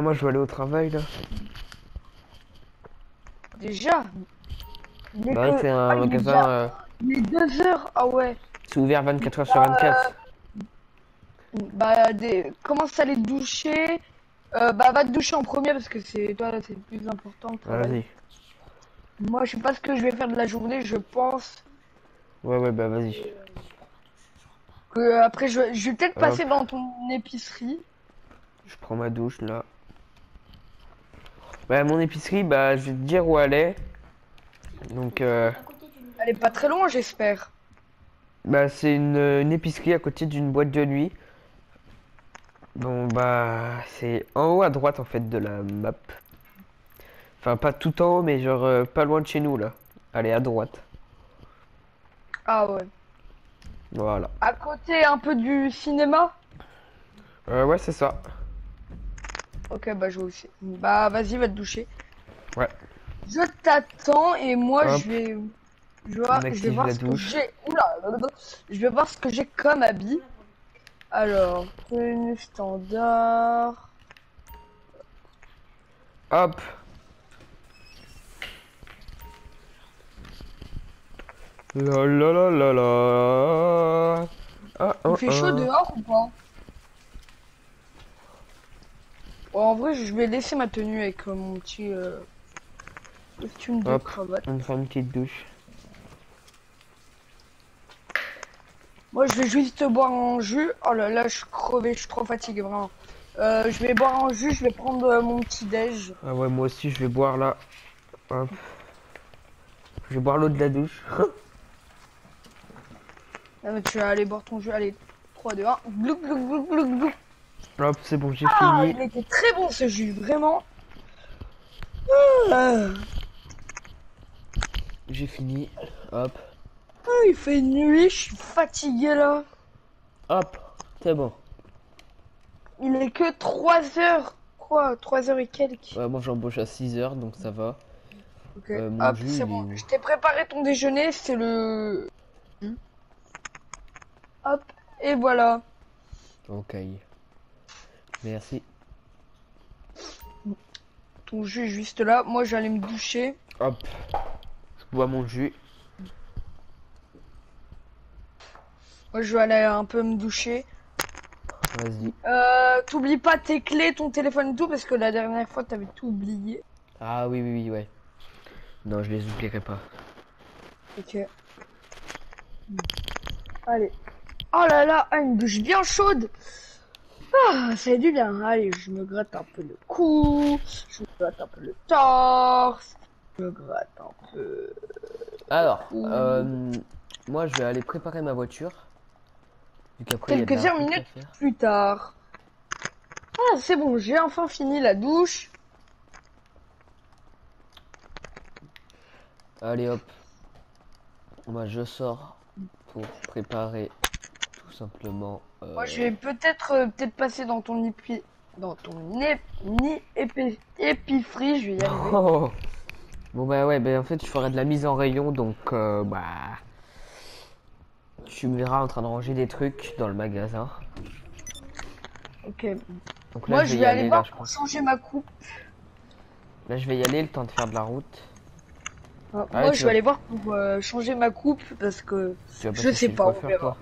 Ah. moi je dois aller au travail là. Déjà Bah, c'est un Ah, magasin. euh, Il est 2 heures Ah ouais. c'est ouvert 24 heures sur 24. Bah, des... commence à aller te doucher. Euh, bah, va te doucher en premier parce que c'est toi, c'est le plus important. Ah, vas-y. Moi, je sais pas ce que je vais faire de la journée. Je pense Ouais, ouais, bah vas-y. euh, après, je, vais- je vais peut-être passer dans ton épicerie. Je prends ma douche là. Bah, mon épicerie, bah, je vais te dire où elle est. Donc, euh, Elle est pas très loin, j'espère. bah, c'est une, une épicerie à côté d'une boîte de nuit. Bon, bah, c'est en haut à droite en fait de la map. Enfin, pas tout en haut, mais genre euh, pas loin de chez nous là. Allez, à droite. Ah ouais. Voilà. À côté un peu du cinéma? Euh, ouais, c'est ça. Ok, bah je vais aussi. Bah vas-y, va te doucher. Ouais. Je t'attends et moi Hop. je vais. Je vais, voir- je vais voir ce que j'ai. Oula, je vais voir ce que j'ai comme habit. Alors, tenue standard. Hop. La la la la la. Ah, Il fait chaud dehors ou pas? En vrai, je vais laisser ma tenue avec euh, mon petit euh, costume de Hop. cravate. On une petite douche. Moi, je vais juste boire un jus. Oh là là, je suis crevé, je suis trop fatigué, vraiment. Euh, je vais boire un jus, je vais prendre mon petit déj. Ah ouais, moi aussi, je vais boire là. Hop. Je vais boire l'eau de la douche. Ah, mais tu vas aller boire ton jus. Allez, 3, 2, 1. Glouc, glouc, glouc, glouc, glouc. Hop, c'est bon, j'ai Ah, fini. il était très bon ce jus, vraiment. Ah, J'ai fini. Hop. ah, il fait nuit, je suis fatigué là. Hop. C'est bon. Il est que 3 heures. Quoi 3 heures et quelques. Ouais, moi j'embauche à 6h, donc ça va. Ok, Euh, hop, c'est il bon. est- Je t'ai préparé ton déjeuner, c'est le. Hop, et voilà. Ok. Merci. Ton jus est juste là. Moi, j'allais me doucher. Hop. Je bois mon jus. Moi, je vais aller un peu me doucher. Vas-y. Euh, t'oublies pas tes clés, ton téléphone et tout, parce que la dernière fois, t'avais tout oublié. Ah oui, oui, oui, ouais. Non, je les oublierai pas. Ok. Allez. Oh là là, ah, une douche bien chaude. Ah, ça fait du bien. Allez, je me gratte un peu le cou, je me gratte un peu le torse, je me gratte un peu. Alors, euh, moi je vais aller préparer ma voiture. Vu qu'après, il y a de Quelques à minutes. faire. Plus tard. Ah, c'est bon, j'ai enfin fini la douche. Allez hop. Moi je sors pour préparer tout simplement. Euh, Moi, je vais peut-être euh, peut-être passer dans ton épi... dans ton ép... ni épi... épicerie, je vais y arriver. Oh. Bon bah ouais, bah en fait je ferai de la mise en rayon donc euh, bah tu me verras en train de ranger des trucs dans le magasin. Ok. Donc là Moi, je je vais y aller aller voir là pour changer ma coupe. Là je vais y aller le temps de faire de la route. Euh, Ah, Moi, je vais aller voir pour euh, changer ma coupe parce que Je sais pas, on coiffeur, verra.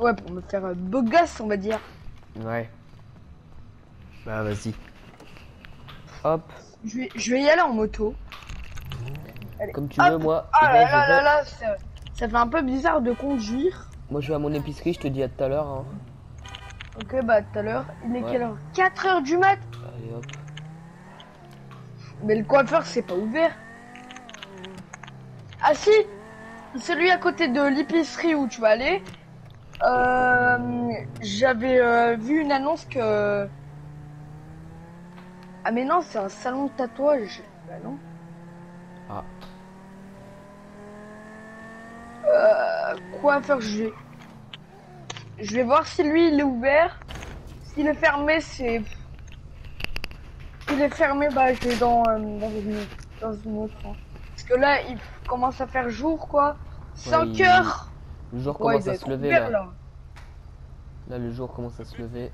Ouais, pour me faire euh, beau gosse, on va dire. Ouais. Bah vas-y. Hop, Je vais, je vais y aller en moto. comme tu Hop. veux moi. Ah eh ben, là là là là, ça, ça fait un peu bizarre de conduire. Moi je vais à mon épicerie, je te dis à tout à l'heure. Hein. Ok, bah tout à l'heure. Il est Ouais. quelle heure? 4 heures du mat. Allez hop. Mais le coiffeur, c'est pas ouvert. Ah si Celui à côté de l'épicerie où tu vas aller. Euh, J'avais euh, vu une annonce que... Ah mais non, c'est un salon de tatouage. Bah non. Ah. Euh, coiffeur, je vais... Je vais voir si lui, il est ouvert. S'il est fermé, c'est... S'il est fermé, bah je vais dans, euh, dans, une, dans une autre. hein. Parce que là, il commence à faire jour, quoi. 5 il- heures Le jour Ouais, commence à se lever là. Là, le jour commence à se lever.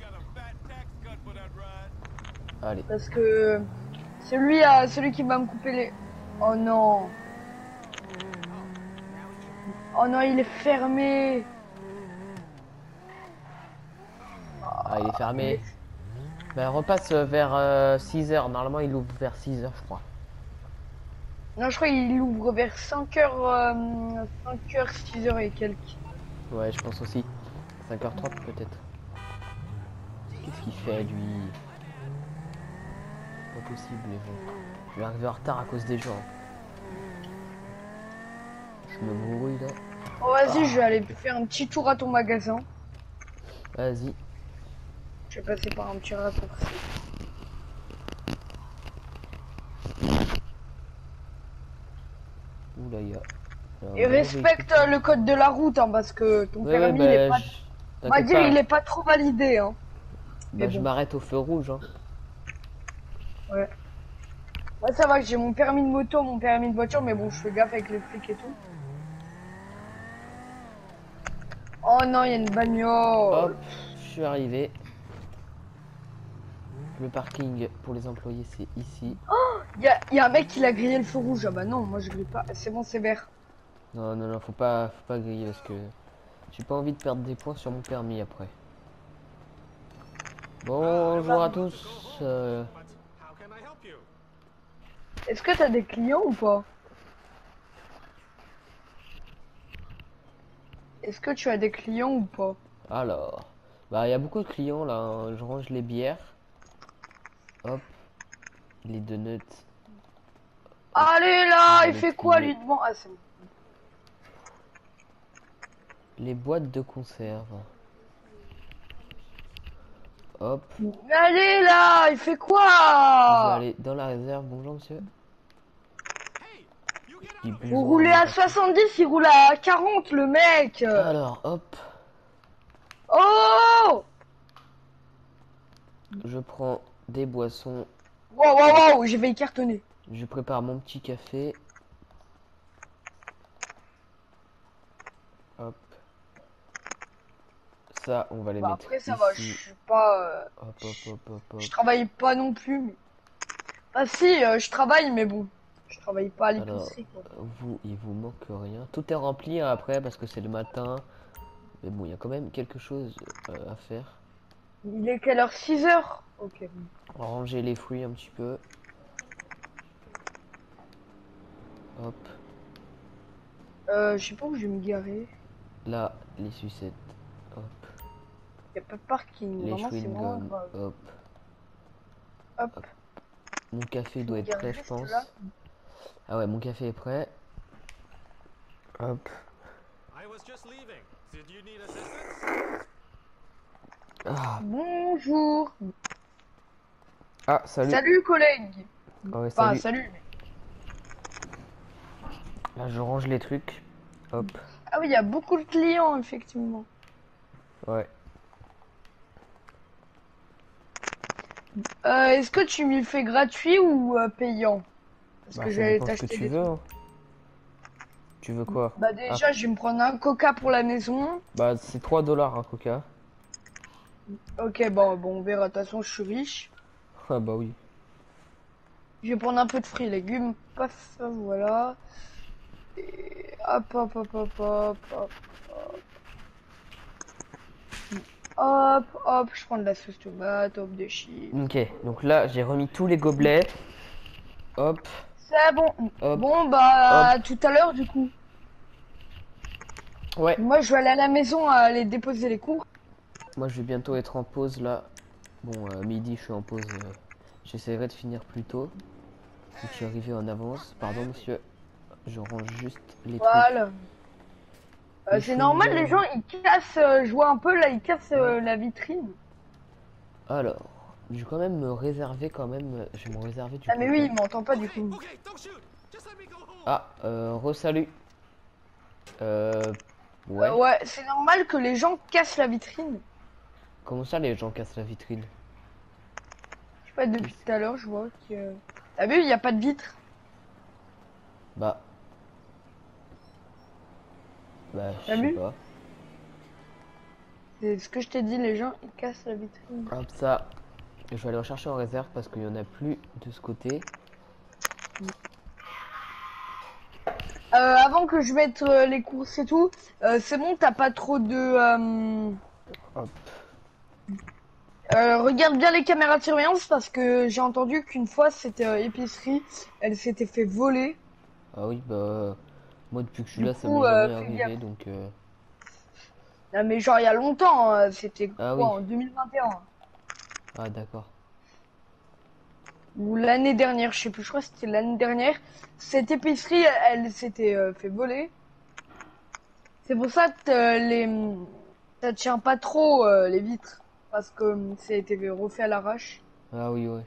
Allez. Parce que celui, à, celui qui va me couper les... Oh non. Oh non, il est fermé. Ah, il est fermé. Ben, repasse vers 6h. Normalement, il ouvre vers 6h, je crois. Non, je crois qu'il ouvre vers 5h, 5h, 6h et quelques. Ouais, je pense aussi. 5h30 peut-être. Qu'est-ce qu'il fait lui? Pas possible les gens. Je vais arriver en retard à cause des gens. Je me brouille là. Oh vas-y, je vais aller faire un petit tour à ton magasin. Vas-y. Je vais passer par un petit raccourci. Oula, il y a. Et respecte le code de la route, hein, parce que ton Ouais, ouais, permis, il est bah, pas... je- On va dire, pas. il est pas trop validé, hein. Bah, je m'arrête au feu rouge. Hein. Ouais, ça va, j'ai mon permis de moto, mon permis de voiture, mais bon, je fais gaffe avec les flics et tout. Oh non, il y a une bagnole. Hop, je suis arrivé. Le parking pour les employés, c'est ici. Il y a, il y a un mec qui l'a grillé le feu rouge. Ah bah non, moi je grille pas. C'est bon, c'est vert. Non, non, non, faut pas, faut pas griller parce que j'ai pas envie de perdre des points sur mon permis après. Bonjour à tous. euh? Est-ce que t'as des clients ou pas? Est-ce que tu as des clients ou pas? Alors, bah il y a beaucoup de clients là. hein. Je range les bières. Hop, les donuts. Allez là, il les fait quoi lui devant? Ah c'est bon. Les boîtes de conserve. Hop, Allez là, il fait je vais quoi aller dans la réserve. Bonjour monsieur. Vous roulez à à 70, il roule à 40 le mec Alors, hop, Oh je prends des boissons. Wow wow wow, je vais cartonner. Je prépare mon petit café. Hop. Ça, on va les Bah, mettre après ça va, je suis pas... euh, Hop, hop, hop. Je travaille pas non plus. Mais... Ah si, euh, je travaille, mais bon. Je travaille pas à l'épicerie. vous, il vous manque rien. Tout est rempli hein, après parce que c'est le matin. Mais bon, il y a quand même quelque chose euh, à faire. Il est quelle heure? 6 heures Ok. Ranger les fruits un petit peu. Hop. Euh, je sais pas où je vais me garer. Là, les sucettes. Hop. Y a pas de parking. Les Vraiment, c'est vraiment chewing-gums. grave. Hop. Hop. Mon café doit être prêt, je pense. là. Ah ouais, mon café est prêt. Hop. I was just leaving. Did you need assistance? Ah, Bonjour. Ah, salut. Salut collègue. ah ouais, Enfin, salut. Là, je range les trucs. Hop. Ah oui, il y a beaucoup de clients, effectivement. Ouais. Euh, Est-ce que tu m'y fais gratuit ou euh, payant? Parce Bah, que j'allais que t'acheter tu des veux. hein. Tu veux quoi? Bah déjà, je vais me prendre un coca pour la maison. Bah, c'est 3 dollars un coca. Ok, bon, bon, on verra. De toute façon, je suis riche. Ah bah oui. Je vais prendre un peu de fruits et légumes. Paf, voilà. Et hop, hop, hop, hop, hop, hop, hop. Hop, hop, je prends de la sauce tomate, hop, des chips. Ok, donc là, j'ai remis tous les gobelets. Hop. C'est bon. Hop. Bon, bah, tout à l'heure, du coup. Ouais. Moi, je vais aller à la maison à aller déposer les cours. Moi, je vais bientôt être en pause là. Bon, euh, midi, je suis en pause. euh, J'essaierai de finir plus tôt. Je suis arrivé en avance. Pardon, monsieur. Je range juste les trucs. Voilà. Euh, c'est normal, les gens, ils cassent, euh, je vois un peu là, ils cassent euh, la vitrine. Alors, je vais quand même me réserver quand même. Je vais me réserver du Ah, mais coca. oui, il m'entend pas du coup. Ah, euh, re-salut. Euh, ouais. Euh, ouais, c'est normal que les gens cassent la vitrine. Comment ça, les gens cassent la vitrine? Je sais pas, depuis tout à l'heure, je vois que. T'as vu, il n'y a pas de vitre? Bah. Bah, je T'as sais vu pas. C'est ce que je t'ai dit, les gens ils cassent la vitrine. Hop, ça. Je vais aller rechercher en réserve parce qu'il y en a plus de ce côté. Euh, avant que je mette euh, les courses et tout, euh, c'est bon, t'as pas trop de. euh, Hop. Euh, regarde bien les caméras de surveillance parce que j'ai entendu qu'une fois c'était euh, épicerie, elle s'était fait voler. Ah oui, bah. Moi, depuis que je suis là, ça m'est euh, jamais arrivé donc. euh, Ah, mais genre il y a longtemps, euh, c'était quoi Ah oui. en 2021 Ah, d'accord. ou l'année dernière, je sais plus, je crois que c'était l'année dernière. Cette épicerie, elle, elle s'était fait voler. C'est pour ça que les ça tient pas trop les vitres parce que euh, ça a été refait à l'arrache. Ah oui, ouais.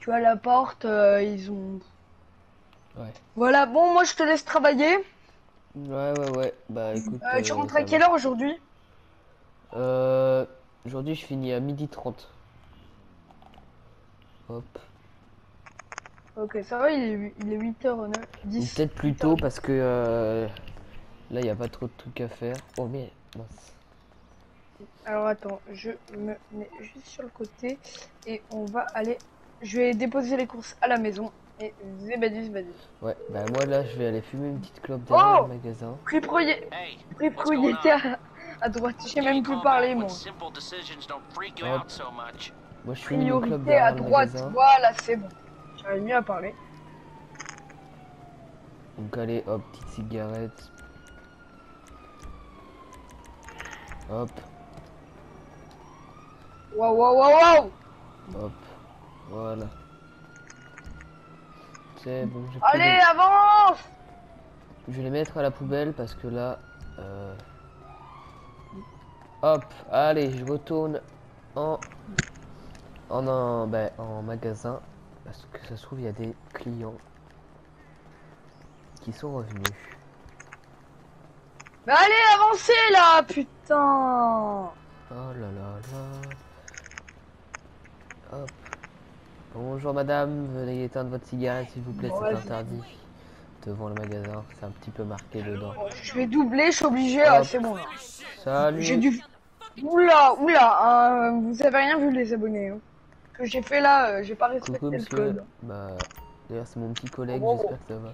Tu vois la porte, euh, ils ont. Ouais. Voilà, bon, moi je te laisse travailler. Ouais, ouais, ouais. Bah écoute. Euh, tu euh, rentres à quelle heure aujourd'hui? Euh. Aujourd'hui, je finis à midi 30. Hop. Ok, ça va, il est, hu- il est 8h, 9, Ou 10. peut-être plus tôt parce que euh, là, il n'y a pas trop de trucs à faire. Oh, mais mince. Alors attends, je me mets juste sur le côté et on va aller. Je vais déposer les courses à la maison et zébadus, zébadus. Ouais, bah moi là, je vais aller fumer une petite clope derrière Oh le magasin. Prix propriétaire à droite, je sais même plus parler moi. Hop. Moi, je fume une clope derrière à le droite, magasin. voilà, c'est bon. J'arrive mieux à parler. Donc, allez, hop, petite cigarette. Hop, Waouh, waouh, waouh, waouh hop. Voilà. C'est bon, j'ai Allez, avance Je vais les mettre à la poubelle parce que là. euh, Hop, allez, je retourne en. En, un, ben, en magasin. Parce que ça se trouve, il y a des clients qui sont revenus. Mais allez, avancez là, putain Oh là là là. Hop. Bonjour madame, venez éteindre votre cigarette s'il vous plaît, Bon, c'est interdit. Devant le magasin, c'est un petit peu marqué dedans. Je vais doubler, je suis obligé, ah, c'est bon. Salut J'ai dû. Oula, oula, euh, vous avez rien vu les abonnés. hein. Ce que j'ai fait là, euh, j'ai pas respecté Coucou le monsieur. code. Bah, d'ailleurs c'est mon petit collègue, Oh. j'espère que ça va.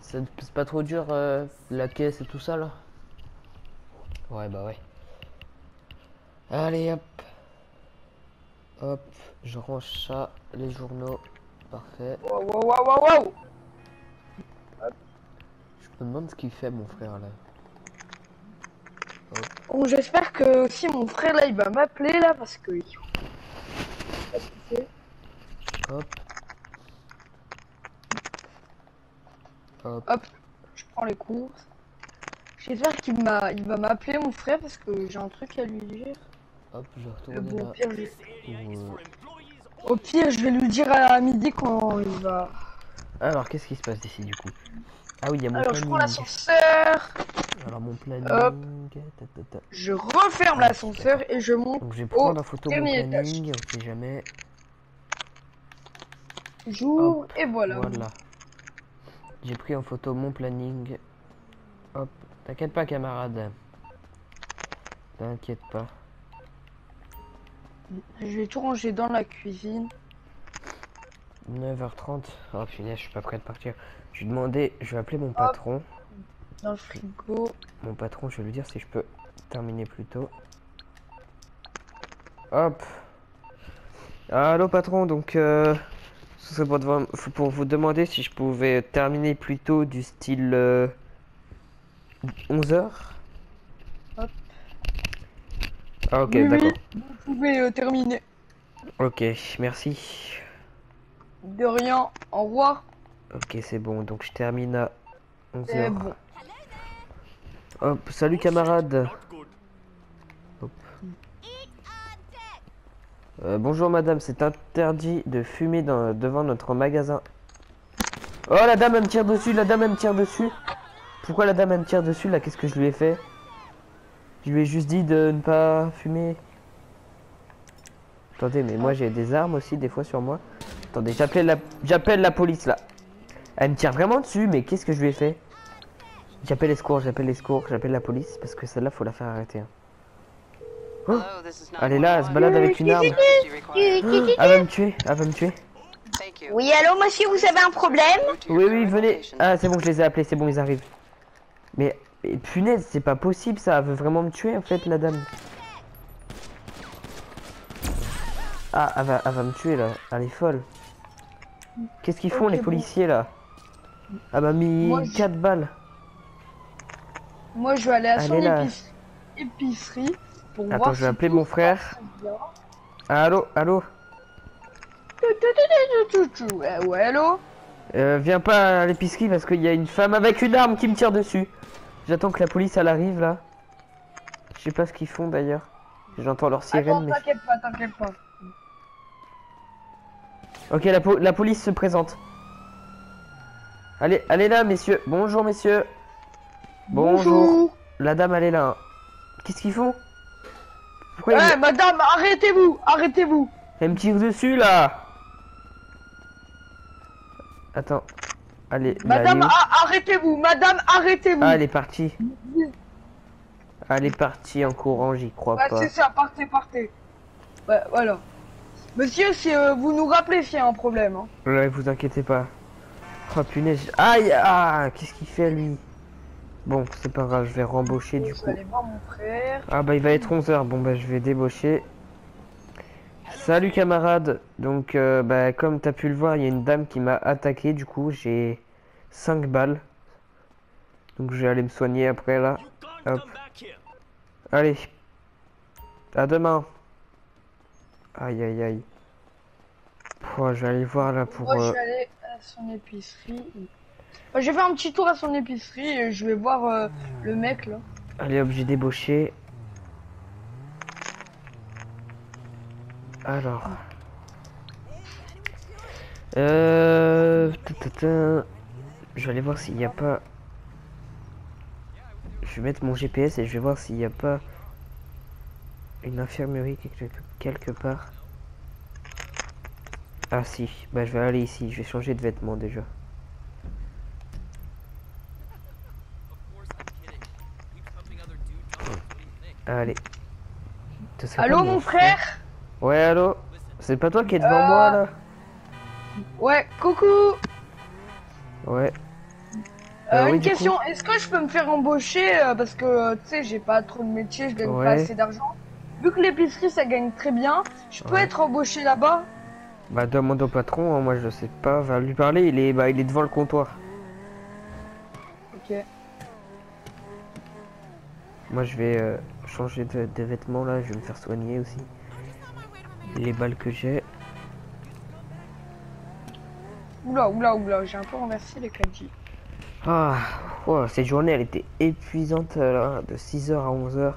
C'est pas trop dur euh, la caisse et tout ça là? Ouais bah ouais. Allez hop. Hop, je range ça, les journaux. Parfait. Waouh, waouh, waouh, waouh, waouh Je me demande ce qu'il fait mon frère là. Bon, j'espère que aussi mon frère là, il va m'appeler là parce que. Hop. Hop. Hop, je prends les courses. J'espère qu'il m'a, il va m'appeler mon frère parce que j'ai un truc à lui dire. Hop, je vais retourner bon, au là. pire, je... pour, euh, au pire, je vais lui dire à midi quand il va. Alors, qu'est-ce qui se passe ici du coup? Ah oui, il y a mon Alors, je prends l'ascenseur, Alors, mon planning. Hop. je referme l'ascenseur et je monte. Donc, je vais prendre en photo mon planning, on sait jamais. J'ouvre et voilà. Voilà. J'ai pris en photo mon planning. Hop, t'inquiète pas, camarade. T'inquiète pas. Je vais tout ranger dans la cuisine. 9h30. Oh punaise, je suis pas prêt de partir. Je vais demander, je vais appeler mon patron. Dans le frigo. Mon patron, je vais lui dire si je peux terminer plus tôt. Hop. Allô patron, donc euh, ce serait pour, devoir- pour vous demander si je pouvais terminer plus tôt du style 11h. Ah ok, Oui, oui. d'accord. Vous pouvez euh, terminer. Ok, merci. De rien. Au revoir. Ok, c'est bon, donc je termine à C'est 11h. bon. Hop, salut camarade. Euh, bonjour madame, c'est interdit de fumer dans- devant notre magasin. Oh la dame elle me tire dessus, la dame elle me tire dessus. Pourquoi la dame elle me tire dessus là? Qu'est-ce que je lui ai fait? Je lui ai juste dit de ne pas fumer. Attendez, mais moi j'ai des armes aussi des fois sur moi. Attendez, j'appelle la j'appelle la police là. Elle me tire vraiment dessus, mais qu'est-ce que je lui ai fait? J'appelle les secours, j'appelle les secours, j'appelle la police parce que celle-là faut la faire arrêter. hein. Is Elle est là, elle se balade avec une arme. Require? Elle va me tuer, elle va me tuer. Oui, allô, monsieur, vous avez un problème? Oui, oui, venez. Ah, c'est bon, je les ai appelés, c'est bon, ils arrivent. Mais, mais punaise, c'est pas possible ça, elle veut vraiment me tuer en fait, la dame. Ah, elle va, elle va me tuer là, elle est folle. Qu'est-ce qu'ils font les bon. policiers là? Elle m'a mis Moi, je- 4 balles. Moi, je vais aller à son épice- épicerie pour Attends, voir je vais si appeler mon frère. Allô, allô? Tout. Ouais, ouais, allô? Euh, Viens pas à l'épicerie parce qu'il y a une femme avec une arme qui me tire dessus. J'attends que la police elle arrive là. Je sais pas ce qu'ils font d'ailleurs. J'entends leur sirène Attends, mais... t'inquiète pas, t'inquiète pas. Ok, la, po- la police se présente. Allez, allez là, messieurs. Bonjour, messieurs. Bonjour. La dame, elle est là. hein. Qu'est-ce qu'ils font? Pourquoi Eh, ils... madame, arrêtez-vous, arrêtez-vous. elle me tire dessus, là Attends. Allez, Madame, arrêtez-vous, madame, arrêtez-vous. Ah, elle est partie. Elle est partie en courant, j'y crois pas. c'est ça, partez, partez. Ouais, voilà. Monsieur, si euh, vous nous rappelez s'il y a un problème. Hein. Ouais, vous inquiétez pas. Oh punaise. Aïe Ah Qu'est-ce qu'il fait, lui? Bon, c'est pas grave, je vais rembaucher du je coup. vais aller voir mon frère. Ah bah il va être 11h, bon bah je vais débaucher. Salut camarade, donc euh, bah comme t'as pu le voir, il y a une dame qui m'a attaqué, du coup j'ai 5 balles. Donc je vais aller me soigner après là. Hop. Allez. À demain. Aïe aïe aïe. Pouah, je vais aller voir là pour... Moi, je euh, vais aller à son épicerie. Euh, je vais faire un petit tour à son épicerie et je vais voir euh, le mec là. Allez hop, j'ai débauché. Alors. Euh... ta, ta, ta. Je vais aller voir s'il n'y a pas... Je vais mettre mon GPS et je vais voir s'il n'y a pas une infirmerie quelque, quelque part. Ah si, bah je vais aller ici, je vais changer de vêtements déjà. Allez. Allô mon frère? Ouais, allô C'est pas toi qui es devant Euh, moi là Ouais, coucou Ouais. Euh, Euh, oui, Une question, est-ce que je peux me faire embaucher euh, parce que euh, tu sais j'ai pas trop de métier, je gagne Ouais. pas assez d'argent. Vu que l'épicerie ça gagne très bien, je peux Ouais. être embauché là-bas Bah demande au patron, hein, moi je sais pas, va lui parler, il est bah il est devant le comptoir. Ok. Moi je vais euh, changer de, de vêtements là, je vais me faire soigner aussi. Les balles que j'ai. Oula, oula, oula, j'ai un peu renversé les caddie. Ah, oh, cette journée elle était épuisante euh, là, de 6h à 11h.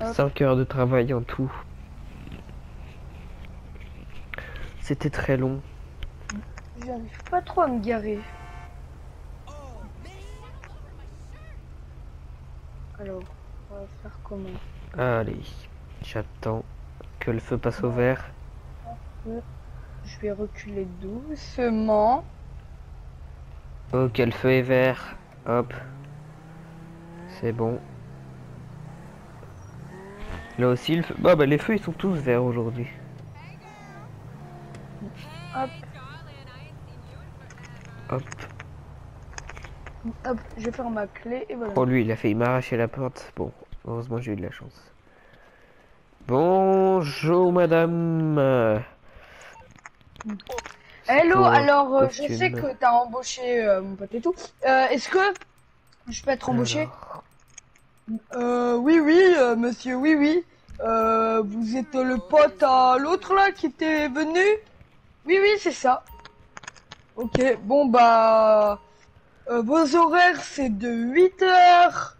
Hop. 5 heures de travail en tout. C'était très long. J'arrive pas trop à me garer. Alors, on va faire comment? Allez, j'attends que le feu passe au vert. Je vais reculer doucement. Ok, le feu est vert. Hop. C'est bon. Là aussi, le feu... Bah, bah, les feux, ils sont tous verts aujourd'hui. Hop, Hop. hop, je vais faire ma clé et voilà. Oh, lui, il a failli m'arracher la porte. Bon, heureusement, j'ai eu de la chance. Bonjour, madame. Hello, alors euh, je sais que t'as embauché euh, mon pote et tout. Euh, Est-ce que je peux être embauché oui, oui, monsieur, oui, oui. Vous êtes le pote à l'autre là qui était venu? Oui, oui, c'est ça. Ok, bon bah... vos horaires c'est de 8h...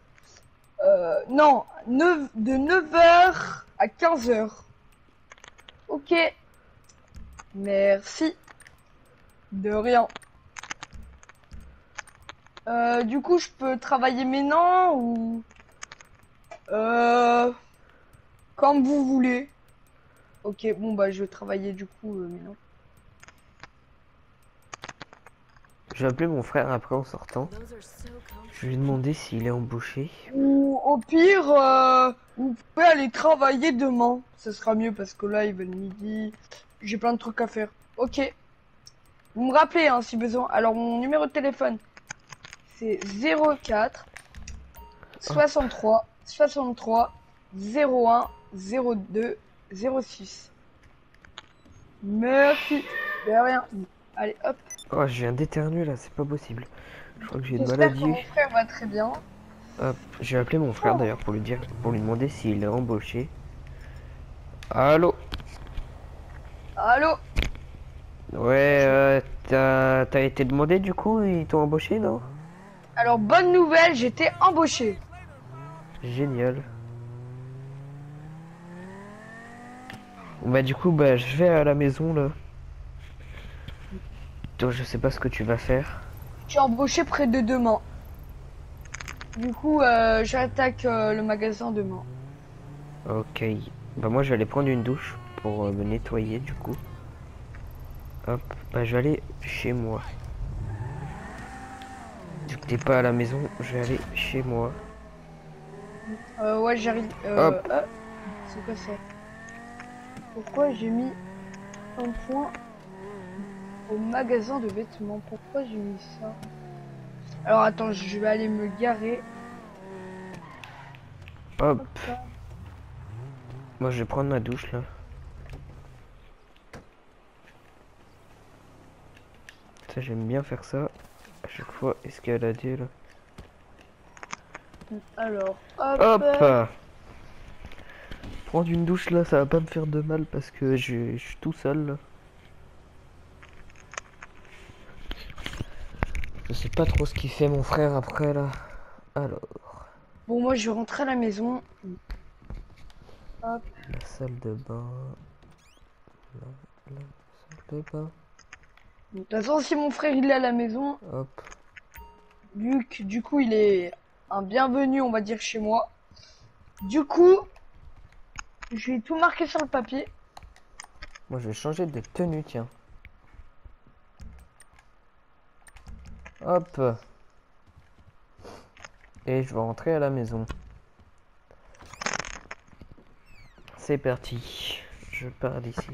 Euh, non, 9, de 9h à 15h. Ok. Merci. De rien. Euh, du coup, je peux travailler maintenant ou... Euh... Comme vous voulez. Ok, bon bah je vais travailler du coup euh, maintenant. Je vais appeler mon frère après en sortant. Je lui demander s'il est embauché. Ou au pire, euh, vous pouvez aller travailler demain. Ce sera mieux parce que là, il va le midi. J'ai plein de trucs à faire. Ok. Vous me rappelez hein, si besoin. Alors, mon numéro de téléphone, c'est 04 63 63 01 02 06. Merci. De rien. Allez, hop. Oh, je viens d'éternuer là, c'est pas possible. Je crois que j'ai une J'espère que maladie. mon frère va très bien. Hop, vais appeler mon frère d'ailleurs pour lui dire, pour lui demander s'il est embauché. Allô Allô Ouais, euh, t'as été demandé du coup, ils t'ont embauché, non? Alors, bonne nouvelle, j'étais embauché. Génial. Bah du coup, bah je vais à la maison là. Toi, je sais pas ce que tu vas faire. Suis embauché près de demain. Du coup, euh, j'attaque euh, le magasin demain. Ok. Bah moi, je vais aller prendre une douche pour euh, me nettoyer du coup. Hop, bah je vais aller chez moi. Que t'es pas à la maison, je vais aller chez moi. Euh, ouais, j'arrive. Euh, Hop. ah, c'est quoi ça? Pourquoi j'ai mis un point au magasin de vêtements Pourquoi j'ai mis ça? Alors attends, je vais aller me garer. Hop, moi je vais prendre ma douche là. Ça j'aime bien faire ça. À chaque fois escalader là. Alors, hop. Hop Prendre une douche là, ça va pas me faire de mal parce que je, je suis tout seul là. Je sais pas trop ce qu'il fait mon frère après là. Alors, Bon, moi je vais rentrer à la maison. Hop. la salle de bain. La, la salle de bain. De toute façon, si mon frère il est à la maison, Hop. que du coup il est un bienvenu, on va dire, chez moi. Du coup, je vais tout marquer sur le papier. Moi je vais changer de tenue, tiens. Hop. Et je vais rentrer à la maison. C'est parti. Je pars d'ici.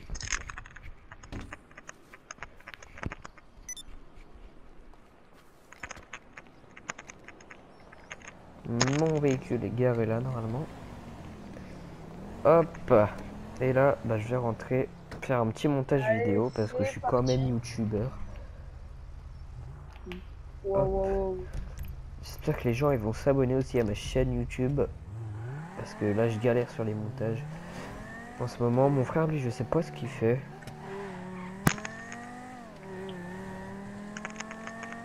Mon véhicule est garé là normalement. Hop. Et là, bah, je vais rentrer faire un petit montage vidéo parce que je suis quand même youtubeur. Wow, wow, wow. J'espère que les gens ils vont s'abonner aussi à ma chaîne YouTube parce que là je galère sur les montages. En ce moment, mon frère lui, je sais pas ce qu'il fait.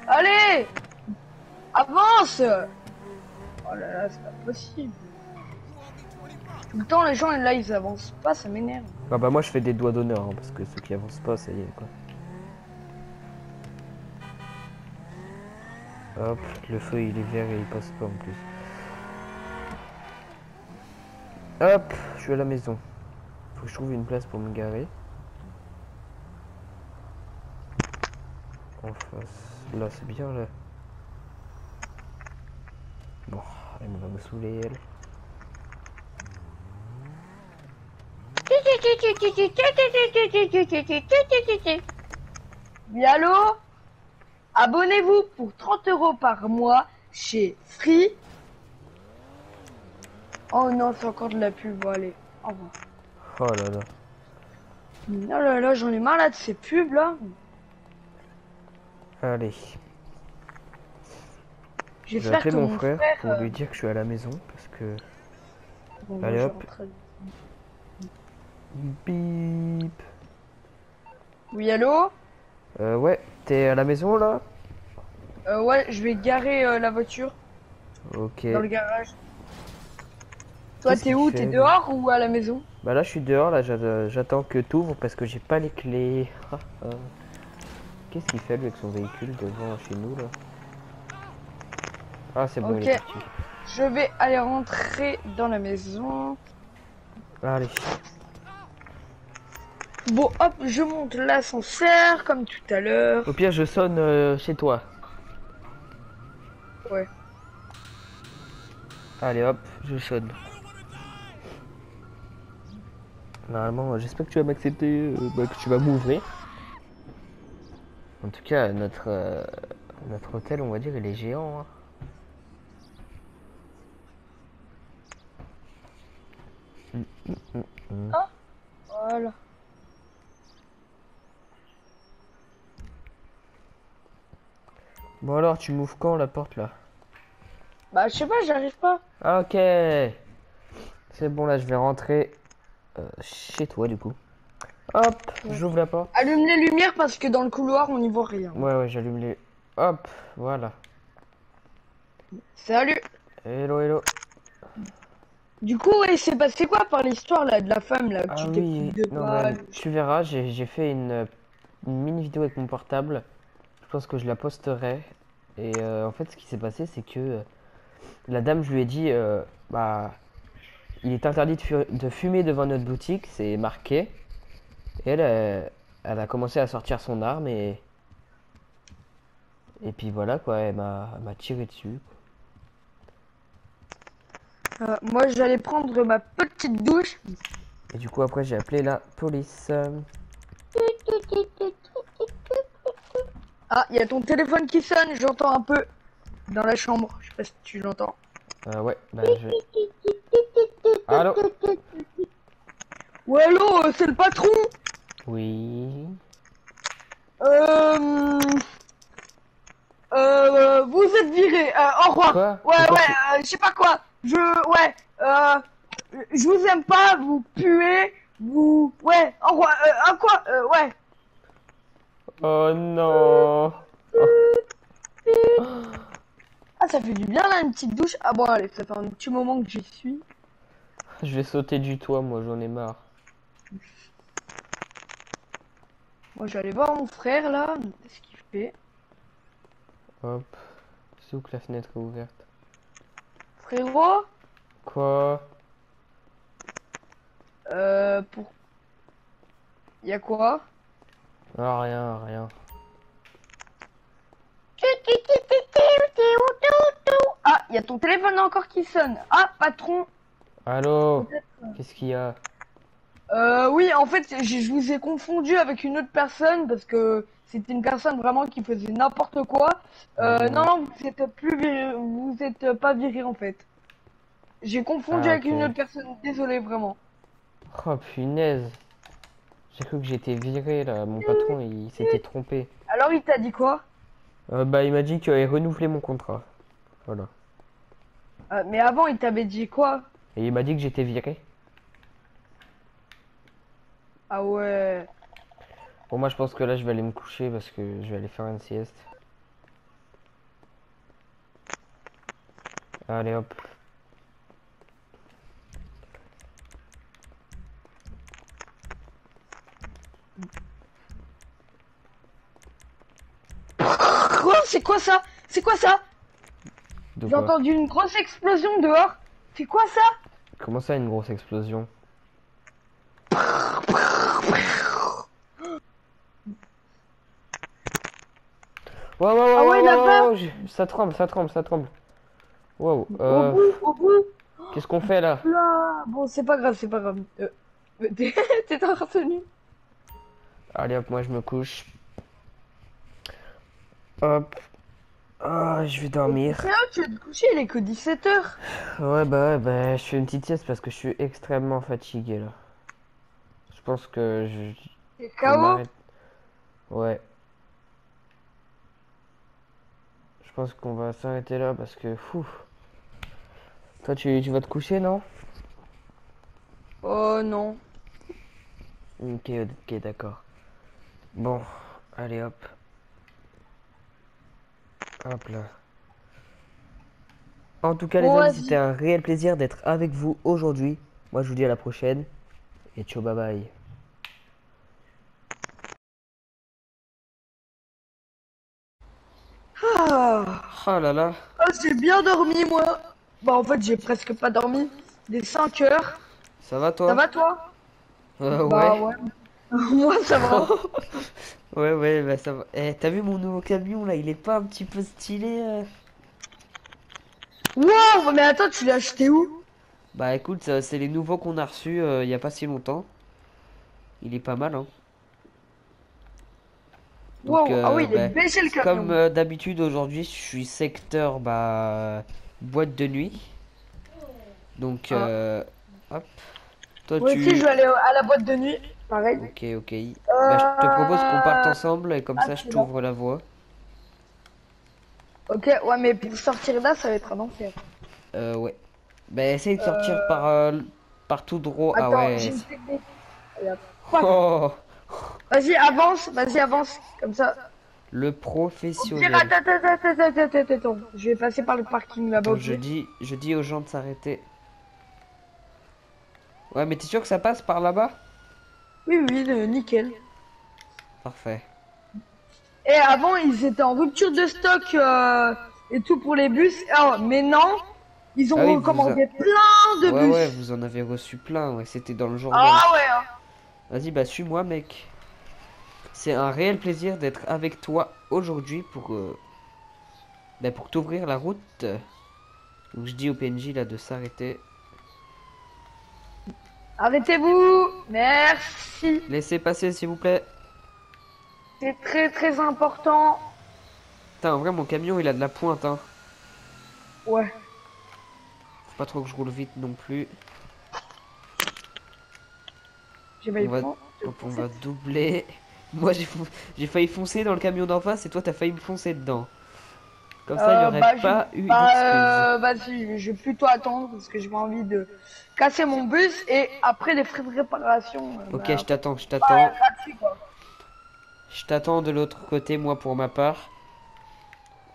Allez Avance Oh là là, c'est pas possible. Tout le temps, les gens là ils avancent pas, ça m'énerve. Ah bah moi je fais des doigts d'honneur hein, parce que ceux qui avancent pas, ça y est quoi. Hop, le feu il est vert et il passe pas en plus. Hop, je suis à la maison. Faut que je trouve une place pour me garer. En face. Là c'est bien là. Bon, elle va me saouler elle. Oui, allô? Abonnez-vous pour 30 euros par mois chez Free. Oh non, c'est encore de la pub. Bon, allez, au revoir. Oh là là. Oh là là, j'en ai marre là de ces pubs là. Allez. Je vais J'espère appeler que mon mon frère, frère. pour euh, lui dire que je suis à la maison parce que. bon, Allez, hop. Bip. Oui, allô? Euh, ouais, t'es à la maison là? Euh, Ouais, je vais garer euh, la voiture Ok. dans le garage. Toi, t'es où? T'es dehors ou à la maison? Bah là, je suis dehors, là, j'a- j'attends que t'ouvres parce que j'ai pas les clés. Ah, ah. Qu'est-ce qu'il fait lui avec son véhicule devant chez nous là? Ah, c'est bon, il est Ok. parti. Je vais aller rentrer dans la maison. Allez. Bon, hop, je monte l'ascenseur comme tout à l'heure. Au pire, je sonne euh, chez toi. Ouais. Allez hop, je sonne. Normalement, j'espère que tu vas m'accepter, euh, bah, que tu vas m'ouvrir. En tout cas, notre euh, notre hôtel, on va dire, il est géant. hein. Mm, mm, mm, mm. Voilà. Bon alors, tu m'ouvres quand la porte là? Bah, je sais pas, j'arrive pas. Ah, Ok. C'est bon, là, je vais rentrer euh, chez toi, du coup. Hop, j'ouvre la porte. Allume les lumières parce que dans le couloir, on n'y voit rien. Ouais, ouais, j'allume les... Hop, voilà. Salut. Hello, hello. Du coup, ouais, c'est passé quoi par l'histoire là de la femme là? Ah qui t'est oui, non, tu verras, j'ai fait une, une mini vidéo avec mon portable. Je pense que je la posterai. Et euh, en fait, ce qui s'est passé, c'est que euh, la dame, je lui ai dit, euh, bah, il est interdit de, fu- de fumer devant notre boutique, c'est marqué. Et elle, elle a commencé à sortir son arme et. Et puis voilà quoi, elle m'a tiré dessus. Moi, j'allais prendre ma petite douche. Et du coup, après, j'ai appelé la police. Ah, il y a ton téléphone qui sonne, j'entends un peu dans la chambre. Je sais pas si tu l'entends. euh, ouais, bah je vais. Allô Ouais, allô, euh, c'est le patron. Oui. Euh... Euh, vous êtes viré. Euh, au revoir. Quoi Ouais, Pourquoi ouais, tu- euh, je sais pas quoi. Je, ouais, euh, je vous aime pas, vous puez, vous, ouais, au revoir. Euh, à quoi Euh, ouais. Oh non Ah, ça fait du bien là, une petite douche. Ah bon, allez, ça fait un petit moment que j'y suis. Je vais sauter du toit, moi, j'en ai marre. Moi, aller voir mon frère là. Qu'est-ce qu'il fait? Hop. C'est où que la fenêtre est ouverte? Frérot? Quoi? Euh, pour. Y'a quoi? Ah, rien, rien. Ah, y a ton téléphone encore qui sonne. Ah, patron. Allô Qu'est-ce qu'il y a? Euh, oui, en fait, je vous ai confondu avec une autre personne parce que c'était une personne vraiment qui faisait n'importe quoi. Euh, Mhm. non, non, vous êtes plus viré, vous êtes pas viré en fait. J'ai confondu Ah, avec une autre personne. Désolé, vraiment. Oh punaise J'ai cru que j'étais viré là, mon patron il s'était trompé. Alors, il t'a dit quoi? Euh, bah il m'a dit qu'il allait renouveler mon contrat. Voilà. Euh, Mais avant, il t'avait dit quoi? Et il m'a dit que j'étais viré. Ah ouais. Bon moi je pense que là je vais aller me coucher parce que je vais aller faire une sieste. Allez hop. Quoi C'est quoi ça? C'est quoi ça? J'ai entendu une grosse explosion dehors. C'est quoi ça? Comment ça une grosse explosion? Wow, wow, wow, Ah ouais, wow, wow, ça tremble, ça tremble, ça tremble. Wow, Au euh, bout, au bout. qu'est-ce qu'on fait là? Là. Bon, c'est pas grave, c'est pas grave. Euh, T'es t'es encore tenu Allez hop, moi je me couche. Hop. Ah, je vais dormir. C'est là, tu vas te coucher, il est que 17h. Ouais, bah ouais, bah je fais une petite sieste parce que je suis extrêmement fatigué là. Je pense que je, vais KO. Ouais. Je pense qu'on va s'arrêter là parce que fou. Toi tu, tu vas te coucher non? Oh non. Ok, ok, d'accord. Bon, allez hop. Hop là. En tout cas, les amis, c'était un réel plaisir d'être avec vous aujourd'hui. Moi, je vous dis à la prochaine. Et ciao, bye bye. Ah, Oh là là. Ah, j'ai bien dormi, moi. Bah, en fait, j'ai presque pas dormi. Des 5 heures. Ça va toi? Ça va, toi? Euh, Bah, ouais. ouais. Moi, ça va. Ouais, ouais, bah ça va. Eh, t'as vu mon nouveau camion là, il est pas un petit peu stylé euh Wow, mais attends, tu l'as acheté où? Bah écoute, c'est les nouveaux qu'on a reçus euh, il y a pas si longtemps. Il est pas mal, hein. Wow, Donc, ah oui, euh, il est bah, baissé le camion. Comme euh, d'habitude aujourd'hui, je suis secteur bah boîte de nuit. Donc Ah. euh, hop. Toi tu aussi, je vais aller à la boîte de nuit. Pareil. OK, OK. Bah, je te propose qu'on parte Euh, ensemble et comme ah, ça je t'ouvre la voie. Ok, ouais, mais pour sortir là, ça va être un enfer. Euh ouais. Bah essaye de sortir par euh, par tout droit. Attends, ah ouais. j'ai une technique. Regarde. Oh, Vas-y, avance, vas-y, avance. Comme ça. le professionnel. attends, attends, attends, attends, attends, attends. Je vais passer par le parking là-bas. Je dis je dis aux gens de s'arrêter. Ouais, mais t'es sûr que ça passe par là-bas? Oui, oui, euh, nickel. Parfait. Et avant, ils étaient en rupture de stock euh, et tout pour les bus. Ah, mais non, ils ont Ah oui, vous recommandé plein de Ouais, bus. ouais, vous en avez reçu plein, ouais, c'était dans le journal. ah ouais. hein. Vas-y, bah suis-moi, mec. C'est un réel plaisir d'être avec toi aujourd'hui pour, euh, bah, pour t'ouvrir la route. Donc je dis au PNJ là de s'arrêter. Arrêtez-vous. Merci. Laissez passer s'il vous plaît. C'est très très important. Putain, en vrai, mon camion il a de la pointe, hein. Ouais. Faut pas trop que je roule vite non plus. J'ai failli On va- on doubler. Moi j'ai failli foncer dans le camion d'en face et toi t'as failli me foncer dedans. Comme ça, il n'y Euh, aurait bah, je- pas eu Bah, euh, vas-y, je vais plutôt attendre parce que j'ai pas envie de casser mon bus et après les frais de réparation. euh, Ok, bah, je t'attends, je t'attends. Je t'attends de l'autre côté, moi, pour ma part.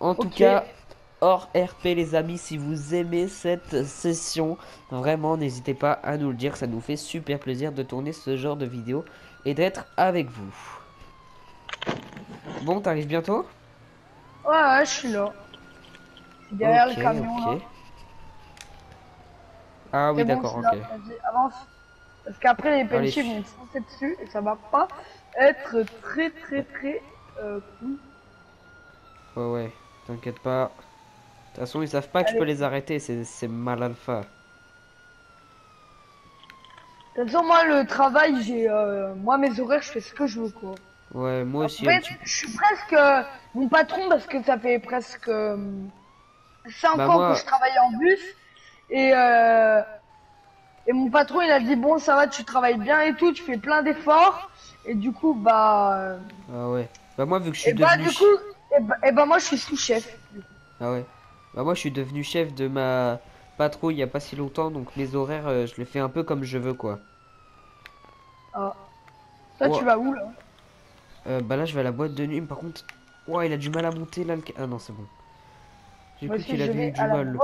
En tout cas, hors RP, les amis, si vous aimez cette session, vraiment, n'hésitez pas à nous le dire. Ça nous fait super plaisir de tourner ce genre de vidéo et d'être avec vous. Bon, t'arrives bientôt? Ouais, ouais, je suis là. Je suis derrière le camion là. Ah oui, bon, d'accord, ok. avance. Parce qu'après les penchés vont foncer dessus et ça va pas être très très très euh, cool. Ouais, ouais, t'inquiète pas. De toute façon, ils savent pas que je peux les arrêter, c'est mal alpha. De toute façon, moi le travail, j'ai euh, moi mes horaires, je fais ce que je veux quoi. Ouais, moi aussi, petit je suis presque euh, mon patron parce que ça fait presque 5 Bah, ans moi- que je travaille en bus et euh, et mon patron il a dit bon ça va tu travailles bien et tout tu fais plein d'efforts et du coup bah euh, Ah ouais. Bah moi, vu que je suis et bah du coup et bah, et bah, moi je suis sous-chef. Ah ouais. Bah moi je suis devenu chef de ma patrouille il y a pas si longtemps donc mes horaires euh, je les fais un peu comme je veux quoi. Ah. Toi tu vas où là? Euh, bah là je vais à la boîte de nuit mais par contre ouais il a du mal à monter là le Ah non c'est bon. J'ai cru qu'il avait eu du à la mal le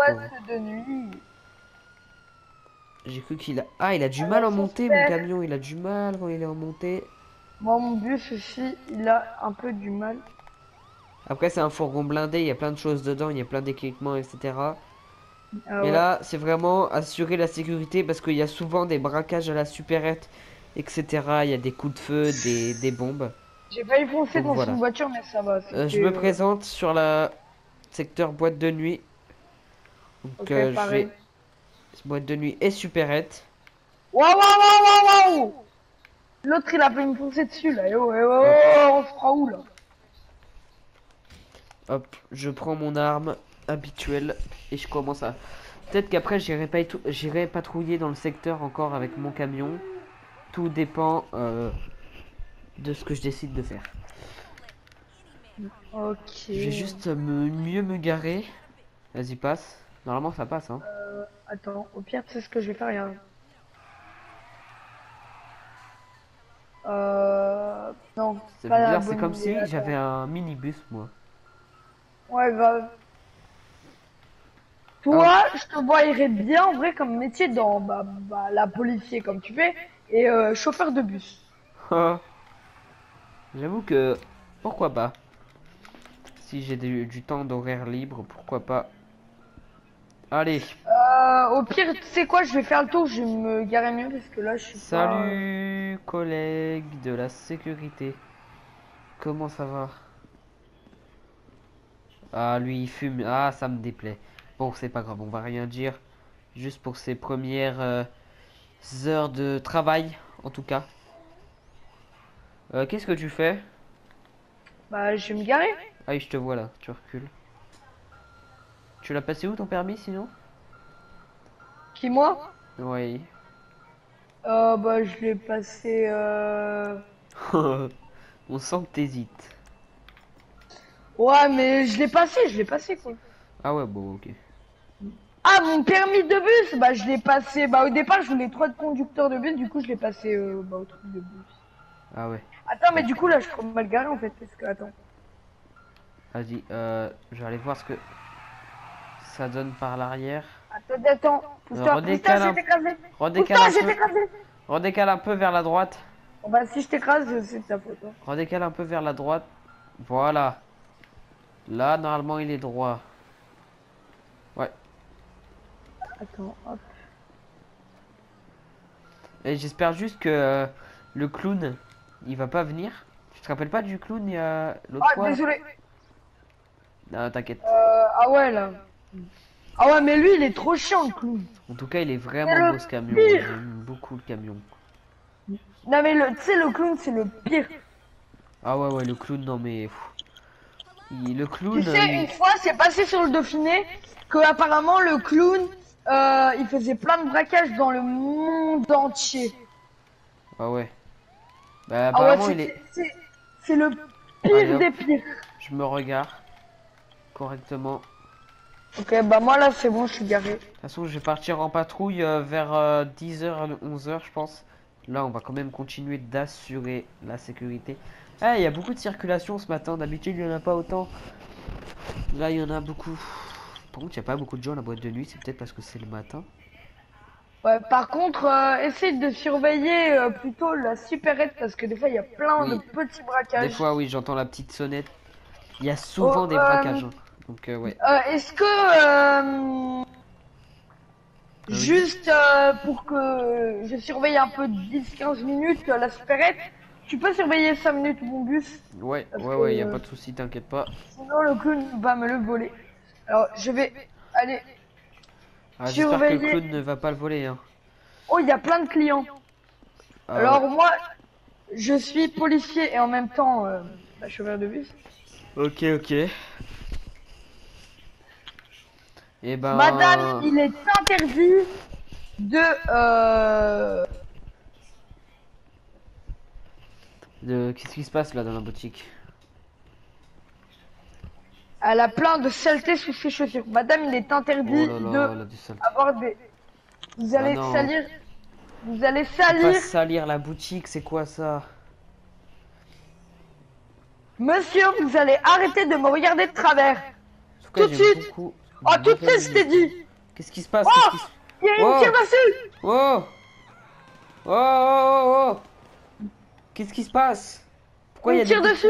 de nuit. J'ai cru qu'il a Ah il a du mal à son monter mon camion il a du mal quand il est en montée. Moi mon bus aussi il a un peu du mal. Après c'est un fourgon blindé il y a plein de choses dedans il y a plein d'équipements etc. Ah Mais là c'est vraiment assurer la sécurité parce qu'il y a souvent des braquages à la supérette etc. Il y a des coups de feu des, des bombes. J'ai failli foncer Donc dans voilà. une voiture mais ça va. Euh, je me euh, présente sur la secteur boîte de nuit. Donc euh, je vais boîte de nuit et supérette. Waouh waouh waouh waouh waouh L'autre il a failli me foncer dessus là. Eh oh, eh oh, on se fera où là Hop, je prends mon arme habituelle et je commence à. Peut-être qu'après j'irai pas j'irai patrouiller dans le secteur encore avec mon camion. Tout dépend euh, de ce que je décide de faire. Ok. Je vais juste me mieux me garer. Vas-y passe. Normalement ça passe hein. Attends, au pire, sais ce que je vais faire, regarde. Euh... Non, C'est pas la bizarre, c'est comme si j'avais un minibus moi. Ouais, grave. Toi, je te voyerais bien en vrai comme métier dans bah, bah, la policier comme tu fais et euh, chauffeur de bus. J'avoue que pourquoi pas? Si j'ai du, du temps d'horaire libre, pourquoi pas? Allez, Euh, au pire, tu sais quoi, je vais faire le tour, je vais me garer mieux parce que là, je suis pas... salut collègues de la sécurité. Comment ça va? Ah, lui il fume. Ah, ça me déplaît. Bon, c'est pas grave, on va rien dire. Juste pour ses premières euh, heures de travail, en tout cas. Euh, Qu'est-ce que tu fais? Bah, je vais me garer. Ah je te vois là, tu recules. Tu l'as passé où ton permis sinon? Qui, moi? Oui. Euh, bah, je l'ai passé, euh... On sent que t'hésites. Ouais, mais je l'ai passé, je l'ai passé, quoi. Ah ouais, bon, ok. Ah, mon permis de bus? Bah, je l'ai passé... Bah, au départ, je voulais trois de conducteur de bus, du coup, je l'ai passé, euh, bah, au truc de bus. Ah ouais. Attends, mais du coup, là, je peux mal garer, en fait, parce que... Attends. Vas-y, euh, je vais aller voir ce que ça donne par l'arrière. Attends, attends. Pousse-toi, redécale un-. Redécale un peu. t'écraser. Redécale un peu vers la droite. Bon, bah, si je t'écrase, c'est de ta faute. Redécale un peu vers la droite. Voilà. Là, normalement, il est droit. Attends, hop. Et j'espère juste que euh, le clown, il va pas venir. Tu te rappelles pas du clown a l'autre Ah, fois? désolé. Non, t'inquiète. Euh, ah ouais, là. Ah ouais, mais lui, il est trop chiant, le clown. En tout cas, il est vraiment beau ce camion. J'aime beaucoup le camion. Non, mais le, tu sais, le clown, c'est le pire. Ah ouais, ouais, le clown, non mais. Il- le clown. Tu euh, sais, il- une fois, c'est passé sur le Dauphiné que apparemment le clown, euh, il faisait plein de braquages dans le monde entier. Ah ouais. Bah, Ah ouais, apparemment, c'est- il est. c'est le pire des pires. Je me regarde correctement. Ok, bah moi là, c'est bon, je suis garé. De toute façon, je vais partir en patrouille euh, vers 10h, 11h, je pense. Là, on va quand même continuer d'assurer la sécurité. Ah, il y a beaucoup de circulation ce matin. D'habitude, il n'y en a pas autant. Là, il y en a beaucoup. Par contre, il n'y a pas beaucoup de gens à la boîte de nuit. C'est peut-être parce que c'est le matin. Ouais, par contre, euh, essaye de surveiller euh, plutôt la supérette parce que des fois, il y a plein de petits Des braquages. fois, oui, j'entends la petite sonnette. Il y a souvent Oh, des euh, braquages. hein. Donc, euh, ouais. Euh, Est-ce que euh, oui. juste euh, pour que je surveille un peu 10-15 minutes euh, la supérette, tu peux surveiller 5 minutes mon bus, Ouais, parce ouais, ouais, que, a euh, pas de souci, t'inquiète pas. sinon le clown va me le voler. Alors je vais aller. Ah, J'espère que le clown ne va pas le voler. Hein. Oh, il y a plein de clients. Ah, Alors moi, je suis policier et en même temps euh, bah, chauffeur de bus. Ok, ok. Et ben. Madame, il est interdit de euh, de- Qu'est-ce qui se passe là dans la boutique? Elle a plein de saleté sous ses chaussures. Madame, il est Oh interdit là de là, là, avoir des. Vous allez Ah non. salir. Vous allez Faut Pas salir. salir la boutique, c'est quoi ça? Monsieur, vous allez arrêter de me regarder de travers. Tout de suite. beaucoup Oh, tout suite, je t'ai dit. Qu'est-ce qui se passe Oh Il y a une Oh. tire dessus. Oh Oh oh oh oh Qu'est-ce qui se passe? Pourquoi il y a tire dessus.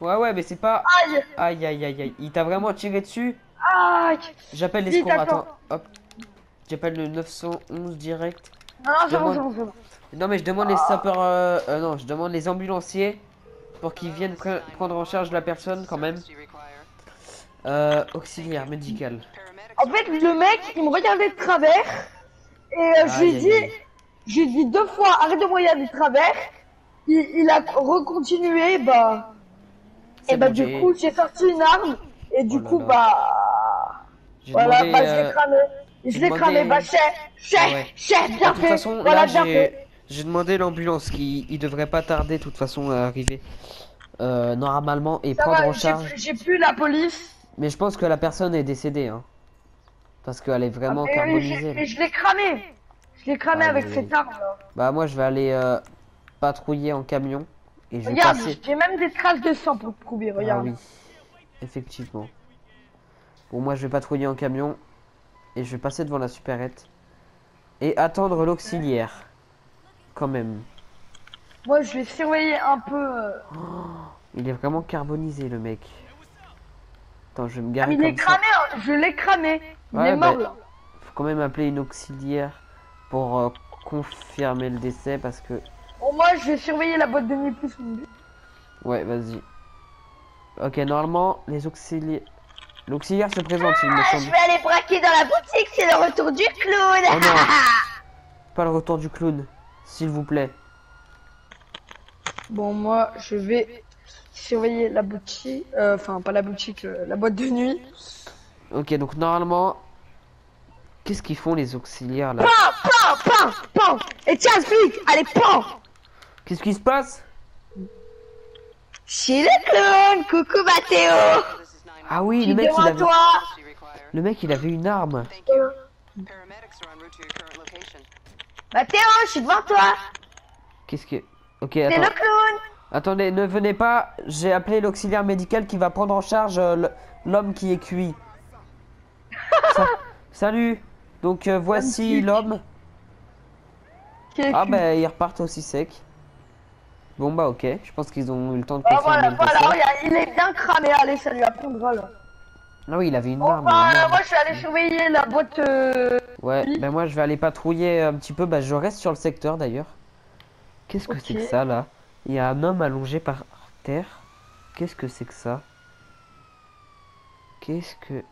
Ouais ouais mais c'est pas Aïe. aïe aïe aïe aïe il t'a vraiment tiré dessus? Aïe. J'appelle les secours attends. attends hop J'appelle le 911 direct Non, non, c'est bon. Non mais je demande les sapeurs euh, euh, non je demande les ambulanciers pour qu'ils viennent pre- prendre en charge la personne quand même Service do you require? Euh, auxiliaire médical En fait, le mec, il me regardait de travers. Et euh, je lui ai Aïe, dit, j'ai dit deux fois, arrête de me regarder de travers. Il, il a recontinué, bah. Et bah, du j'ai- coup, j'ai sorti une arme. Et du Oh là coup, là. bah. j'ai Voilà, demandé bah, je euh, l'ai cramé. Je j'ai l'ai demandé- cramé, bah, chef, chef, ouais. chef, De bien toute fait. façon, voilà, là, bien j'ai fait. j'ai demandé l'ambulance qui il devrait pas tarder de toute façon à arriver euh, normalement et Ça prendre va, en j'ai- charge. J'ai plus la police. Mais je pense que la personne est décédée, hein. Parce qu'elle est vraiment Ah, mais, carbonisée. mais je l'ai cramé. Je l'ai cramé Aïe, avec cette arme. là. Bah moi je vais aller euh, patrouiller en camion et je vais Regarde, passer. j'ai même des traces de sang pour prouver, Ah regarde. oui, effectivement. Bon moi je vais patrouiller en camion et je vais passer devant la supérette et attendre l'auxiliaire. Quand même. Moi, je vais surveiller un peu. euh, Il est vraiment carbonisé le mec. Attends, je vais me Ah, garer mais il est cramé, hein, je l'ai cramé. Il Ouais, est mort bah, là. Faut quand même appeler une auxiliaire pour euh, confirmer le décès parce que. Bon, moi, je vais surveiller la boîte de nuit plus. Ouais, vas-y. Ok, normalement, les auxiliaires. L'auxiliaire se présente, il me Ah, semble. je vais aller braquer dans la boutique, c'est le retour du clown. Oh non Pas le retour du clown, s'il vous plaît. Bon, moi, je vais surveiller la boutique. euh, Enfin, pas la boutique, euh, la boîte de nuit. Ok, donc normalement. Qu'est-ce qu'ils font les auxiliaires là? Pan, pan, pan, pan. Et tiens, flic, allez, pan. Qu'est-ce qui se passe? C'est le clown. Coucou, Mathéo. This is 911. Ah oui, le mec il devant avait. toi. Le mec il avait une arme. Thank you. Paramedics are en route to your current location. Mathéo, je suis devant toi. Qu'est-ce que. Ok, C'est attends. le clown. Attendez, ne venez pas. J'ai appelé l'auxiliaire médical qui va prendre en charge euh, l'homme qui est cuit. Sa- Salut. Donc euh, voici l'homme. Ah cul. bah ils repartent aussi sec. Bon bah ok, je pense qu'ils ont eu le temps de Ah, voilà, voilà, il est bien cramé. Allez, ça lui apprendra là. Ah oui, il avait une Bon, arme. bah, moi, je vais aller surveiller la boîte. euh, Ouais, oui. bah moi je vais aller patrouiller un petit peu. Bah je reste sur le secteur d'ailleurs. Qu'est-ce que c'est que ça là? Il y a un homme allongé par terre. Qu'est-ce que c'est que ça? Qu'est-ce que...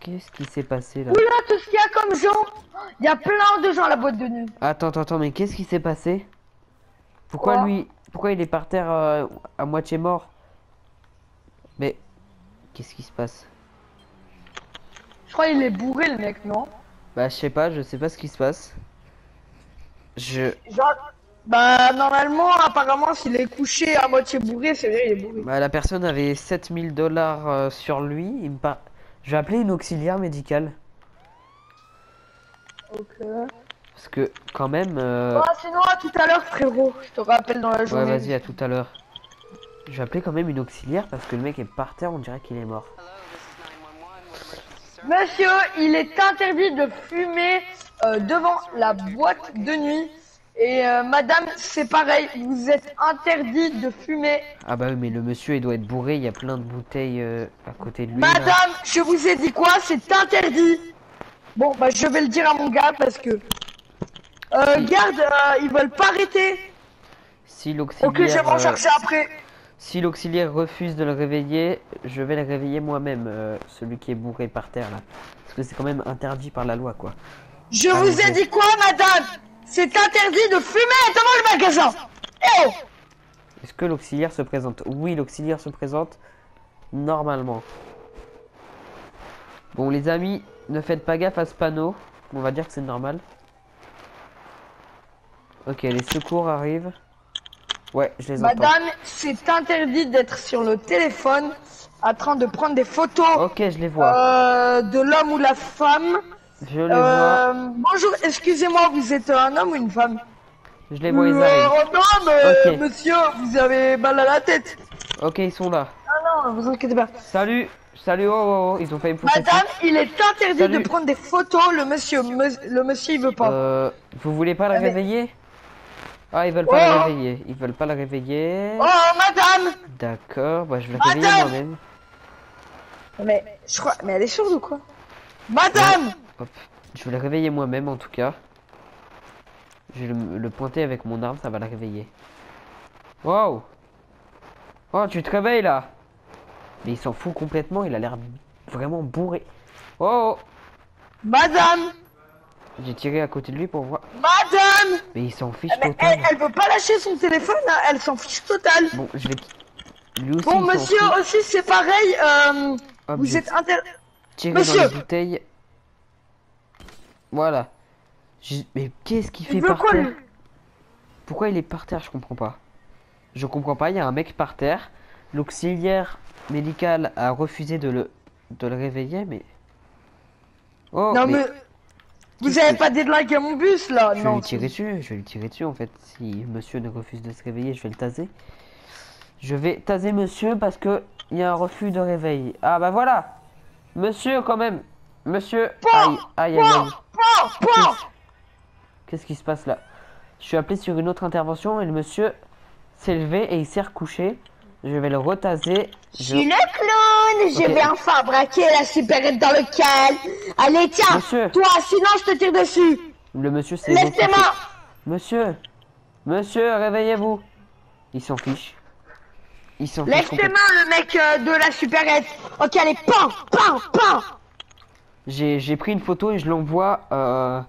Qu'est-ce qui s'est passé là? Oula, tout ce qu'il y a comme gens. Il y a plein de gens à la boîte de nuit. Attends, attends, attends, mais qu'est-ce qui s'est passé? Pourquoi Quoi? lui... Pourquoi il est par terre euh, à moitié mort? Mais... Qu'est-ce qui se passe? Je crois qu'il est bourré, le mec, non? Bah je sais pas, je sais pas ce qui se passe. Je... Genre. Bah, normalement, apparemment, s'il est couché à moitié bourré, c'est vrai, il est bourré. Bah la personne avait 7000 dollars euh, sur lui. Il me par... Je vais appeler une auxiliaire médicale. Ok. Parce que quand même... euh, Bah, sinon, à tout à l'heure, frérot. Je te rappelle dans la Ouais, journée. vas-y, à tout à l'heure. Je vais appeler quand même une auxiliaire parce que le mec est par terre, on dirait qu'il est mort. Hello, this is 911. What emergency service? Monsieur, il est interdit de fumer euh, devant la boîte de nuit. Et euh, madame, c'est pareil, vous êtes interdit de fumer. Ah bah oui, mais le monsieur il doit être bourré, il y a plein de bouteilles euh, à côté de lui. là. Madame, je vous ai dit quoi? C'est interdit. Bon, bah je vais le dire à mon gars parce que... Euh, garde, euh, ils veulent pas arrêter. Si l'auxiliaire... Ok, je vais m'en chercher après. Si l'auxiliaire refuse de le réveiller, je vais le réveiller moi-même, euh, celui qui est bourré par terre là. Parce que c'est quand même interdit par la loi quoi. Je Allez, vous ai dit quoi, madame? C'est interdit de fumer devant le magasin. Eh oh Est-ce que l'auxiliaire se présente? Oui, l'auxiliaire se présente normalement. Bon les amis, ne faites pas gaffe à ce panneau. On va dire que c'est normal. Ok, les secours arrivent. Ouais, je les entends. Madame, c'est interdit d'être sur le téléphone en train de prendre des photos Ok, je les vois. euh, de l'homme ou la femme. Je les vois. Euh, bonjour, excusez-moi, vous êtes un homme ou une femme Je les vois, ils Euh, arrivent. oh non, mais Ok. monsieur, vous avez mal à la tête. Ok, ils sont là. Ah non, vous inquiétez pas. Salut Salut, oh, oh, oh, ils ont failli me pousser Madame, il est interdit Salut. de prendre des photos. Le monsieur, me- le monsieur, il veut pas. Euh, vous voulez pas mais- réveiller? Ah, ils veulent pas Oh. le réveiller. Ils veulent pas le réveiller. Oh, madame D'accord, bah je vais le réveiller moi-même. Mais je crois, mais elle est sourde ou quoi? Madame Hop, je vais le réveiller moi-même en tout cas. Je vais le, le pointer avec mon arme, ça va la réveiller. Wow Oh, tu te réveilles là Mais il s'en fout complètement, il a l'air vraiment bourré. Oh Madame J'ai tiré à côté de lui pour voir. Madame Mais il s'en fiche Mais total. elle, elle veut pas lâcher son téléphone, hein, elle s'en fiche total. Bon, je vais. Lui aussi, Bon, monsieur aussi, c'est pareil. euh, Hop, vous êtes inter... dans Monsieur. Voilà. Mais qu'est-ce qu'il fait par quoi, terre lui Pourquoi il est par terre Je comprends pas. Je comprends pas. Il y a un mec par terre. L'auxiliaire médical a refusé de le de le réveiller, mais. Oh, Non, mais mais... Vous avez pas délingué mon bus, là je vais Non. lui tirer dessus. Je vais lui tirer dessus en fait. Si monsieur ne refuse de se réveiller, je vais le taser. Je vais taser monsieur parce que il y a un refus de réveil. Ah bah voilà. Monsieur quand même. Monsieur. Aïe aïe aïe aïe. Qu'est-ce qui se passe là? Je suis appelé sur une autre intervention et le monsieur s'est levé et il s'est recouché. Je vais le retaser. Je Je... suis le clown. je vais enfin braquer la supérette dans le cal. Allez, tiens, Monsieur. toi, sinon je te tire dessus. Le monsieur c'est Laisse tes mains. Monsieur Monsieur, réveillez-vous Il s'en fiche. Il s'en fiche Laisse tes mains, le mec euh, de la supérette. Ok, allez, pan, pan, pan. J'ai j'ai pris une photo et je l'envoie euh,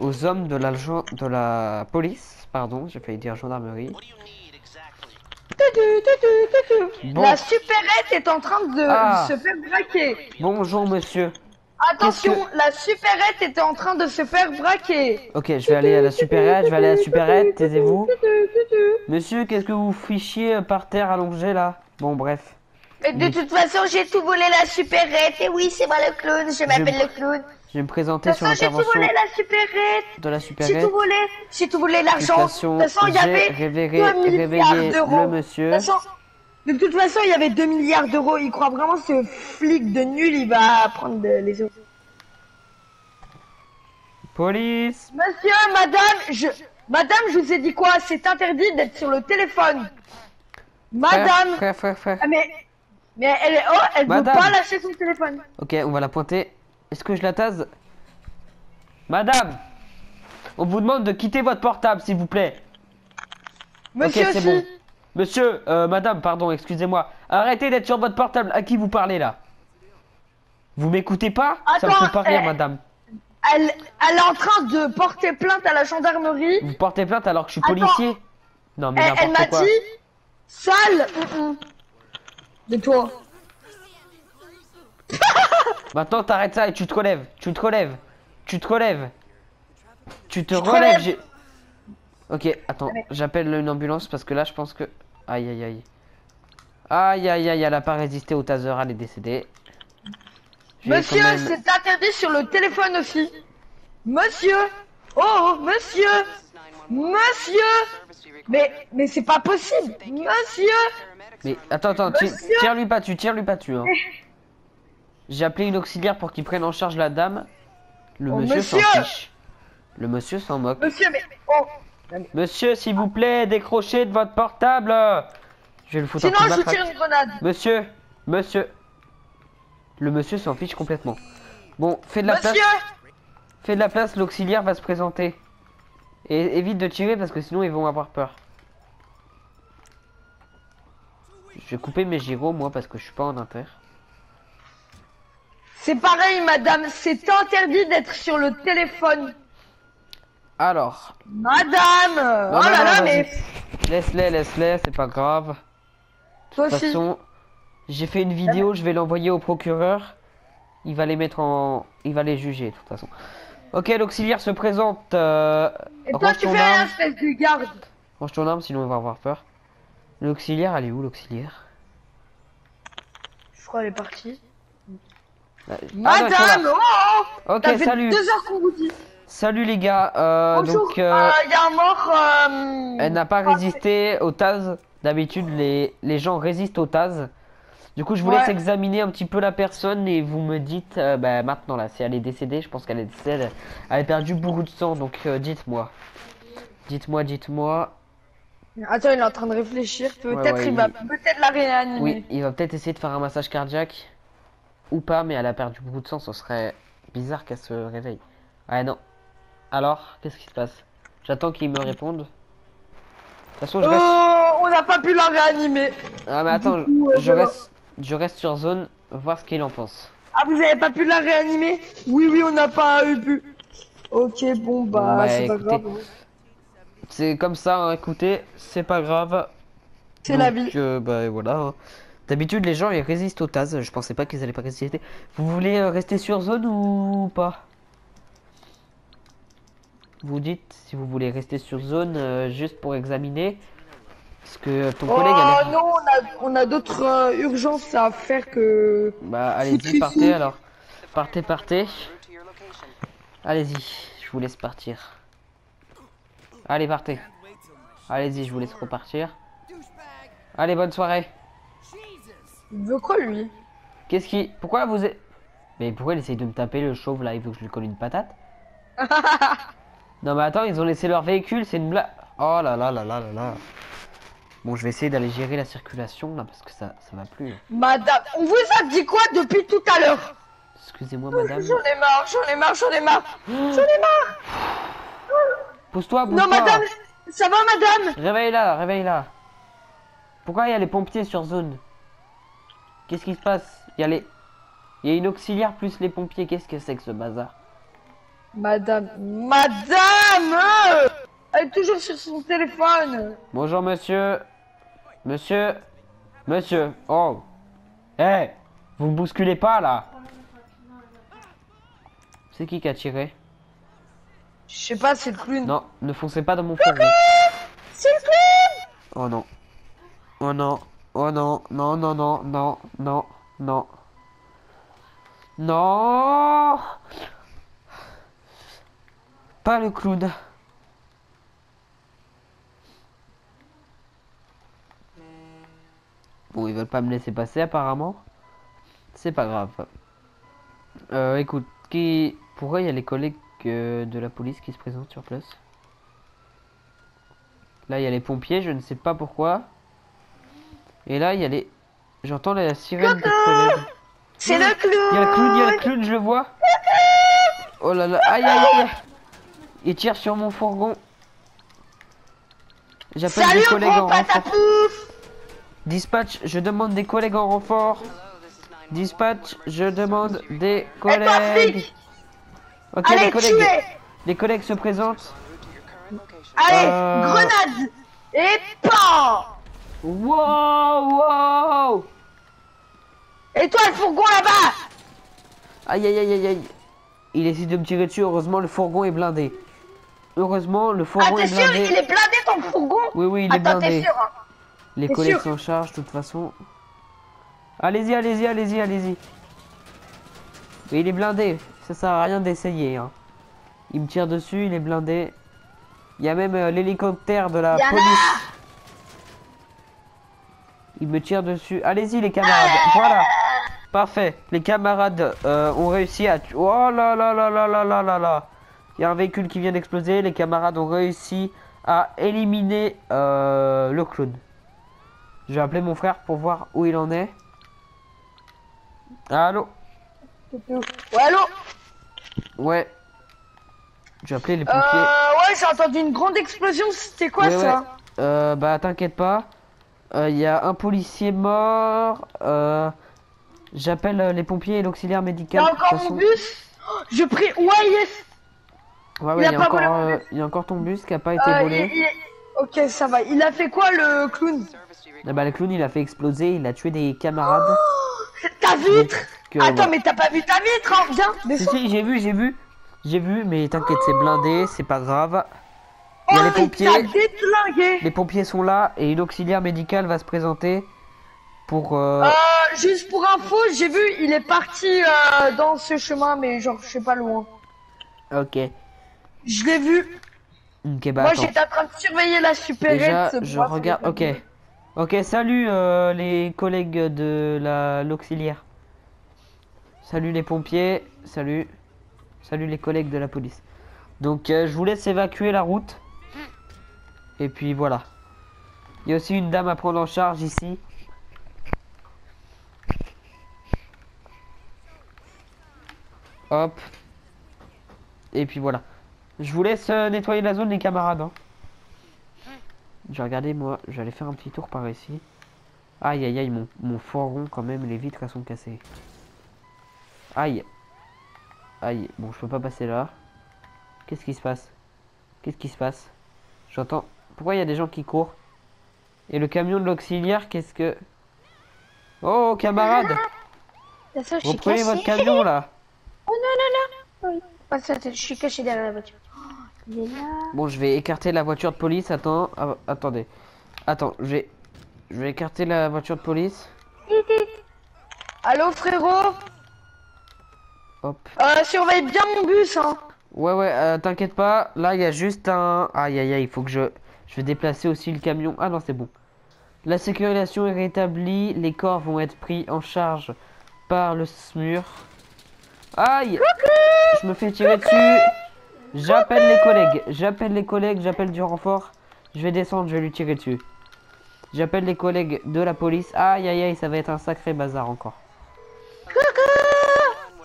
aux hommes de la, de la police. Pardon, j'ai failli dire gendarmerie. Bon. La supérette est en train de Ah. se faire braquer. Bonjour monsieur. Attention, la supérette était en train de se faire braquer. Ok, je vais aller à la supérette, je vais aller à la supérette, taisez-vous. Monsieur, qu'est-ce que vous fichiez par terre allongé là? Bon, bref. Mais de toute façon, j'ai tout volé la supérette. Et oui, c'est moi le clown. Je m'appelle le clown. Je vais me présenter De sur toute façon, j'ai tout l'intervention volé la supérette. de la J'ai supérette. tout volé. J'ai tout volé l'argent. De toute façon, il y j'ai avait réveillé, 2 milliards réveillé le monsieur. De toute façon, de toute façon, il y avait 2 milliards d'euros. Il croit vraiment ce flic de nul, il va prendre de- les euros. Police Monsieur, madame, je, madame, je vous ai dit quoi? C'est interdit d'être sur le téléphone. Madame, Frère, frère, frère. Ah, mais, mais elle, oh, elle Madame. veut pas lâcher son téléphone. Ok, on va la pointer. Est-ce que je la tase? Madame On vous demande de quitter votre portable, s'il vous plaît. Monsieur aussi. bon. Monsieur, euh, madame, pardon, excusez-moi. Arrêtez d'être sur votre portable. À qui vous parlez là? Vous m'écoutez pas? Ça me fait pas rire, eh. madame. Elle, elle est en train de porter plainte à la gendarmerie. Vous portez plainte alors que je suis Attends. policier Non, mais Elle, elle n'importe m'a dit sale mm, mm, de toi. Maintenant, t'arrêtes ça et tu te relèves. Tu te relèves. Tu te relèves. Tu te relèves. Ok, attends. J'appelle une ambulance parce que là, je pense que. Aïe, aïe, aïe. Aïe, aïe, aïe, elle a pas résisté au taser, elle est décédée. Monsieur, même- c'est interdit sur le téléphone aussi. Monsieur, oh, monsieur, 911. Monsieur. Mais, mais c'est pas possible. Monsieur, Mais attends, attends, tu- tire-lui pas dessus, tire-lui pas dessus. Hein. J'ai appelé une auxiliaire pour qu'il prenne en charge la dame. Le Oh, monsieur s'en fiche. Le monsieur s'en moque. monsieur, mais oh. Monsieur, s'il vous plaît, décrochez de votre portable. Je vais le foutre en Sinon, de je tire une grenade. Monsieur, monsieur. Le monsieur s'en fiche complètement. Bon, fais de la Monsieur, place. Fais de la place, l'auxiliaire va se présenter. Et évite de tirer parce que sinon ils vont avoir peur. Je vais couper mes gyros moi parce que je suis pas en inter. c'est pareil, madame. C'est interdit d'être sur le téléphone. Alors, Madame. Non, oh non, là là, mais laisse-les, laisse-les, c'est pas grave. toi De toute façon, j'ai fait une vidéo, je vais l'envoyer au procureur. Il va les mettre en... Il va les juger de toute façon. Ok, l'auxiliaire se présente. Euh... Et toi, range tu ton fais arme. espèce de garde. Range ton arme, sinon on va avoir peur. L'auxiliaire, elle est où l'auxiliaire? Je crois elle est partie. Ah, sont là. Madame, oh, oh, Ok, fait salut. deux heures qu'on vous dit. Salut les gars. Euh, Bonjour. donc, euh, Il y a un mort. euh, elle n'a pas résisté au Taz. D'habitude, les, les gens résistent au Taz. Du coup, je vous Ouais. laisse examiner un petit peu la personne et vous me dites euh, bah, maintenant là, si elle est décédée, je pense qu'elle est décédée. Elle a perdu beaucoup de sang, donc euh, dites-moi. Dites-moi, dites-moi. Attends, il est en train de réfléchir. Peut-être Ouais, ouais, il va peut-être la réanimer. Oui, il va peut-être essayer de faire un massage cardiaque. Ou pas, mais elle a perdu beaucoup de sang, ce serait bizarre qu'elle se réveille. Ouais, non. Alors, qu'est-ce qui se passe? J'attends qu'il me réponde. De toute façon, je reste... Oh, on n'a pas pu la réanimer. Ah, mais attends, coup, euh, je reste, je reste sur zone, voir ce qu'il en pense. Ah, vous avez pas pu la réanimer? Oui, oui, on n'a pas eu pu. Ok, bon, bah, Bah, c'est pas grave. C'est comme ça, hein, écoutez, c'est pas grave. C'est la vie. euh, bah voilà. hein. D'habitude, les gens ils résistent au Taz. Je pensais pas qu'ils allaient pas résister. Vous voulez euh, rester sur zone ou pas? Vous dites si vous voulez rester sur zone euh, juste pour examiner. Parce que ton Oh collègue a l'air- non, on a, a d'autres euh, urgences à faire que. Bah allez-y, partez alors. Partez, partez. Allez-y, je vous laisse partir. Allez, partez. Allez-y, je vous laisse repartir. Allez, bonne soirée. Il veut quoi lui? Qu'est-ce qui... Pourquoi vous êtes... Mais pourquoi il essaye de me taper le chauve là Il veut que je lui colle une patate? Non mais attends, ils ont laissé leur véhicule, c'est une blague. Oh là là là là là là. Bon, je vais essayer d'aller gérer la circulation là parce que ça, ça va plus. Madame, on vous a dit quoi depuis tout à l'heure? Excusez-moi, madame. J'en ai marre, j'en ai marre, j'en ai marre. J'en ai marre. Pousse-toi, pousse-toi. Non, madame, ça va, madame? Réveille-la, réveille-la. Pourquoi il y a les pompiers sur zone? Qu'est-ce qui se passe? Il y a les... Il y a une auxiliaire plus les pompiers. Qu'est-ce que c'est que ce bazar? Madame, madame Elle est toujours sur son téléphone. Bonjour, monsieur. Monsieur. Monsieur. Oh. Eh Vous me bousculez pas, là C'est qui qui a tiré? Je sais pas, c'est le clown. Non, ne foncez pas dans mon fourgon. C'est le clown Oh non. Oh non. Oh non. Non, non, non, non, non, non. Non Pas le clown. Bon, ils veulent pas me laisser passer apparemment. C'est pas grave. Euh, écoute, qui... pourquoi il y a les collègues euh, de la police qui se présentent sur place? Là, il y a les pompiers, je ne sais pas pourquoi. Et là, il y a les... J'entends la sirène collègues. C'est le clown Il y a le clown, il y a le clown, je le vois. Oh là là, aïe aïe aïe. Il tire sur mon fourgon. J'appelle des collègues en renfort. Dispatch, je demande des collègues en renfort. Hello, this is 911. Dispatch, je demande des collègues. Ok, les Allez, collègues, tuez les collègues se présentent. Allez, Euh. grenade Et PAN Wow, wow. Et toi, le fourgon là-bas Aïe aïe aïe aïe aïe. Il essaie de me tirer dessus, heureusement le fourgon est blindé. Heureusement le Ah, fourgon t'es est sûr blindé. Il est blindé ton fourgon Oui oui il est Attends, t'es blindé. sûr hein Les s'en chargent de toute façon. Allez-y, allez-y, allez-y, allez-y. Mais il est blindé, ça sert à rien d'essayer. hein. Il me tire dessus, il est blindé. Il y a même euh, l'hélicoptère de la Yana police. Il me tire dessus. Allez-y les camarades, voilà. Parfait. Les camarades euh, ont réussi à... Oh là là là là là là là là. Il y a un véhicule qui vient d'exploser. Les camarades ont réussi à éliminer euh, le clown. Je vais appeler mon frère pour voir où il en est. Allô Ouais, allô Ouais. Je vais appeler les Euh, pompiers. ouais, j'ai entendu une grande explosion, c'était quoi Ouais, ça ouais. Euh, bah t'inquiète pas. Euh, Il y a un policier mort. Euh, J'appelle euh, les pompiers et l'auxiliaire Il y médical. a encore mon bus Oh, Je prie, ouais, yes Ouais, Il ouais, il y, a encore, euh, il y a encore ton bus qui a pas été Euh, volé. il- il- Ok, ça va. Il a fait quoi le clown? Ah bah, le clown il a fait exploser, il a tué des camarades. Ta vitre Que, Attends, mais t'as pas vu ta vitre, hein Viens, Si, descends. si, j'ai vu, j'ai vu. J'ai vu, mais t'inquiète, c'est blindé, c'est pas grave. Il y a Oh, les mais pompiers. Les pompiers sont là et une auxiliaire médicale va se présenter pour. euh, Euh, juste pour info, j'ai vu, il est parti euh, dans ce chemin, mais genre, je sais pas loin. Ok. Je l'ai vu. Ok, bah Moi, j'étais en train de surveiller la supérette. Déjà, je regarde. Ok. Ok, salut euh, les collègues de la l'auxiliaire. Salut les pompiers. Salut. Salut les collègues de la police. Donc, euh, je vous laisse évacuer la route. Et puis voilà. Il y a aussi une dame à prendre en charge ici. Hop. Et puis voilà. Je vous laisse euh, nettoyer la zone, les camarades. hein. Je regarder, moi, aller faire un petit tour par ici. Aïe, aïe, aïe, mon, mon fourgon, quand même, les vitres, elles sont cassées. Aïe. Aïe, bon, je peux pas passer là. Qu'est-ce qui se passe? Qu'est-ce qui se passe? J'entends... Pourquoi il y a des gens qui courent? Et le camion de l'auxiliaire, qu'est-ce que... Oh, camarade Reprenez caché. votre camion, là Oh non, non, non. Pas ça, je suis caché derrière la voiture. Il est là. Bon, je vais écarter la voiture de police. Attends, ah, attendez. Attends, je vais... Je vais écarter la voiture de police. Allô, frérot? Hop. euh, Surveille bien mon bus, hein. Ouais, ouais, euh, t'inquiète pas. Là, il y a juste un... Aïe, aïe, aïe, il faut que je... Je vais déplacer aussi le camion. Ah non, c'est bon. La sécurisation est rétablie. Les corps vont être pris en charge par le SMUR. Aïe Je me fais tirer dessus. J'appelle les collègues. J'appelle les collègues, j'appelle du renfort. Je vais descendre, je vais lui tirer dessus. J'appelle les collègues de la police. Aïe aïe aïe, ça va être un sacré bazar encore.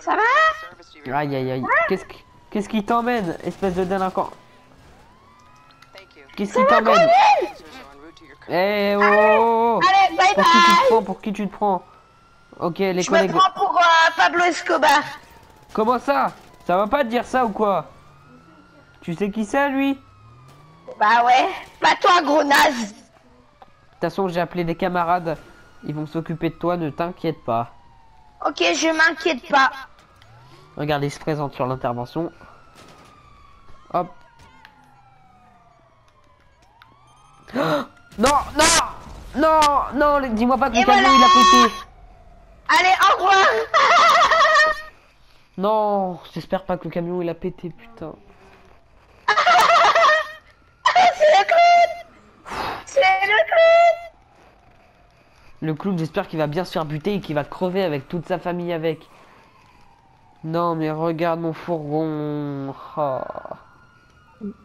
Ça va. Aïe aïe aïe. Qu'est-ce qui, qu'est-ce qui t'emmène, espèce de délinquant. Qu'est-ce qui t'emmène. Eh oh, oh, oh. Allez, bye Pour qui tu te prends Pour qui tu te prends Ok, les Je collègues. me prends pour euh, Pablo Escobar. Comment ça? Ça va pas te dire ça ou quoi? Tu sais qui c'est lui? De Bah ouais, pas toi, gros naze. toute façon, j'ai appelé des camarades. Ils vont s'occuper de toi, ne t'inquiète pas. Ok, je m'inquiète pas. Regarde, il se présente sur l'intervention. Hop. Oh non, non, non, non, dis-moi pas que le camion voilà il a pété. Allez, au revoir. Non, j'espère pas que le camion il a pété, putain. C'est le clown. C'est le clown. Le clown, j'espère qu'il va bien se faire buter et qu'il va crever avec toute sa famille avec. Non, mais regarde mon fourgon. Oh.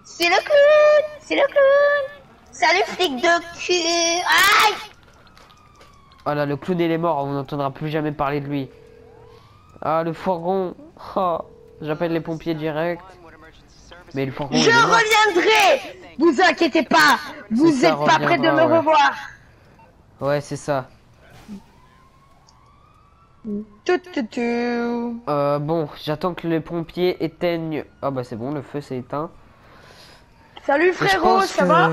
C'est le clown. C'est le clown. Salut, flic de cul. Aïe. Oh là, le clown il est mort, on n'entendra plus jamais parler de lui. Ah, le fourgon. Oh. J'appelle les pompiers direct. Mais le il Je reviendrai. Vous inquiétez pas. Vous ça, êtes pas prêt de me ouais. revoir. Ouais, c'est ça. Tout, tout, tout. Euh, bon, j'attends que les pompiers éteignent. Ah bah c'est bon, le feu s'est éteint. Salut frérot, ça que- va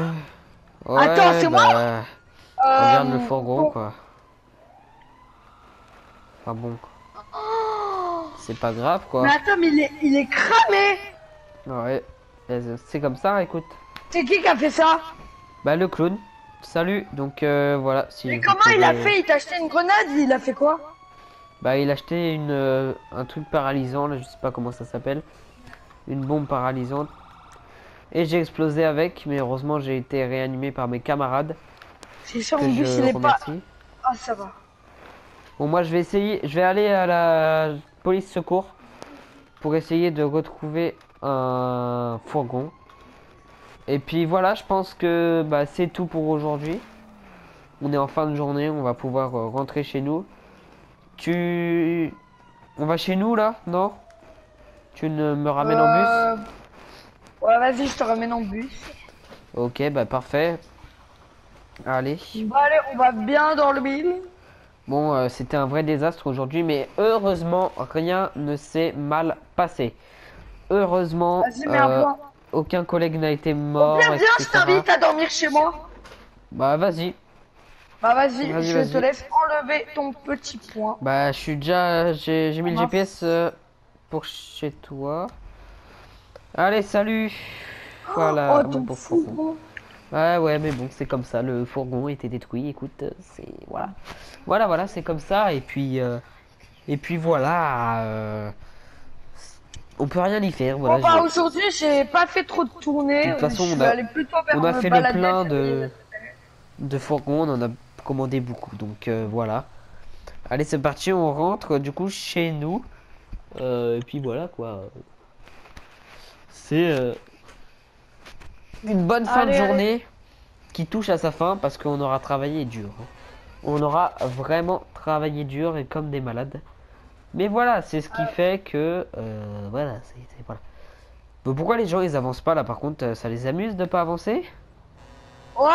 Ouais, Attends, c'est moi bah, Regarde le Euh, fourgon, bon. quoi. Enfin bon. C'est pas grave, quoi. Mais attends, mais il est, il est cramé Ouais. C'est comme ça, écoute. C'est qui qui a fait ça? Bah, le clown. Salut, donc euh, voilà. Si Mais comment il a fait? Il t'a acheté une grenade Il a fait quoi? Bah, il a acheté une, euh, un truc paralysant, là, je sais pas comment ça s'appelle. Une bombe paralysante. Et j'ai explosé avec, mais heureusement, j'ai été réanimé par mes camarades. C'est sûr, en plus, il est pas... Ah, ça va. Bon, moi, je vais essayer, je vais aller à la police secours pour essayer de retrouver un fourgon. Et puis voilà, je pense que bah, c'est tout pour aujourd'hui. On est en fin de journée, on va pouvoir euh, rentrer chez nous. Tu... On va chez nous là Non? Tu ne me ramènes en bus? Euh, Ouais, vas-y, je te ramène en bus. Ok, bah parfait. Allez. Bah allez, on va bien dans le mille. Bon, euh, c'était un vrai désastre aujourd'hui, mais heureusement, rien ne s'est mal passé. Heureusement, euh, aucun collègue n'a été mort. Viens, viens, je t'invite à dormir chez moi. Bah vas-y. Bah vas-y, je te laisse enlever ton petit point. Bah je suis déjà, j'ai mis le Mince. GPS euh, pour chez toi. Allez, salut. Voilà, oh, mon ton beau fourgon. fourgon. Ouais, ouais, mais bon, c'est comme ça. Le fourgon était détruit. Écoute, c'est voilà, voilà, voilà, c'est comme ça. Et puis, euh, et puis voilà. On peut rien y faire. Voilà. Bon bah je- aujourd'hui j'ai pas fait trop de tournées. De toute façon, on a- on fait le plein de, de fourgons. On en a commandé beaucoup. Donc euh, voilà. Allez, c'est parti. On rentre du coup chez nous. Euh, et puis voilà quoi. C'est euh, une bonne fin Allez, de allez. journée qui touche à sa fin parce qu'on aura travaillé dur. hein. On aura vraiment travaillé dur et comme des malades. Mais voilà, c'est ce qui fait que euh, voilà, c'est voilà. Mais pourquoi les gens ils avancent pas là par contre euh, ça les amuse de pas avancer? Oh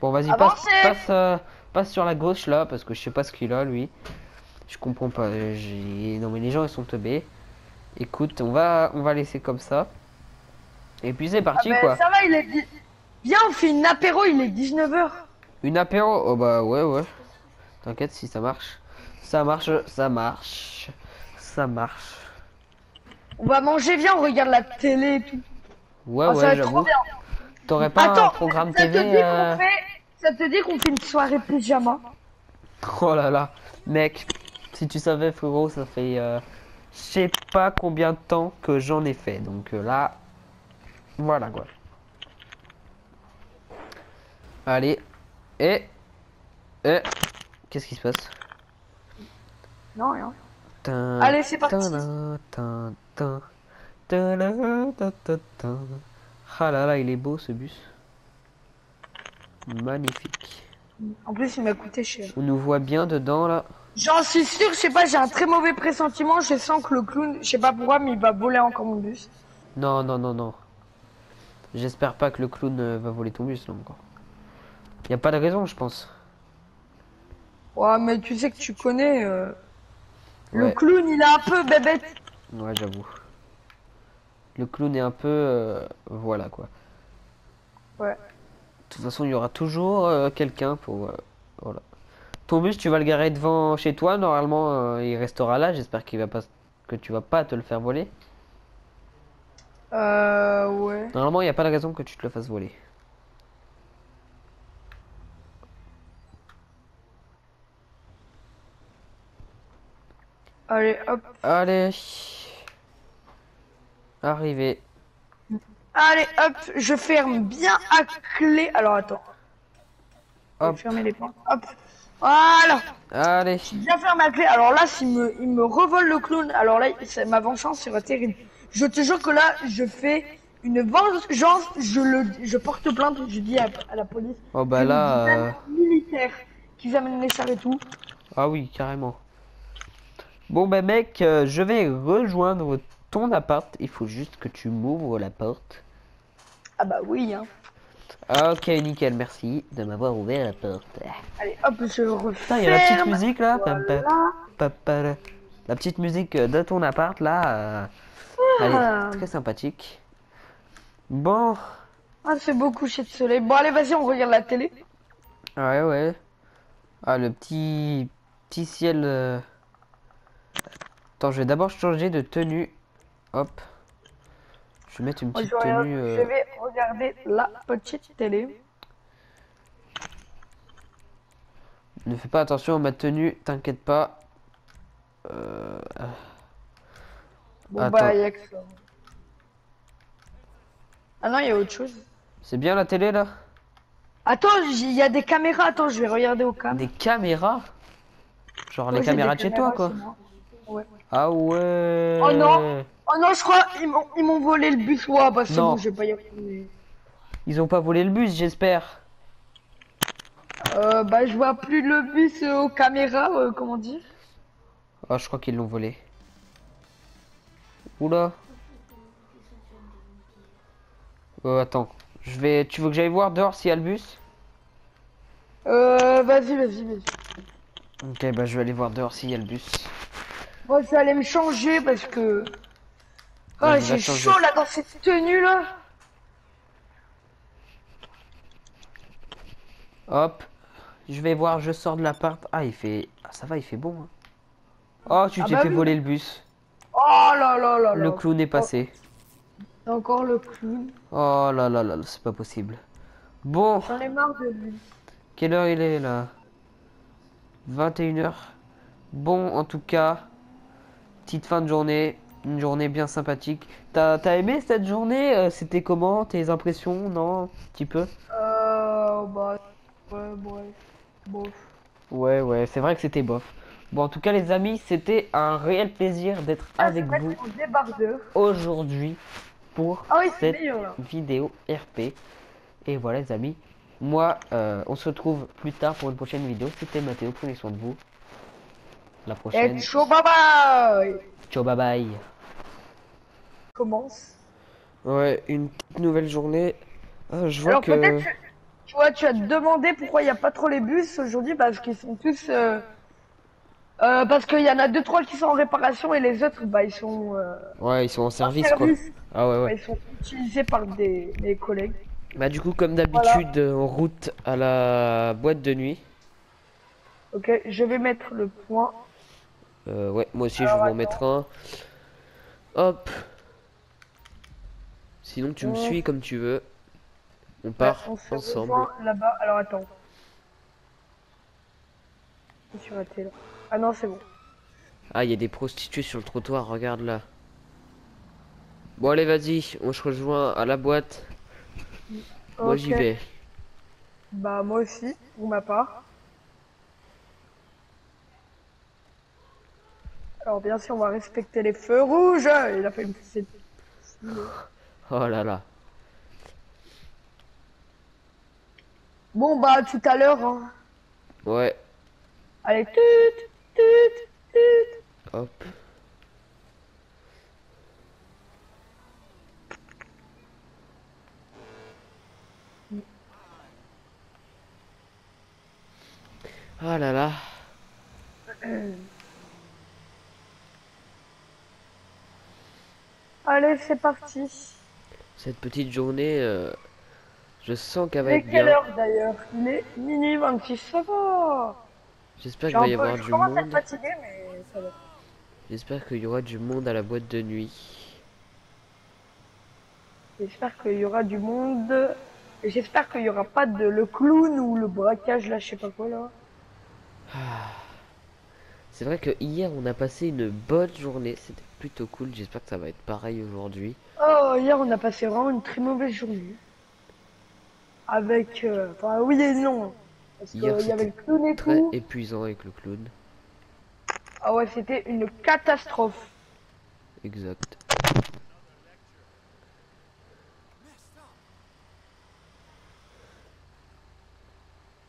Bon vas-y passe, euh, passe sur la gauche là parce que je sais pas ce qu'il a lui. Je comprends pas. Non mais les gens ils sont teubés. Écoute, on va on va laisser comme ça. Et puis c'est Ah parti ben, quoi. ça va, il est... Viens, on fait une apéro, il est 19h. Une apéro? Oh bah ouais ouais. T'inquiète si ça marche. Ça marche, ça marche. Ça marche. On va manger, viens, on regarde la télé et tout. Ouais Oh, va ouais j'avoue. T'aurais pas un programme ça te TV dit euh, fait... Ça te dit qu'on fait une soirée pyjama? Oh là là, mec, si tu savais frérot, ça fait euh, je sais pas combien de temps que j'en ai fait. Donc euh, là, voilà quoi. Allez, et et qu'est-ce qui se passe? Non, rien. Allez, c'est parti. tin. Ah là là, il est beau ce bus. Magnifique. En plus, il m'a coûté cher. On nous voit bien dedans là. J'en suis sûr, je sais pas, j'ai un très mauvais pressentiment. Je sens que le clown, je sais pas pourquoi, mais il va voler encore mon bus. Non, non, non, non. J'espère pas que le clown euh, va voler ton bus là encore. Y a pas de raison, je pense. Ouais, mais tu sais que tu connais. euh, Le clown, il est un peu bébête. Ouais, j'avoue. Le clown est un peu. euh, voilà quoi. Ouais. De toute façon, il y aura toujours euh, quelqu'un pour. euh, voilà. Ton bus, tu vas le garer devant chez toi. Normalement, il restera là. J'espère qu'il va pas que tu vas pas te le faire voler. Euh, ouais. Normalement, il n'y a pas de raison que tu te le fasses voler. Allez, hop. Allez. Arrivé. Allez, hop, je ferme bien à clé. Alors, attends. Hop. fermer les portes. Hop. Voilà. Allez. Bien fermé à clé. Alors là, s'il me, il me revole le clown, alors là, c'est- ma vengeance sera terrible. Je te jure que là, je fais une vengeance. Je le, je porte plainte. Je dis à, à la police. Oh bah là. euh, Militaire qui amènent les chars et tout. Ah oui, carrément. Bon bah mec, euh, je vais rejoindre ton appart. Il faut juste que tu m'ouvres la porte. Ah bah oui, hein. Ah, ok, nickel, merci de m'avoir ouvert la porte. Allez, hop, je referme. Il y a la petite musique là. Voilà. La petite musique euh, de ton appart là. euh, Elle Ah. est très sympathique. Bon. Ah, c'est beau coucher de soleil. Bon, allez, vas-y, on regarde la télé. Ouais, ouais. Ah, le petit, petit ciel. euh. Attends, je vais d'abord changer de tenue. Hop. Je vais mettre une petite je, tenue. euh, je vais regarder la petite télé. Ne fais pas attention à ma tenue, t'inquiète pas. Euh, Bon, Attends. bah, y a que ça. Ah non, il y a autre chose. C'est bien la télé là? Attends, il y a des caméras. Attends, je vais regarder au cam. Des caméras? Genre les caméras de chez toi quoi Ouais. Ah ouais Oh non Oh non, je crois ils m'ont ils m'ont volé le bus. Ouais, bah c'est bon, je vais pas y. Ils ont pas volé le bus j'espère Euh, bah je vois plus le bus euh, aux caméras, euh, comment dire. Ah je crois qu'ils l'ont volé. Oula Euh attends, je vais... Tu veux que j'aille voir dehors s'il y a le bus? Euh, vas-y, vas-y, vas-y. Ok bah je vais aller voir dehors s'il y a le bus. Moi, je vais aller me changer parce que. Ah, Ouais, vais j'ai chaud là dans cette tenue là. Hop, je vais voir, je sors de l'appart. Ah il fait... Ah ça va il fait bon hein. Oh tu Ah t'es bah fait oui. voler le bus. Oh là là là. Le clown est passé. Encore le clown. Oh là là là, là, c'est pas possible. Bon, J'en ai marre de lui. quelle heure il est là? 21h. Bon, en tout cas, petite fin de journée, une journée bien sympathique. T'as t'as aimé cette journée euh, C'était comment Tes impressions Non Un petit peu? Euh, bah. Ouais, ouais. Bon. Ouais, ouais, c'est vrai que c'était bof. Bon, en tout cas, les amis, c'était un réel plaisir d'être avec Ah, c'est vous aujourd'hui pour Ah oui, cette meilleur vidéo RP. Et voilà les amis, moi euh, on se retrouve plus tard pour une prochaine vidéo. C'était Mathéo, prenez soin de vous. La prochaine. Et chaud, bye bye. Ciao bye bye. Commence. Ouais, une petite nouvelle journée. Ah, je vois Alors que. peut-être, tu- vois, tu as demandé pourquoi il n'y a pas trop les bus aujourd'hui, parce qu'ils sont tous... euh, euh, parce qu'il y en a deux trois qui sont en réparation et les autres, bah ils sont... euh, Ouais, ils sont en en service quoi. service. Ah ouais, ouais. ils sont utilisés par des, des collègues. Bah, du coup, comme d'habitude, euh, en route à la boîte de nuit. Ok, je vais mettre le point. Euh, ouais, moi aussi Alors, je vais en attends. mettre un. Hop. Sinon, tu me suis comme tu veux. On part Ouais, on se ensemble. là-bas. Alors attends. Je suis raté là. Ah non, c'est bon. Ah, il y a des prostituées sur le trottoir, regarde là. Bon, allez, vas-y, on se rejoint à la boîte. Moi, j'y vais. Bah moi aussi, pour ma part. Alors bien sûr, on va respecter les feux rouges. Il a fait une petite... Oh là là. Bon, bah, tout à l'heure. hein. Ouais, Allez, tut, tut, tut. hop. Ah là là. Allez, c'est parti. Cette petite journée, euh, je sens qu'elle va être quelle bien. heure d'ailleurs Il est minuit 26, ça va. J'espère Je qu'il va y peu- avoir du monde. fatigué, mais ça va. J'espère qu'il y aura du monde à la boîte de nuit. J'espère qu'il y aura du monde. J'espère qu'il y aura pas de le clown ou le braquage là, je sais pas quoi là. C'est vrai que hier on a passé une bonne journée, c'était plutôt cool. J'espère que ça va être pareil aujourd'hui. Oh, hier on a passé vraiment une très mauvaise journée. Avec. euh, Enfin, oui et non. Parce qu'il y avait le clown et Très tout. épuisant avec le clown. Ah ouais, c'était une catastrophe. Exact.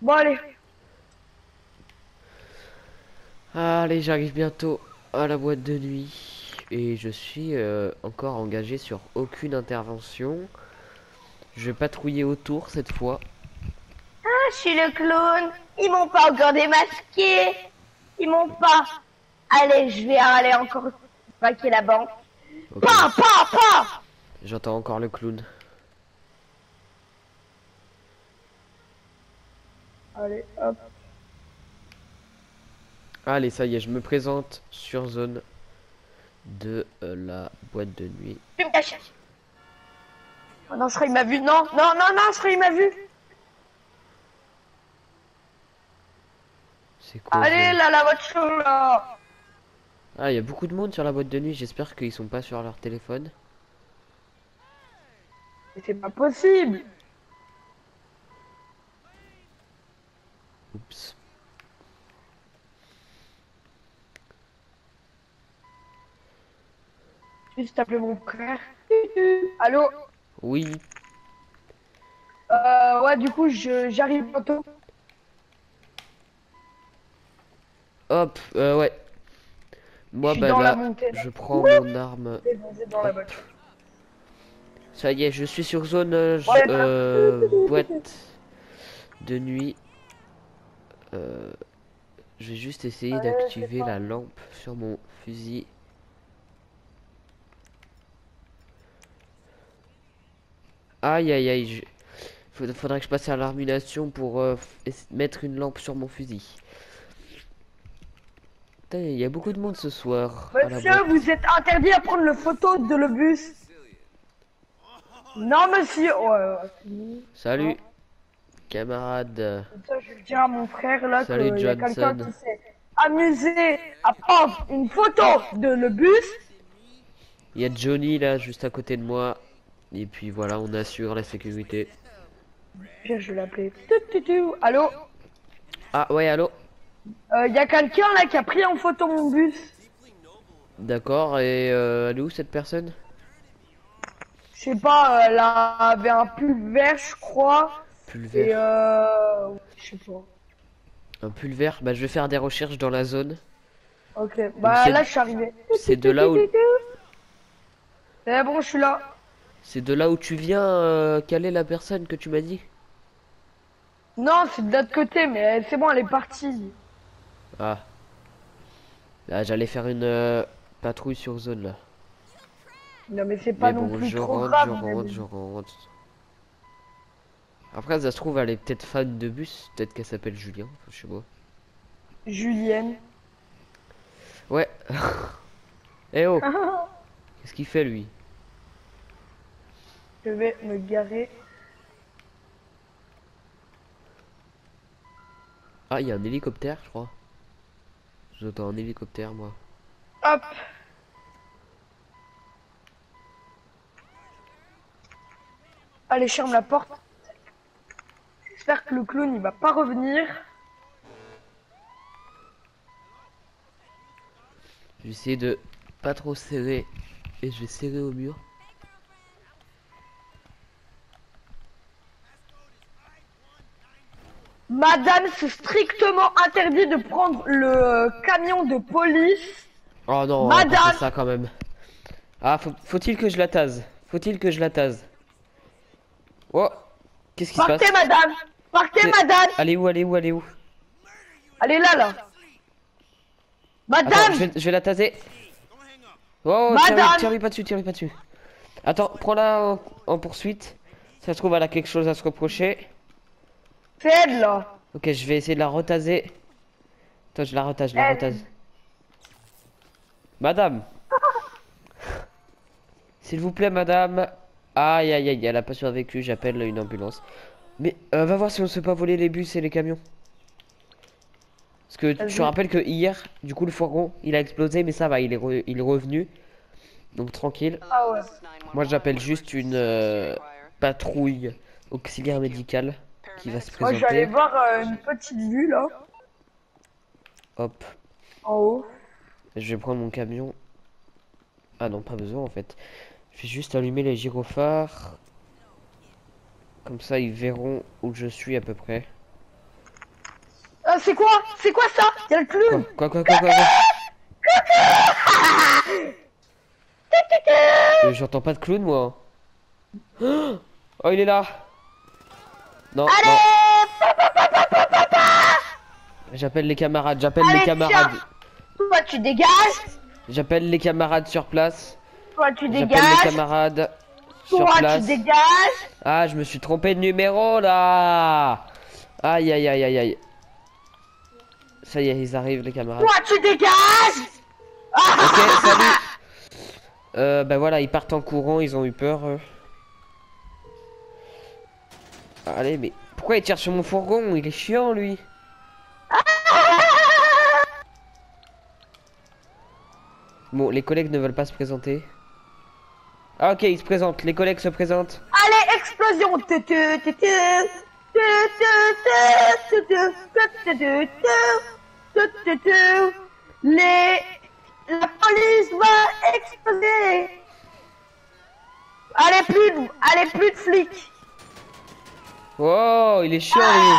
Bon, allez. Allez, j'arrive bientôt à la boîte de nuit. Et je suis euh, encore engagé sur aucune intervention. Je vais patrouiller autour cette fois. Ah, je suis le clown. Ils m'ont pas encore démasqué. Ils m'ont pas. Allez, je vais aller encore braquer la banque. Ok. Pa, pa, pa J'entends encore le clown. Allez, hop. Allez, ça y est, je me présente sur zone de euh, la boîte de nuit. Je vais me cacher. Oh non, Shrey m'a vu. Non, non, non, non, Shrey m'a vu. C'est quoi Allez, là, la voiture là. Ah, il y a beaucoup de monde sur la boîte de nuit. J'espère qu'ils sont pas sur leur téléphone. Mais c'est pas possible. Oups. Juste appeler mon frère. Allô Oui, Euh, ouais, du coup, je- j'arrive bientôt. hop, euh, ouais. Moi, bah là, montée. là. je prends mon arme. Dans la. Ça y est, je suis sur zone euh, Ouais. euh, boîte de nuit. Euh, je vais juste essayer Ouais, d'activer la lampe sur mon fusil. Aïe aïe aïe, je... Faud- faudrait que je passe à l'armination pour euh, mettre une lampe sur mon fusil. Il y a beaucoup de monde ce soir. Monsieur, vous êtes interdit à prendre le photo de le bus. Non, monsieur. Ouais. Salut, camarade. Ça, je dire à mon frère là Salut, qu'il y a quelqu'un Johnson. qui s'est amusé à prendre une photo de le bus. Il y a Johnny là juste à côté de moi. Et puis voilà, on assure la sécurité. Je vais l'appeler. Allô Ah ouais, allô Il y a quelqu'un là qui a pris en photo mon bus. D'accord, et euh, elle est où cette personne Je sais pas, elle avait un pull vert, je crois. Pull Et vert. euh. Je sais pas. Un pull vert Bah je vais faire des recherches dans la zone. Ok, bah là je suis arrivé. C'est de là où C'est bon, je suis là. C'est de là où tu viens euh, quelle est la personne que tu m'as dit? Non, c'est de l'autre côté, mais c'est bon, elle est partie. Ah. Là j'allais faire une euh, patrouille sur zone là. Non, mais c'est pas Mais non bon, plus je trop rentre, grave. je rentre, je rentre. Après ça se trouve elle est peut-être fan de bus, peut-être qu'elle s'appelle Julien, je sais pas. Julienne. Ouais. Eh oh Qu'est-ce qu'il fait lui? Je vais me garer. Ah, il y a un hélicoptère, je crois. J'entends un hélicoptère, moi. Hop. Allez, ferme la porte. J'espère que le clown il va pas revenir. Je vais essayer de pas trop serrer. Et je vais serrer au mur. Madame, c'est strictement interdit de prendre le euh, camion de police. Oh non, Madame ça quand même. Ah, faut- faut-il que je la tase? Faut-il que je la tase? Oh Qu'est-ce qui se passe? Partez, madame Partez, madame Allez où, allez où, allez où? Elle est là, là Attends, Madame je vais, je vais la taser. Oh, Madame tire-lui tire-lui pas dessus, pas dessus. Attends, prends-la en, en poursuite. Ça se trouve, elle a quelque chose à se reprocher. C'est elle, là Ok, je vais essayer de la retaser. Attends, je la retase, je la retase. Madame S'il vous plaît, madame. Aïe, aïe, aïe, elle a pas survécu, j'appelle une ambulance. Mais euh, va voir si on se fait pas voler les bus et les camions. Parce que je te Vas-y. rappelle que hier, du coup, le fourgon, il a explosé, mais ça va, il est, re- il est revenu. Donc tranquille. Ah ouais. Moi, j'appelle juste une euh, patrouille auxiliaire médicale qui va se Moi, je vais aller voir euh, une petite vue, là, Hop. en haut. Je vais prendre mon camion. Ah non, pas besoin en fait. Je vais juste allumer les gyrophares. Comme ça, ils verront où je suis à peu près. Ah, c'est quoi? C'est quoi ça? Y'a le clown? Quoi, quoi, quoi, quoi, quoi, quoi? Euh, J'entends pas de clown moi. Oh, il est là. Non, non. J'appelle les camarades, j'appelle les Allez, camarades. Toi, tu dégages. J'appelle les camarades sur place. Toi, tu J'appelle les dégages. camarades sur Toi, tu dégages. Ah, je me suis trompé de numéro là. Aïe aïe aïe aïe aïe. Ça y est, ils arrivent les camarades. Toi, tu dégages. Ok, salut. Euh, bah voilà, ils partent en courant, ils ont eu peur. eux. Allez, mais pourquoi il tire sur mon fourgon Il est chiant, lui. Bon, les collègues ne veulent pas se présenter. Ah, ok, ils se présentent. Les collègues se présentent. Allez, explosion Les... La police va exploser Allez, plus de... Allez, plus de flics Oh, il est chiant lui.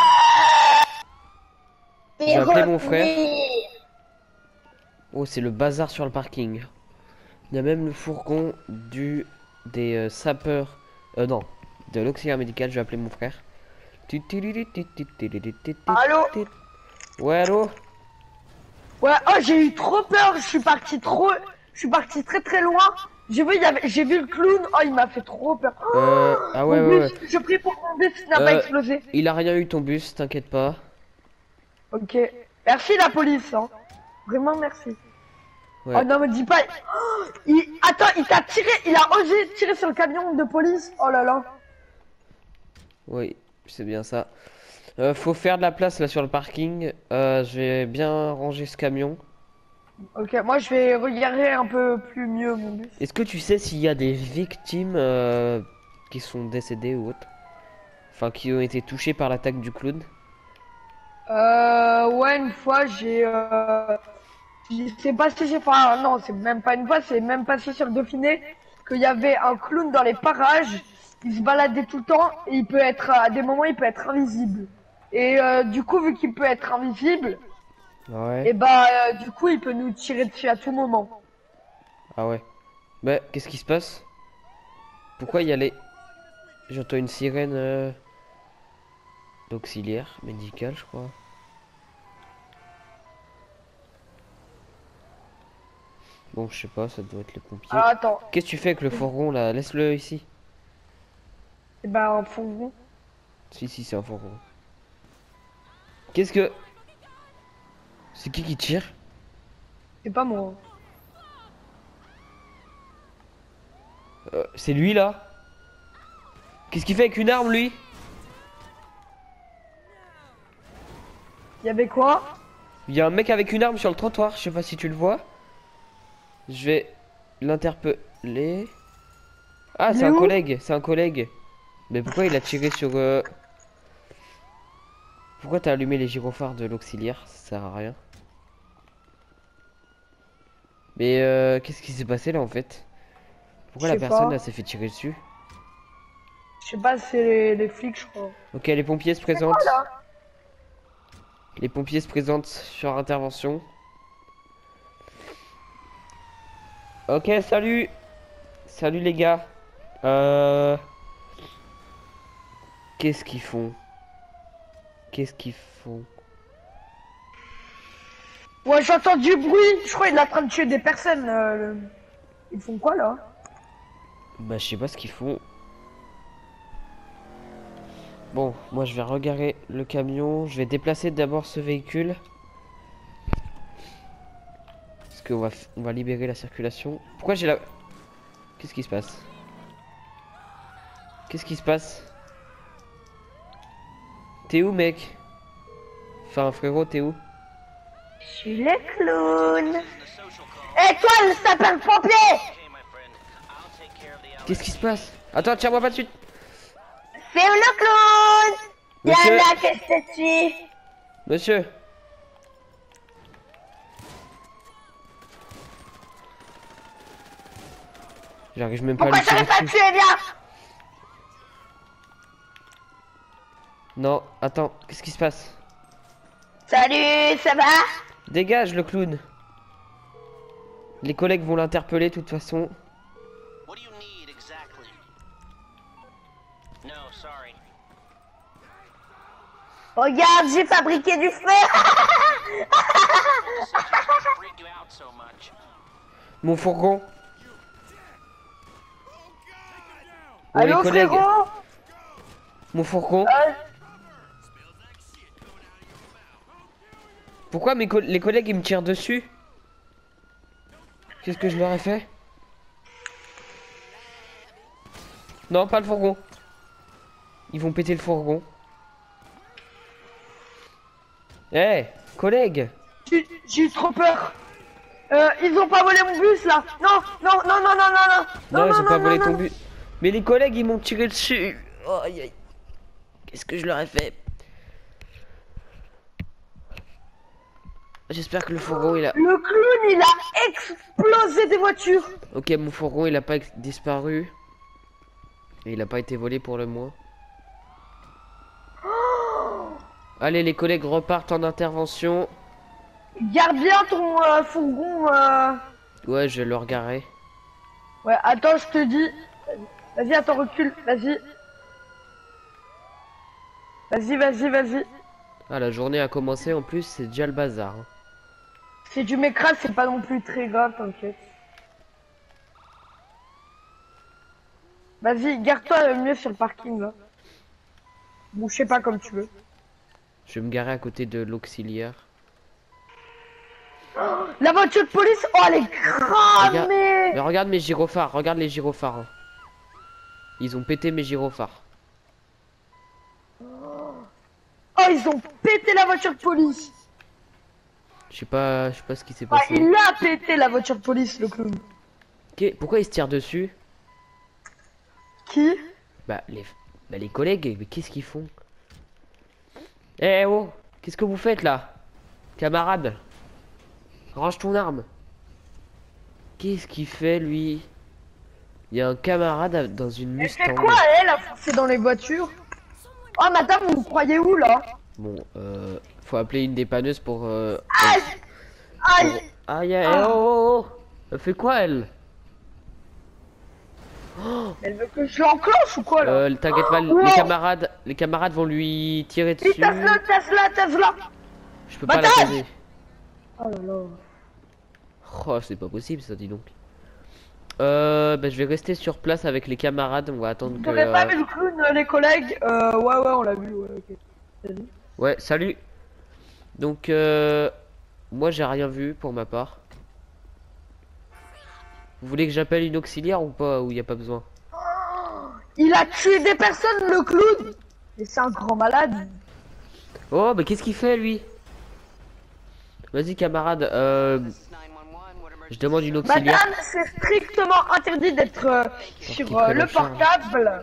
J'ai appelé mon frère. Oh, c'est le bazar sur le parking. Il y a même le fourgon du des euh, sapeurs. Euh, non, de l'auxiliaire médical. Je vais appeler mon frère. Allô Ouais, allô Ouais, oh, j'ai eu trop peur, je suis parti trop... Je suis parti très très loin. J'ai vu, il y avait... j'ai vu le clown, oh, il m'a fait trop peur. Euh, ah ouais, ouais, Je prie pour mon bus n'a pas Euh, explosé. Il a rien eu ton bus, t'inquiète pas. Ok. Merci la police, hein. Vraiment merci. Ouais. Oh non, me dis pas... Oh, il... Attends, il t'a tiré, il a osé tirer sur le camion de police. Oh là là. Oui, c'est bien ça. Euh, faut faire de la place là sur le parking. Euh, je vais bien ranger ce camion. Ok, moi je vais regarder un peu plus mieux mon bus. Est-ce que tu sais s'il y a des victimes euh, qui sont décédées ou autres? Enfin, qui ont été touchées par l'attaque du clown? Euh, ouais, une fois j'ai... Euh... C'est passé, enfin non, c'est même pas une fois, c'est même passé sur le Dauphiné qu'il y avait un clown dans les parages. Il se baladait tout le temps et il peut être à des moments il peut être invisible. Et euh, du coup vu qu'il peut être invisible, Ouais. et bah euh, du coup il peut nous tirer dessus à tout moment. Ah ouais. Bah, qu'est-ce qui se passe? Pourquoi il y a les... J'entends une sirène euh, d'auxiliaire médical, je crois. Bon, je sais pas, ça doit être les pompiers. Ah, attends, Qu'est-ce que tu fais avec le fourgon là? Laisse-le ici. et bah un fond Si, si, c'est un fourgon. Qu'est-ce que... C'est qui qui tire? C'est pas moi. Euh, C'est lui là? Qu'est-ce qu'il fait avec une arme lui? Il y avait quoi? Il y a un mec avec une arme sur le trottoir, je sais pas si tu le vois. Je vais l'interpeller. Ah, c'est est un collègue, c'est un collègue. Mais pourquoi il a tiré sur... euh, Pourquoi t'as allumé les gyrophares de l'auxiliaire? Ça sert à rien. Mais euh, qu'est-ce qui s'est passé là en fait? Pourquoi la personne pas. là s'est fait tirer dessus? Je sais pas, c'est les, les flics je crois. Ok, les pompiers se présentent. Les pompiers se présentent sur intervention. Ok, salut. Salut les gars. Euh... Qu'est-ce qu'ils font? Qu'est-ce qu'ils font? Ouais, j'entends du bruit. Je crois qu'il est en train de tuer des personnes. euh, Ils font quoi là? Bah je sais pas ce qu'ils font. Bon, moi je vais regarder le camion. Je vais déplacer d'abord ce véhicule. Parce qu'on va, on va libérer la circulation. Pourquoi j'ai la... Qu'est-ce qui se passe? Qu'est-ce qui se passe? T'es où mec? Enfin frérot t'es où? Je suis le clown. Et toi, le sapeur-pompier Qu'est-ce qui se passe? Attends tiens-moi pas de suite. C'est le clown. Monsieur. Yana, qu'est-ce que tu Monsieur. J'arrive même pas à Pourquoi lui tirer pas dessus. tué bien Non, attends, qu'est-ce qui se passe? Salut, ça va? Dégage le clown. Les collègues vont l'interpeller de toute façon. Regarde, j'ai fabriqué du much. Mon fourgon. Allô collègues, frérot? Mon fourgon. Euh, Pourquoi mes co- les collègues ils me tirent dessus? Qu'est-ce que je leur ai fait? Non, pas le fourgon. Ils vont péter le fourgon. Eh, collègues J'ai j'ai eu trop peur. Euh, ils ont pas volé mon bus là. Non, non, non, non, non, non, non. Non, ils ont pas volé non, ton non. but. Mais les collègues, ils m'ont tiré dessus. Oh, aïe, aïe. Qu'est-ce que je leur ai fait? J'espère que le fourgon, il a... Le clown, il a explosé des voitures. Ok, mon fourgon, il a pas disparu. Et il a pas été volé pour le moins. Allez, les collègues repartent en intervention. Garde bien ton euh, fourgon. euh. Ouais, je vais le regarder. Ouais, attends, je te dis. Vas-y, attends, recule. Vas-y. Vas-y, vas-y, vas-y. Ah, la journée a commencé, en plus, c'est déjà le bazar. Si tu m'écrases, c'est pas non plus très grave, t'inquiète. Vas-y, garde-toi mieux sur le parking là. Bon, je sais pas comme tu veux. Je vais me garer à côté de l'auxiliaire. La voiture de police, oh elle est cramée Mais regarde mes gyrophares, regarde les gyrophares. hein. Ils ont pété mes gyrophares. Oh, ils ont pété la voiture de police Je sais pas, je sais pas ce qui s'est Ah, passé. il a pété la voiture de police, le clown. Ok, Pourquoi ils se tirent dessus? Qui? Bah les, bah, les collègues, mais qu'est-ce qu'ils font? Eh oh, qu'est-ce que vous faites là? Camarade Range ton arme. Qu'est-ce qu'il fait lui? Il y a un camarade dans une Mustang. quoi, elle, à foncer dans les voitures? Oh, madame, vous croyez où, là? Bon, euh, faut appeler une dépanneuse pour... Euh... Aïe Aïe Aïe, aïe, oh, oh, oh Elle fait quoi elle? Elle veut que je l'enclenche ou quoi, là? Euh, t'inquiète pas, Wow. les camarades, les camarades vont lui tirer dessus. Tesla, Tesla, Tesla Je peux pas la poser. Oh là là. Oh, c'est pas possible ça, dis donc. Euh, bah, je vais rester sur place avec les camarades. On va attendre Vous que. n'aurez pas euh, vu le clown, euh, les collègues? Euh, ouais, ouais, on l'a vu, ouais, ok. Vas-y. Ouais, salut. Donc, euh, moi j'ai rien vu pour ma part. Vous voulez que j'appelle une auxiliaire ou pas Ou y a pas besoin? Il a tué des personnes, le clown Mais c'est un grand malade Oh, mais qu'est-ce qu'il fait lui? Vas-y, camarade. Euh, This is 911. What emergency je demande une auxiliaire. Madame, c'est strictement interdit d'être euh, sur euh, le portable?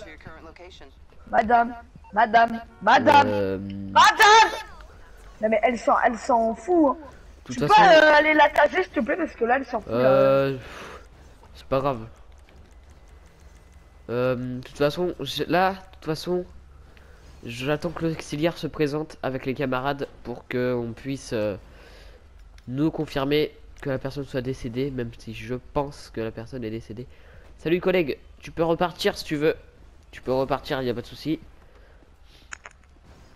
Madame, madame, madame, Euh, madame Non mais elle s'en, elle s'en fout hein. de Tu toute peux façon, pas euh, aller la caser s'il te plaît parce que là elle s'en fout là. Euh, c'est pas grave. Euh, de toute façon, je- là, de toute façon, J'attends que l'auxiliaire se présente avec les camarades pour que on puisse euh, nous confirmer que la personne soit décédée, même si je pense que la personne est décédée. Salut collègue, tu peux repartir si tu veux. Tu peux repartir, il n'y a pas de souci.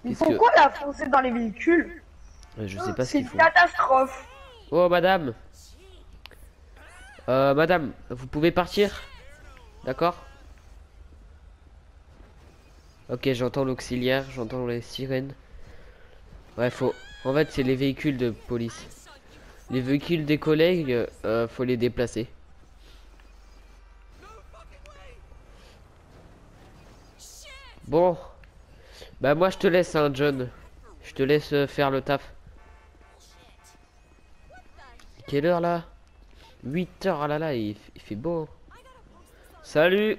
Ils Qu'est-ce font que- quoi là foncer dans les véhicules Je sais pas ce C'est une catastrophe. Oh madame Euh madame, vous pouvez partir? D'accord? Ok j'entends l'auxiliaire, j'entends les sirènes. Ouais faut... En fait c'est les véhicules de police. Les véhicules des collègues, euh, faut les déplacer. Bon. Bah moi je te laisse hein John. Je te laisse euh, faire le taf. Quelle heure là? 8 heures, ah là là, il, fait beau. hein. Salut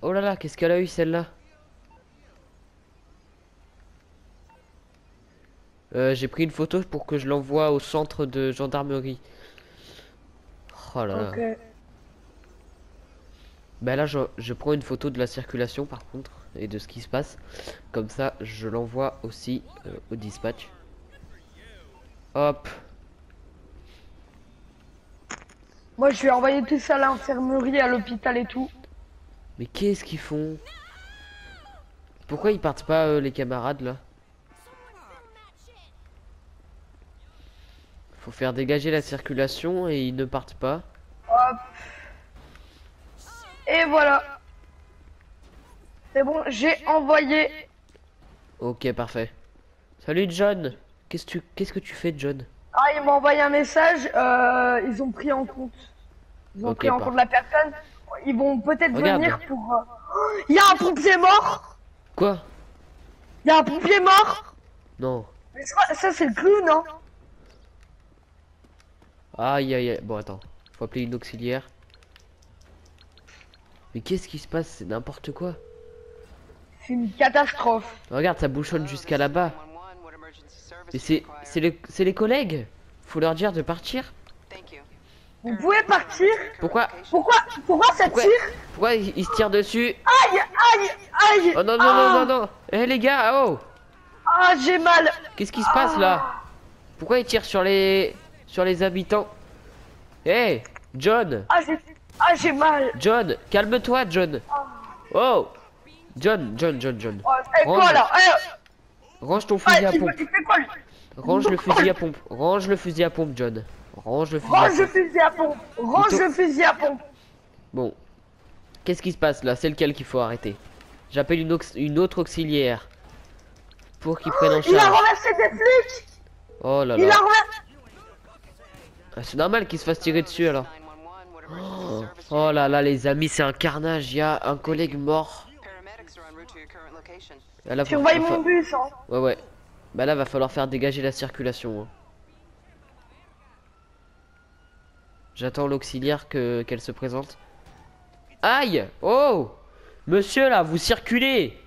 Oh là là, qu'est-ce qu'elle a eu celle-là? Euh, J'ai pris une photo pour que je l'envoie au centre de gendarmerie. Oh là là. Bah là, je, je prends une photo de la circulation par contre et de ce qui se passe. Comme ça, je l'envoie aussi euh, au dispatch. Hop. Moi, je vais envoyer tout ça à l'infirmerie, à l'hôpital et tout. Mais qu'est-ce qu'ils font? Pourquoi ils partent pas euh, les camarades là? Faut faire dégager la circulation et ils ne partent pas. Hop. Et voilà. C'est bon, j'ai envoyé. Ok, parfait. Salut John. Qu'est-ce que tu qu'est-ce que tu fais John? Ah, ils m'ont envoyé un message. euh, ils ont pris en compte. Ils ont pris en compte la personne. Ils vont peut-être venir pour. euh, Il y a un pompier mort. Quoi? Il y a un pompier mort. Non. Mais ça, ça, c'est le clown, hein. Aïe aïe aïe. Bon attends. Faut appeler une auxiliaire. Mais qu'est-ce qui se passe? C'est n'importe quoi. C'est une catastrophe. Regarde, ça bouchonne jusqu'à là-bas. 911, what emergency service Mais is c'est les c'est les collègues. Faut leur dire de partir. Vous pouvez partir. Pourquoi? Pourquoi Pourquoi ça tire? Pourquoi ils se tirent dessus? Aïe, aïe, aïe. Oh non non non non non. Eh les gars, oh. Ah, j'ai mal. Qu'est-ce qui se passe là? Pourquoi ils tirent sur les sur les habitants? Eh John. Ah, j'ai ah, j'ai mal. John Calme-toi John. Oh John John John John. Oh, Eh, quoi Range. là Eh, Range ton fusil à il, pompe. quoi Range le fusil à pompe. Range le fusil à pompe John. Range le fusil à Range le pompe. fusil à pompe. Range le fusil à pompe. Bon. Qu'est-ce qui se passe là? C'est lequel qu'il faut arrêter? J'appelle une, une autre auxiliaire Pour qu'il prenne en Il a charge. renversé des flics! Oh là Il a là renversé... Ah, C'est normal qu'il se fasse tirer dessus alors. 911, what emergency service Oh là là les amis c'est un carnage, il y a un collègue mort. Ah, là, Surveille fa- mon bus, hein Ouais ouais. Bah là va falloir faire dégager la circulation. hein. J'attends l'auxiliaire que qu'elle se présente. Aïe Oh Monsieur là, vous circulez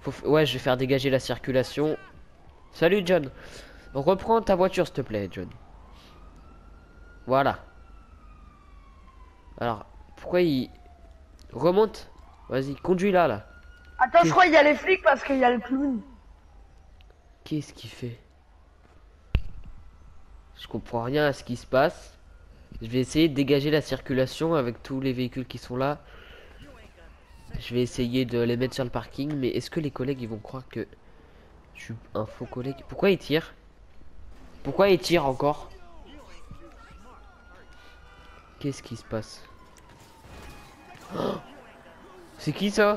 Faut f- Ouais, je vais faire dégager la circulation. Salut John. Reprends ta voiture s'il te plaît John. Voilà. Alors, pourquoi il remonte? Vas-y, conduis là là. Attends, je crois qu'il y a les flics parce qu'il y a le clown. Qu'est-ce qu'il fait? Je comprends rien à ce qui se passe. Je vais essayer de dégager la circulation avec tous les véhicules qui sont là. Je vais essayer de les mettre sur le parking, mais est-ce que les collègues ils vont croire que je suis un faux collègue? Pourquoi ils tirent? Pourquoi ils tirent encore? Qu'est-ce qui se passe? Oh! C'est qui ça?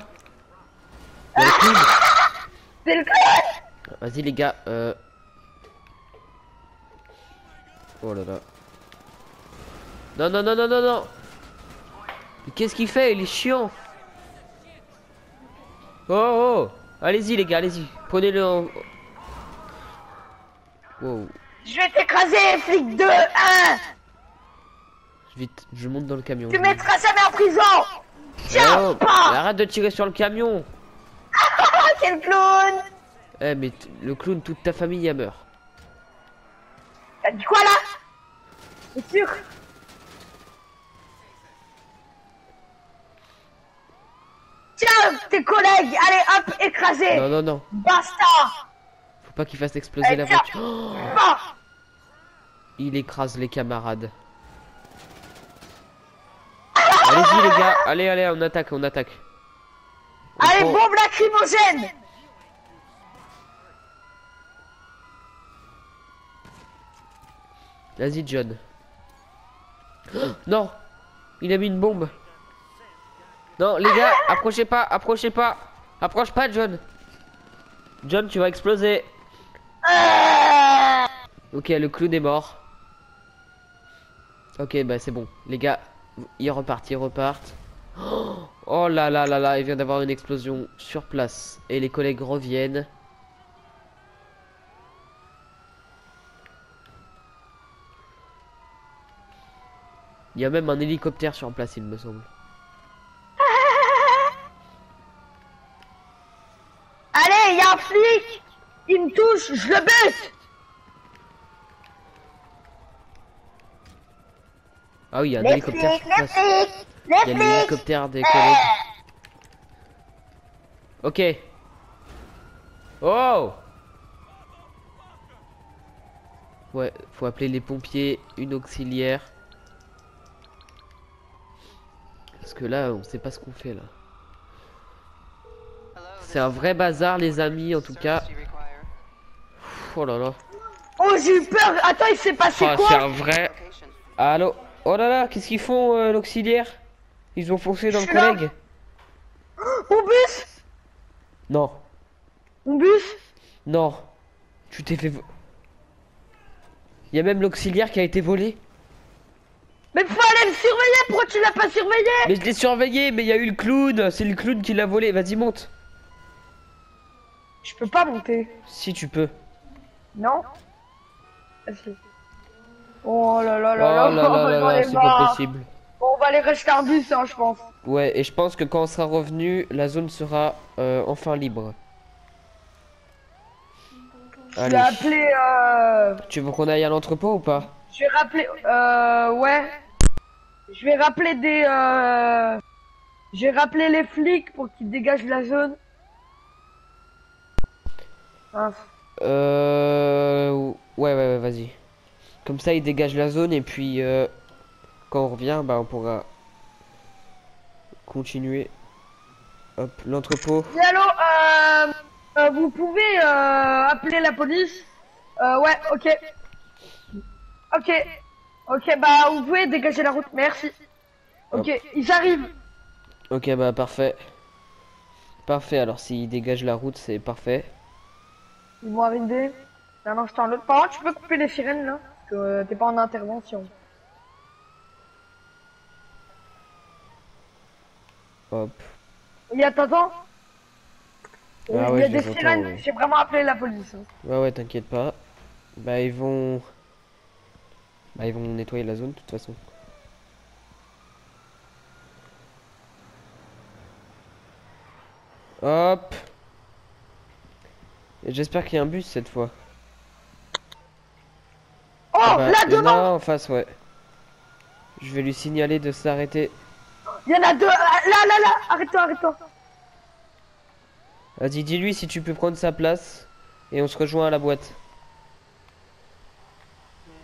Le clown. C'est le clown Vas-y les gars, euh... Oh là là. Non, non, non, non, non, non Mais qu'est-ce qu'il fait? Il est chiant Oh, oh Allez-y les gars, allez-y. Prenez-le en... Wow. Je vais t'écraser, flic 2 1 Vite, je monte dans le camion. Tu mettras jamais en prison Tiens, Oh, pas mais arrête de tirer sur le camion C'est le clown Eh mais le clown, toute ta famille elle meurt. T'as dit quoi là C'est sûr Tiens, tes collègues, allez hop, écrasé. Non, non, non. Basta. Faut pas qu'il fasse exploser Allez, la voiture. Oh, Bah. il écrase les camarades. Allez-y les gars, allez, allez, on attaque, on attaque. Allez, prend- bombe lacrymogène. Vas-y John. Non Il a mis une bombe. Non les gars, approchez pas, approchez pas. Approche pas John. John, tu vas exploser. Ok, le clown est mort. Ok, bah c'est bon. Les gars, ils repartent, ils repartent. Oh là là là là, il vient d'avoir une explosion sur place. Et les collègues reviennent. Il y a même un hélicoptère sur place, il me semble. Allez, il y a un flic. Il me touche, je le bute. Ah oui, il y a un hélicoptère sur place. Il y a l'hélicoptère des collègues. Ok. Oh Ouais, faut appeler les pompiers, une auxiliaire. Parce que là, on sait pas ce qu'on fait là. C'est un vrai bazar les amis en tout cas. Oh là là. Oh, j'ai eu peur. Attends, il s'est passé Ah, c'est quoi un vrai. Allô Oh là là, qu'est-ce qu'ils font euh, l'auxiliaire? Ils ont foncé dans le là. collègue Mon bus Non, Mon bus non. Tu t'es fait... Il y a même l'auxiliaire qui a été volé. Mais faut aller le surveiller. Pourquoi tu l'as pas surveillé? Mais je l'ai surveillé, mais il y a eu le clown. C'est le clown qui l'a volé. Vas-y, monte. Je peux pas monter. Si tu peux. Non? Oh là là Oh là là là, là là là, ai c'est pas possible. Bon, on va aller rester un bus, hein, je pense. Ouais, et je pense que quand on sera revenu, la zone sera euh, enfin libre. Je vais appeler. Euh... tu veux qu'on aille à l'entrepôt ou pas? Je vais rappeler. Euh. Ouais. Je vais rappeler des. Euh... Je vais rappeler les flics pour qu'ils dégagent la zone. Mince. Euh... Ouais, ouais, ouais, vas-y. Comme ça, il dégage la zone et puis euh, quand on revient, bah on pourra continuer. Hop, l'entrepôt. Oui, allô, euh, euh, vous pouvez euh, appeler la police? Ouais, ok. Ok. Ok, bah vous pouvez dégager la route, merci. Ok, ils arrivent. Ok, bah parfait. Parfait, alors s'il dégage la route, c'est parfait. Ils vont arriver. Un instant, l'autre. Par contre, tu peux couper les sirènes là Parce que t'es pas en intervention. Hop. Oui, attends, attends. Ah Il y a des sirènes, ouais. j'ai vraiment appelé la police. hein. Ouais, ouais, t'inquiète pas. Bah ils vont... Bah ils vont nettoyer la zone de toute façon. Hop. J'espère qu'il y a un bus cette fois. Oh, Ah bah, là il y en a devant un en face, ouais. Je vais lui signaler de s'arrêter. Il y en a deux ah, Là, là, là Arrête-toi, arrête-toi Vas-y, dis-lui si tu peux prendre sa place. Et on se rejoint à la boîte.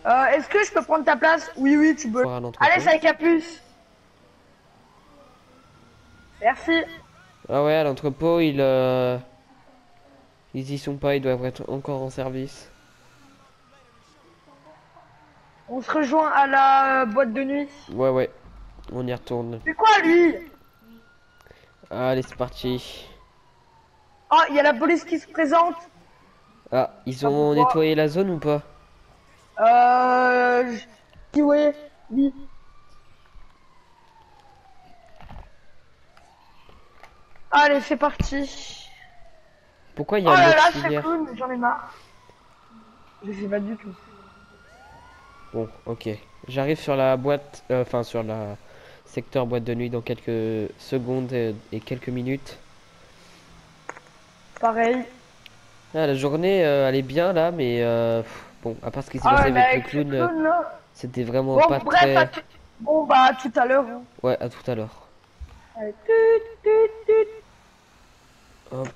euh, Est-ce que je peux prendre ta place? Oui, oui, tu peux. Allez, ça capuce Merci Ah ouais, à l'entrepôt, ils... euh, Ils y sont pas, ils doivent être encore en service. On se rejoint à la euh, boîte de nuit. Ouais, ouais. On y retourne. C'est quoi, lui? Allez, c'est parti. Oh, il y a la police qui se présente. Ah, ils Ah, ont nettoyé la zone ou pas? Euh... Oui, ouais, oui. Allez, c'est parti. Pourquoi il y Oh a là un là, c'est cool, j'en ai marre. Je sais pas du tout. Bon, ok. J'arrive sur la boîte, euh, enfin sur la Secteur boîte de nuit dans quelques secondes et, quelques minutes. Pareil. Ah, la journée, euh, elle est bien là, mais euh, bon, à part ce qui s'est ah, passé avec, le clown, euh, c'était vraiment pas bref, très. Bon, bah, à tout à l'heure. Hein. Ouais, à tout à l'heure. Hop.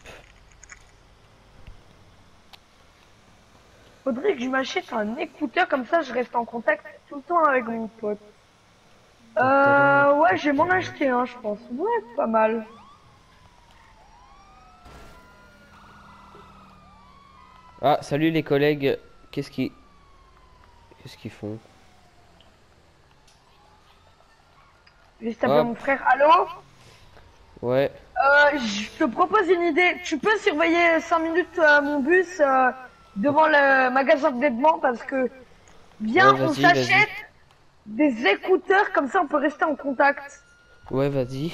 Faudrait que je m'achète un écouteur comme ça, je reste en contact tout le temps avec mon pote. Euh, ouais, je vais m'en acheter un, je pense. Ouais, pas mal. Ah, salut les collègues. Qu'est-ce qu'ils... Qu'est-ce qu'ils font? Juste appeler mon frère. Allô? Ouais. Euh, je te propose une idée. Tu peux surveiller 5 minutes euh, mon bus euh, devant le magasin de vêtements parce que bien Ouais, on s'achète des écouteurs comme ça on peut rester en contact. Ouais, vas-y.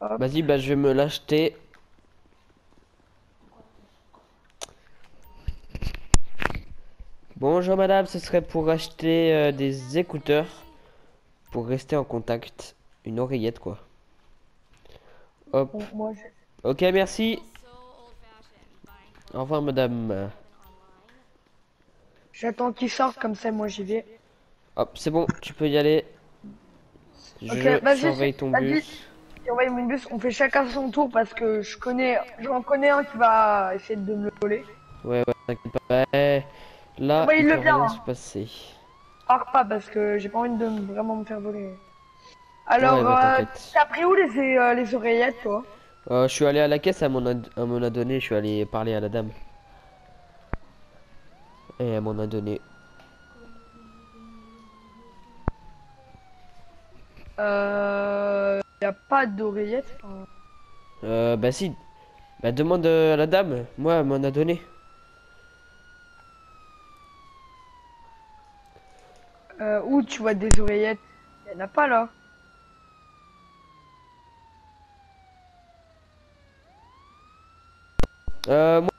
Vas-y, bah je vais me l'acheter. Bonjour madame, ce serait pour acheter euh, des écouteurs pour rester en contact. Une oreillette quoi. Hop. Ok, merci. Au revoir madame. J'attends qu'ils sortent comme ça moi j'y vais. Hop, c'est bon, tu peux y aller. Je Ok, vas-y, surveille ton bus. Surveille mon bus, on fait chacun son tour parce que je connais, j'en connais un qui va essayer de me le voler. Ouais, ouais, t'inquiète pas. Eh, Là, Ouais, il le peut vient, rien hein. se passer. Pars pas parce que j'ai pas envie de me- vraiment me faire voler. Alors, Ouais, bah, euh, t'as pris où les, euh, les oreillettes toi? Euh, je suis allé à la caisse, elle m'en a, donné, je suis allé parler à la dame. Et elle m'en a donné. Euh, y a pas d'oreillettes. enfin, Euh, bah si. Bah demande euh, à la dame, moi elle m'en a donné. Euh, où tu vois des oreillettes? Y en a pas là. Euh, moi,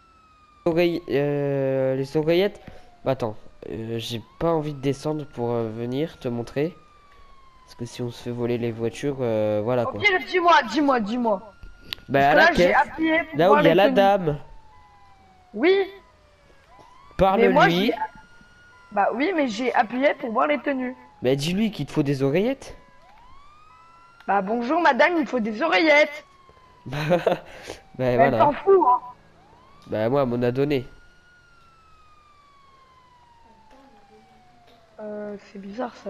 oreille- euh, les oreillettes. Bah attends, euh, j'ai pas envie de descendre pour euh, venir te montrer. Parce que si on se fait voler les voitures, euh, voilà quoi. dis-moi, dis-moi, dis-moi. Bah à la là, j'ai caisse, appuyé pour là où il y a la dame, Oui, parle-lui. Bah oui, mais j'ai appuyé pour voir les tenues. Bah dis-lui qu'il te faut des oreillettes. Bah bonjour madame, il faut des oreillettes. bah Elle voilà. s'en fout, hein. Bah moi, m'en a donné. Euh, c'est bizarre ça.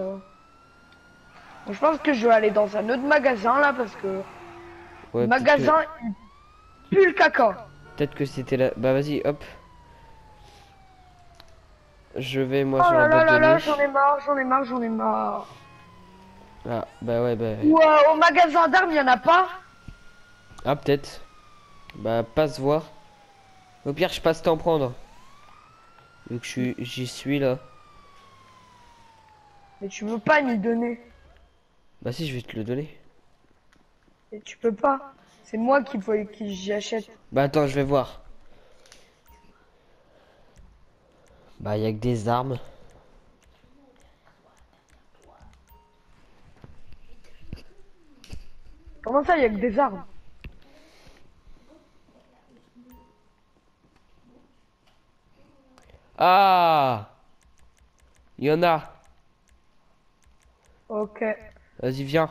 Bon, je pense que je vais aller dans un autre magasin là parce que Ouais, le magasin il pue le caca. que- Peut-être que c'était là. Bah vas-y, hop. Je vais moi Oh sur la là boîte là de là, j'en ai marre, j'en ai marre, j'en ai marre. Ah bah ouais, bah. Ou euh, au magasin d'armes, il y en a pas? Ah peut-être. Bah passe voir. Au pire, je passe t'en prendre. Vu que je suis- j'y suis là. Mais tu veux pas m'y donner. Bah si, je vais te le donner. Et tu peux pas. C'est moi qui faut qui j'y achète. Bah attends, je vais voir. Bah y a que des armes. Comment ça, il y a que des armes? Ah Il y en a. Ok. Vas-y, viens.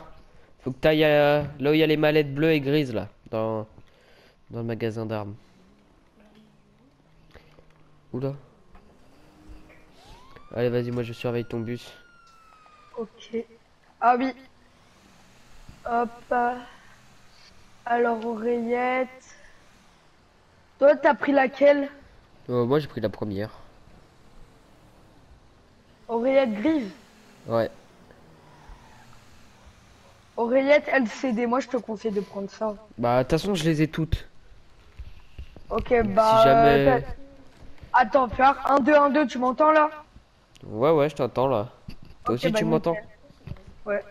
Faut que t'ailles euh, là où il y a les mallettes bleues et grises là. Dans, dans le magasin d'armes. Oula. Allez, vas-y, moi je surveille ton bus. Ok. Ah oui. Hop. Alors, oreillette. Toi, t'as pris laquelle? Euh, moi j'ai pris la première. Oreillette grise Ouais. Oreillette LCD. Moi, je te conseille de prendre ça. Bah, de toute façon, je les ai toutes. Ok, bah. Si jamais- euh, Attends, faire 1, 2, 1, 2, tu m'entends là? Ouais, ouais, je t'entends là. Toi aussi, bah, tu m'entends? Ouais.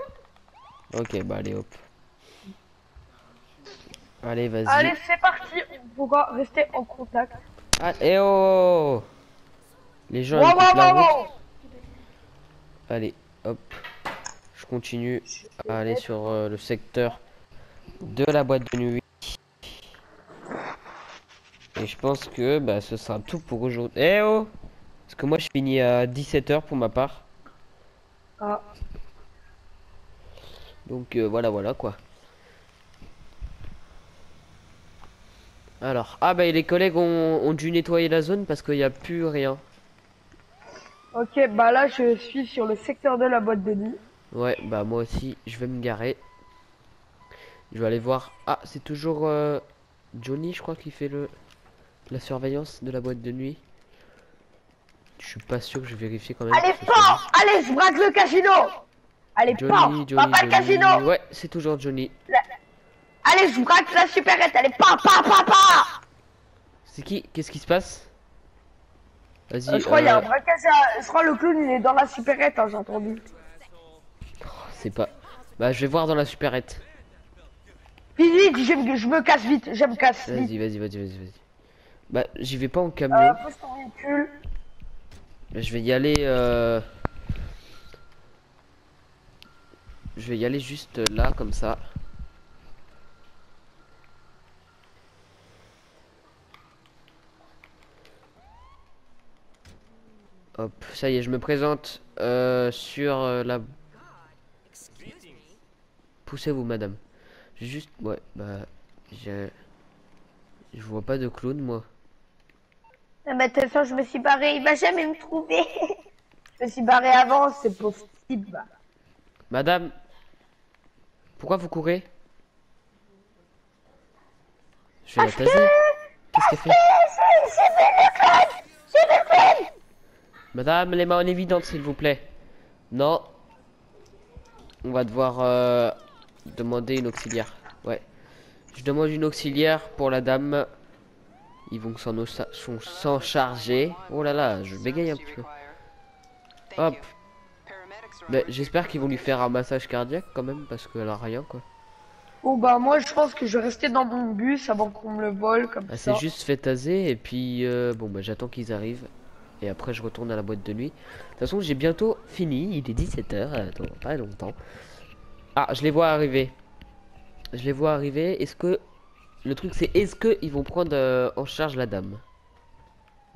Ok, bah allez, hop. Allez, vas-y. Allez, c'est parti. On pourra rester en contact. Ah, eh oh Les gens, ils Wow, coupent wow, la wow, route. Allez, hop. Je continue à aller sur euh, le secteur de la boîte de nuit. Et je pense que bah, ce sera tout pour aujourd'hui. Eh oh Parce que moi je finis à 17h pour ma part. Ah. Donc euh, voilà, voilà quoi. Alors, ah bah les collègues ont, ont dû nettoyer la zone parce qu'il n'y a plus rien. Ok, bah là je suis sur le secteur de la boîte de nuit. Ouais, bah moi aussi, je vais me garer. Je vais aller voir. Ah, c'est toujours euh, Johnny, je crois, qui fait le la surveillance de la boîte de nuit. Je suis pas sûr que je vais vérifier quand même. Allez, pas Allez, je braque le casino Allez, pas Johnny, Johnny, Papa le casino Ouais, c'est toujours Johnny. Allez, je braque la supérette Allez, pas, pas, pas, pas C'est qui? Qu'est-ce qui se passe? Vas-y. Je crois qu'il y a un euh, braquage à... Je crois le clown il est dans la supérette, hein, j'ai entendu. c'est pas. Bah, je vais voir dans la supérette. Vite, vite, je, me- je me casse vite, je me casse vite. Vas-y, vas-y, vas-y, vas-y, vas-y. Bah, j'y vais pas en camion. Euh, pose ton véhicule. Je vais y aller. Euh... Je vais y aller juste là, comme ça. Hop, ça y est, je me présente euh, sur euh, la. Poussez-vous, madame. J'ai Juste, ouais, bah, j'ai. Je vois pas de clown, moi. Non, mais de toute façon, je me suis barré, il va jamais me trouver Je me suis barré avant, c'est possible. Madame, pourquoi vous courez? Je vais la taser. Qu'est-ce qu'elle fait? Madame, les mains en évidence, s'il vous plaît. Non. On va devoir euh, demander une auxiliaire. Ouais. Je demande une auxiliaire pour la dame. Ils vont s'en charger. Oh là là, je bégaye un peu. Hop. Mais j'espère qu'ils vont lui faire un massage cardiaque quand même parce qu'elle a rien quoi. Bon bah moi je pense que je vais rester dans mon bus avant qu'on me le vole comme Elle ça. s'est juste fait taser et puis euh, bon bah j'attends qu'ils arrivent et après je retourne à la boîte de nuit. De toute façon j'ai bientôt fini, il est 17h, dans pas longtemps. Ah je les vois arriver. Je les vois arriver, est-ce que... Le truc c'est est-ce que ils vont prendre euh, en charge la dame?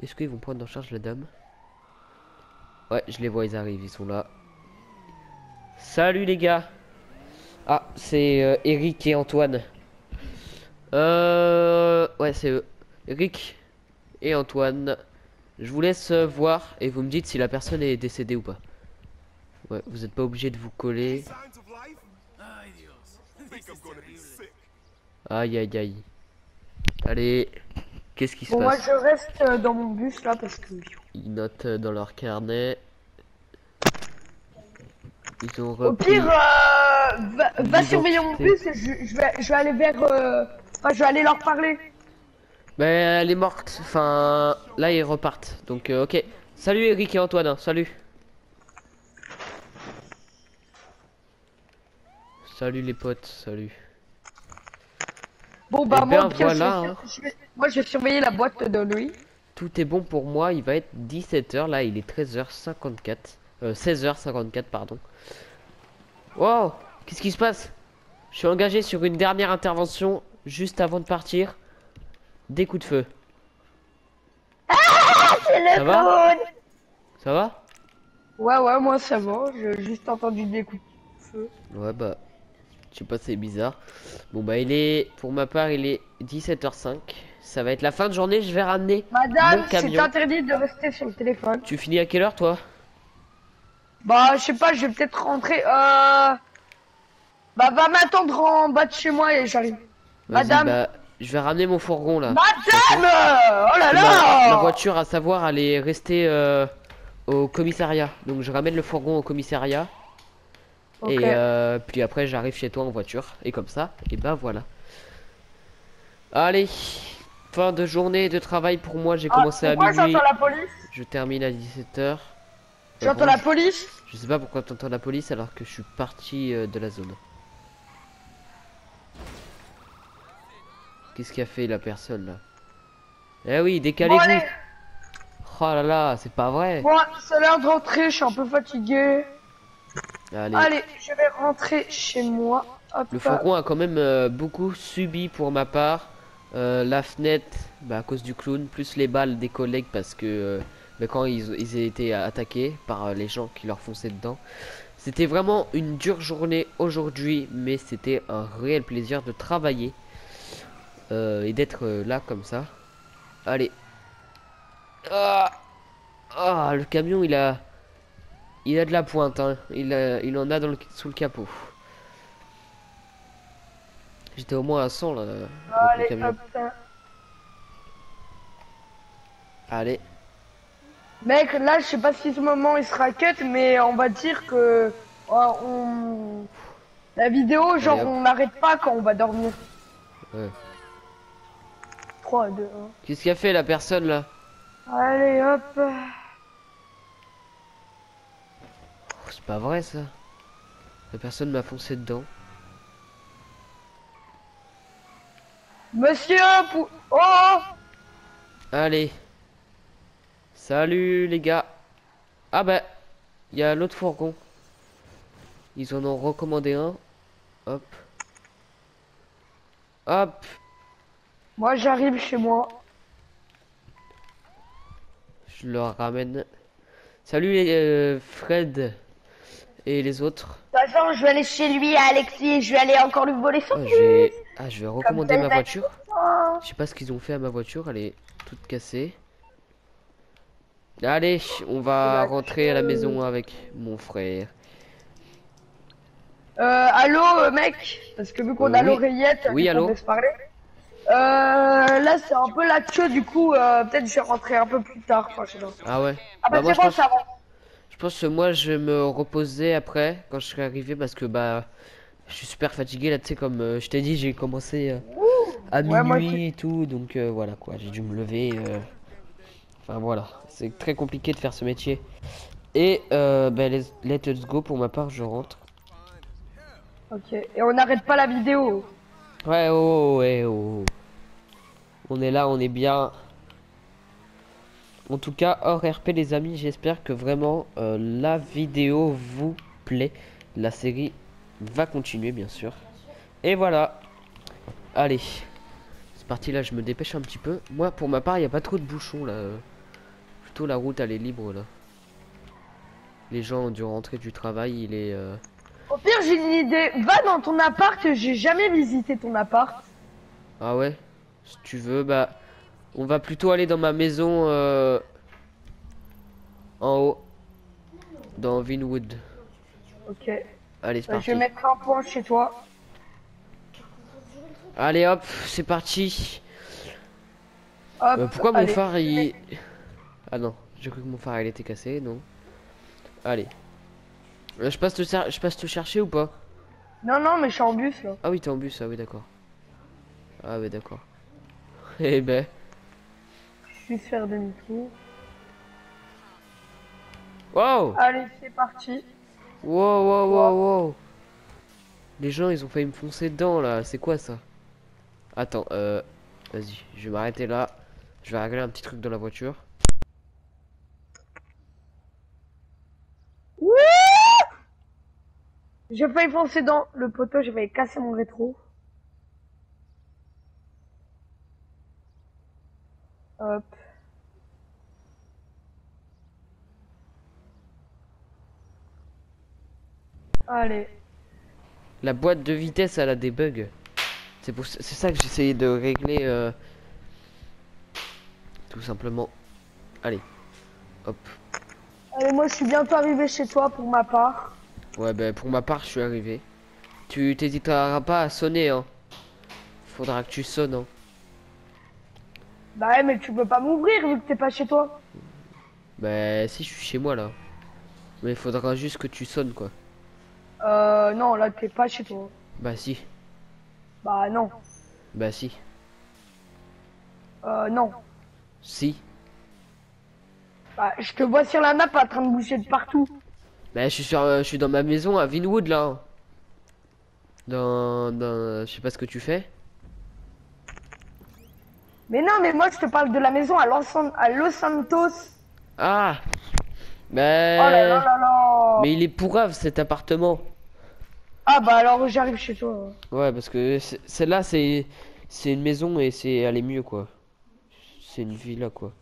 Est-ce qu'ils vont prendre en charge la dame? Ouais je les vois ils arrivent, ils sont là. Salut les gars Ah c'est euh, Eric et Antoine. Euh... Ouais, c'est eux. Eric et Antoine. Je vous laisse euh, voir et vous me dites si la personne est décédée ou pas. Ouais, vous n'êtes pas obligé de vous coller. Aïe aïe aïe. Allez, qu'est-ce qui se Bon moi passe je reste euh, dans mon bus là parce que... Ils notent euh, dans leur carnet. Ils ont Au pire, euh, va, va surveiller mon bus et je, je vais, je vais aller vers... euh, Enfin je vais aller leur parler. Mais elle est morte. Enfin, là ils repartent. Donc euh, ok. Salut Eric et Antoine. Salut. Salut les potes. Salut. Bon bah Eh moi, ben, pire, je vais- hein. je vais- moi je vais surveiller la boîte de nuit. Tout est bon pour moi. Il va être 17h. Là, il est 13h54. Euh, 16h54, pardon. Wow. Qu'est-ce qui se passe? Je suis engagé sur une dernière intervention juste avant de partir. Des coups de feu. C'est le Ça va Ça va Ouais ouais moi ça va, j'ai juste entendu des coups de feu. Ouais bah je sais pas c'est bizarre. Bon bah il est pour ma part il est 17h05. Ça va être la fin de journée, je vais ramener Madame, c'est interdit de rester sur le téléphone. Tu finis à quelle heure toi? Bah je sais pas, je vais peut-être rentrer... Euh... Bah va m'attendre en bas de chez moi et j'arrive. Madame. bah je vais ramener mon fourgon là. Madame Oh là ma, ma là voiture à savoir elle est restée euh, au commissariat. Donc je ramène le fourgon au commissariat. Et euh, puis après j'arrive chez toi en voiture. Et comme ça, et bah voilà. Allez, fin de journée de travail pour moi. J'ai Ah, commencé à pourquoi minuit. j'entends la police Je termine à 17h. J'entends la police Je sais pas pourquoi t'entends la police alors que je suis parti euh, de la zone. Qu'est-ce qu'a fait la personne là? Eh oui, décalez-vous Oh là là, c'est pas vrai bon, c'est l'heure de rentrer, je suis un peu fatigué. Allez. Allez, je vais rentrer chez moi. Hop, Le fourgon a quand même euh, beaucoup subi pour ma part. Euh, la fenêtre, bah, à cause du clown, plus les balles des collègues parce que euh, bah, quand ils, été attaqués par les gens qui leur fonçaient dedans. C'était vraiment une dure journée aujourd'hui, mais c'était un réel plaisir de travailler. Euh, et d'être euh, là comme ça. Allez. Ah, Ah, le camion il a, il a de la pointe. Hein. Il, a- il en a dans le, sous le capot. J'étais au moins à 100 là. le Allez, camion. hop, ça. Allez. Mec, là, je sais pas si ce moment il sera cut, mais on va dire que on... la vidéo, genre, on n'arrête pas quand on va dormir. Ouais. 3, 2, Qu'est-ce qu'a fait la personne là? 1. Allez, hop. Oh, C'est pas vrai ça. La personne m'a foncé dedans. Monsieur, pou... oh Allez. Salut les gars. Ah bah, il y a l'autre fourgon. Ils en ont recommandé un. Hop. Hop. Moi, j'arrive chez moi. Je leur ramène. Salut les euh, Fred et les autres. De toute façon, je vais aller chez lui à Alexis je vais aller encore lui voler son Ah, j'ai- ah, je vais recommander ma voiture. Je sais pas ce qu'ils ont fait à ma voiture, elle est toute cassée. Allez, on va rentrer à la maison avec mon frère. Euh, allô, euh, mec? Parce que vu qu'on a l'oreillette, Oui, allô laisse parler. Euh, là, c'est un peu la queue, du coup, euh, peut-être je vais rentrer un peu plus tard. Enfin, je sais pas. Ah ouais Ah bah, Bah, moi, je pense-. Je pense que moi je vais me reposer après quand je serai arrivé parce que bah je suis super fatigué là tu sais comme euh, je t'ai dit j'ai commencé euh, à Ouais, moi minuit et tout donc euh, voilà quoi j'ai dû me lever enfin voilà c'est très compliqué de faire ce métier et euh, bah, let's, let's go pour ma part je rentre Ok, et on n'arrête pas la vidéo. Ouais oh, oh, ouais oh, oh. on est là on est bien. En tout cas hors RP les amis j'espère que vraiment euh, la vidéo vous plaît. La série va continuer bien sûr. Et voilà. Allez. C'est parti là je me dépêche un petit peu. Moi pour ma part il n'y a pas trop de bouchons là. Plutôt la route elle est libre là. Les gens ont dû rentrer du travail il est euh, Au pire, j'ai une idée. Va dans ton appart, j'ai jamais visité ton appart. ah ouais si tu veux bah on va plutôt aller dans ma maison euh, en haut dans Vinwood Ok. allez c'est Bah, parti je vais mettre un point chez toi. allez hop c'est parti Hop, Euh, pourquoi mon phare il... Ah non, j'ai cru que mon phare il était cassé, non. Allez. Euh, je passe te je passe te chercher ou pas? Non, non, mais je suis en bus, là. Ah oui, t'es en bus, ah oui d'accord. Ah oui d'accord. Eh ben, Je vais faire demi-tour. wow Allez, c'est parti. Wow wow wow wow Les gens ils ont failli me foncer dedans là, c'est quoi ça? Attends, euh... Vas-y, je vais m'arrêter là. Je vais régler un petit truc dans la voiture. J'ai failli foncer dans le poteau, j'ai failli casser mon rétro. Hop. Allez. La boîte de vitesse elle a des bugs. C'est pour ça que j'essayais de régler euh, tout simplement. Allez. Hop. Allez, moi je suis bientôt arrivé chez toi pour ma part. Ouais ben pour ma part je suis arrivé. Tu t'hésiteras pas à sonner hein. Faudra que tu sonnes hein. Bah ouais, mais tu peux pas m'ouvrir vu que t'es pas chez toi. Bah si je suis chez moi là. Mais il faudra juste que tu sonnes quoi. Euh, non, là t'es pas chez toi. Bah si. Bah non. Bah si. Euh, non. Si. Bah, je te vois sur la map en train de bouger de partout. Bah je suis sur euh, je suis dans ma maison à Vinwood là. Dans dans je sais pas ce que tu fais. Mais non, mais moi je te parle de la maison à Los, à Los Santos. Ah. Oh là là Bah là là. mais il est pourrave cet appartement. Ah bah alors j'arrive chez toi. Ouais, parce que celle-là, c'est c'est une maison et c'est elle est mieux quoi. C'est une villa quoi.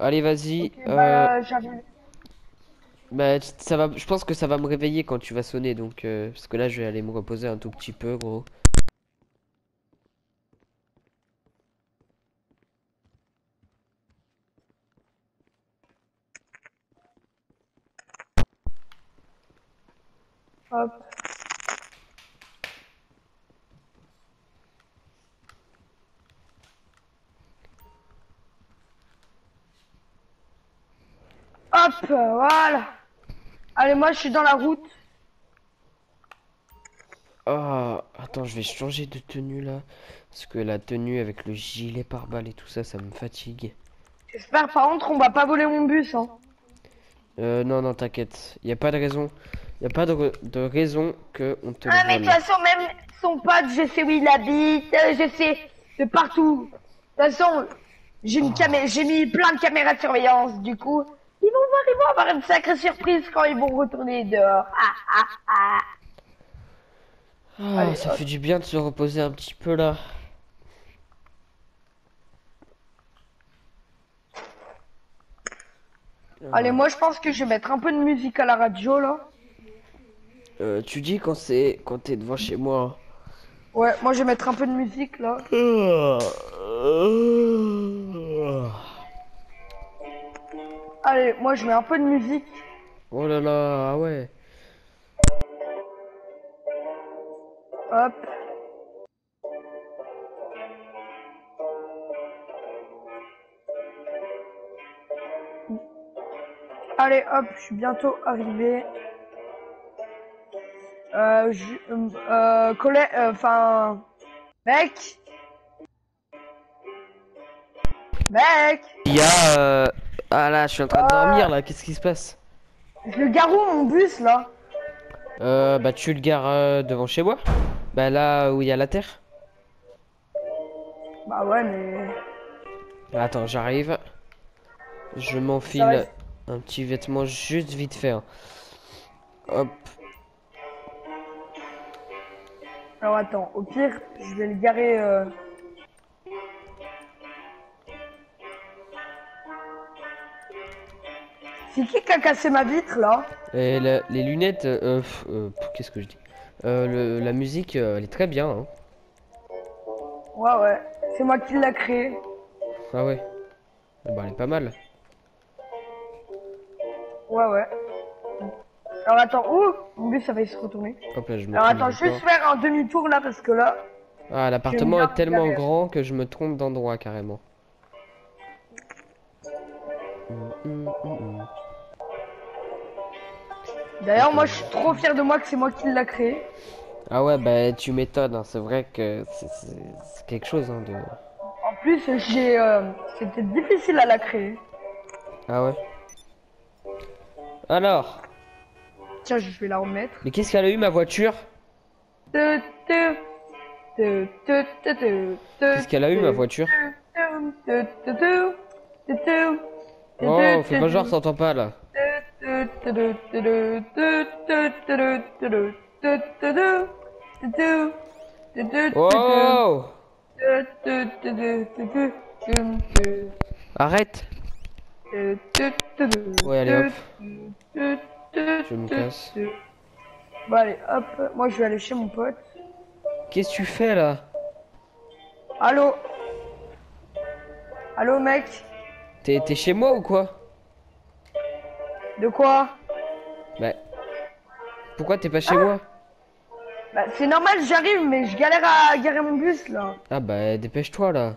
Allez, vas-y. Euh, bah j'arrive. Bah, ça va, je pense que ça va me réveiller quand tu vas sonner, donc... Euh, parce que là, je vais aller me reposer un tout petit peu, gros. Hop. Hop, voilà. Allez, moi je suis dans la route. Oh, attends, je vais changer de tenue là. Parce que la tenue avec le gilet pare-balles et tout ça, ça me fatigue. J'espère par contre on va pas voler mon bus. Hein. Euh, non, non, t'inquiète. Y a pas de raison. Y a pas de, raison que on te le Ah mais de toute façon même son pote, je sais où il habite, euh, je sais de partout. De toute façon, j'ai une camé- j'ai mis plein de caméras de surveillance. Du coup, ils vont voir, ils vont avoir une sacrée surprise quand ils vont retourner dehors. Ah ah ah. Ah, Allez, ça hop. fait du bien de se reposer un petit peu là. Allez, moi je pense que je vais mettre un peu de musique à la radio là. Euh, tu dis quand c'est quand t'es devant chez moi. Ouais, moi je vais mettre un peu de musique là. Allez, moi je mets un peu de musique. Oh là là, ah ouais. Hop. Allez, hop, je suis bientôt arrivé. Euh, je, euh, euh, collè- euh, enfin, mec. Mec, Il y a euh... Ah là, je suis en train de dormir là, qu'est-ce qui se passe je le gare où mon bus là Euh, bah tu le gares euh, devant chez moi Bah là où il y a la terre Bah ouais, mais Attends, j'arrive. Je m'enfile un petit vêtement juste vite fait. hein. Hop. alors attends, au pire, je vais le garer. euh, C'est qui qui a cassé ma vitre là? Et la- les lunettes, euh, euh, euh, qu'est-ce que je dis? Euh, le- La musique, elle est très bien. hein. Ouais, ouais, c'est moi qui l'a créé. Ah ouais. Ben, elle est pas mal. Ouais, ouais. Alors attends, ouh, mon bus ça va se retourner. Hop là, je me Alors attends, juste faire un demi-tour là parce que là, Ah, l'appartement est tellement grand que je me trompe d'endroit carrément. Hum, hum, hum. D'ailleurs moi je suis trop fier de moi que c'est moi qui l'a créé. Ah ouais, bah tu m'étonnes, hein, c'est vrai que c'est- quelque chose hein, de... En plus, j'ai, euh, c'était difficile à la créer. Ah ouais Alors, Tiens, je vais la remettre. mais qu'est-ce qu'elle a eu ma voiture Qu'est-ce Qu'est-ce qu'elle a eu ma voiture Oh, fais pas genre, s'entend pas là. Oh Arrête. Ouais, allez hop, je me casse. Bon allez, hop, moi je vais aller chez mon pote. Qu'est-ce que tu fais là? Allô? Allô mec? T'es chez moi ou quoi? De quoi Bah... Pourquoi t'es pas chez moi Bah c'est normal, j'arrive, mais je galère à garer mon bus là. Ah bah dépêche-toi là.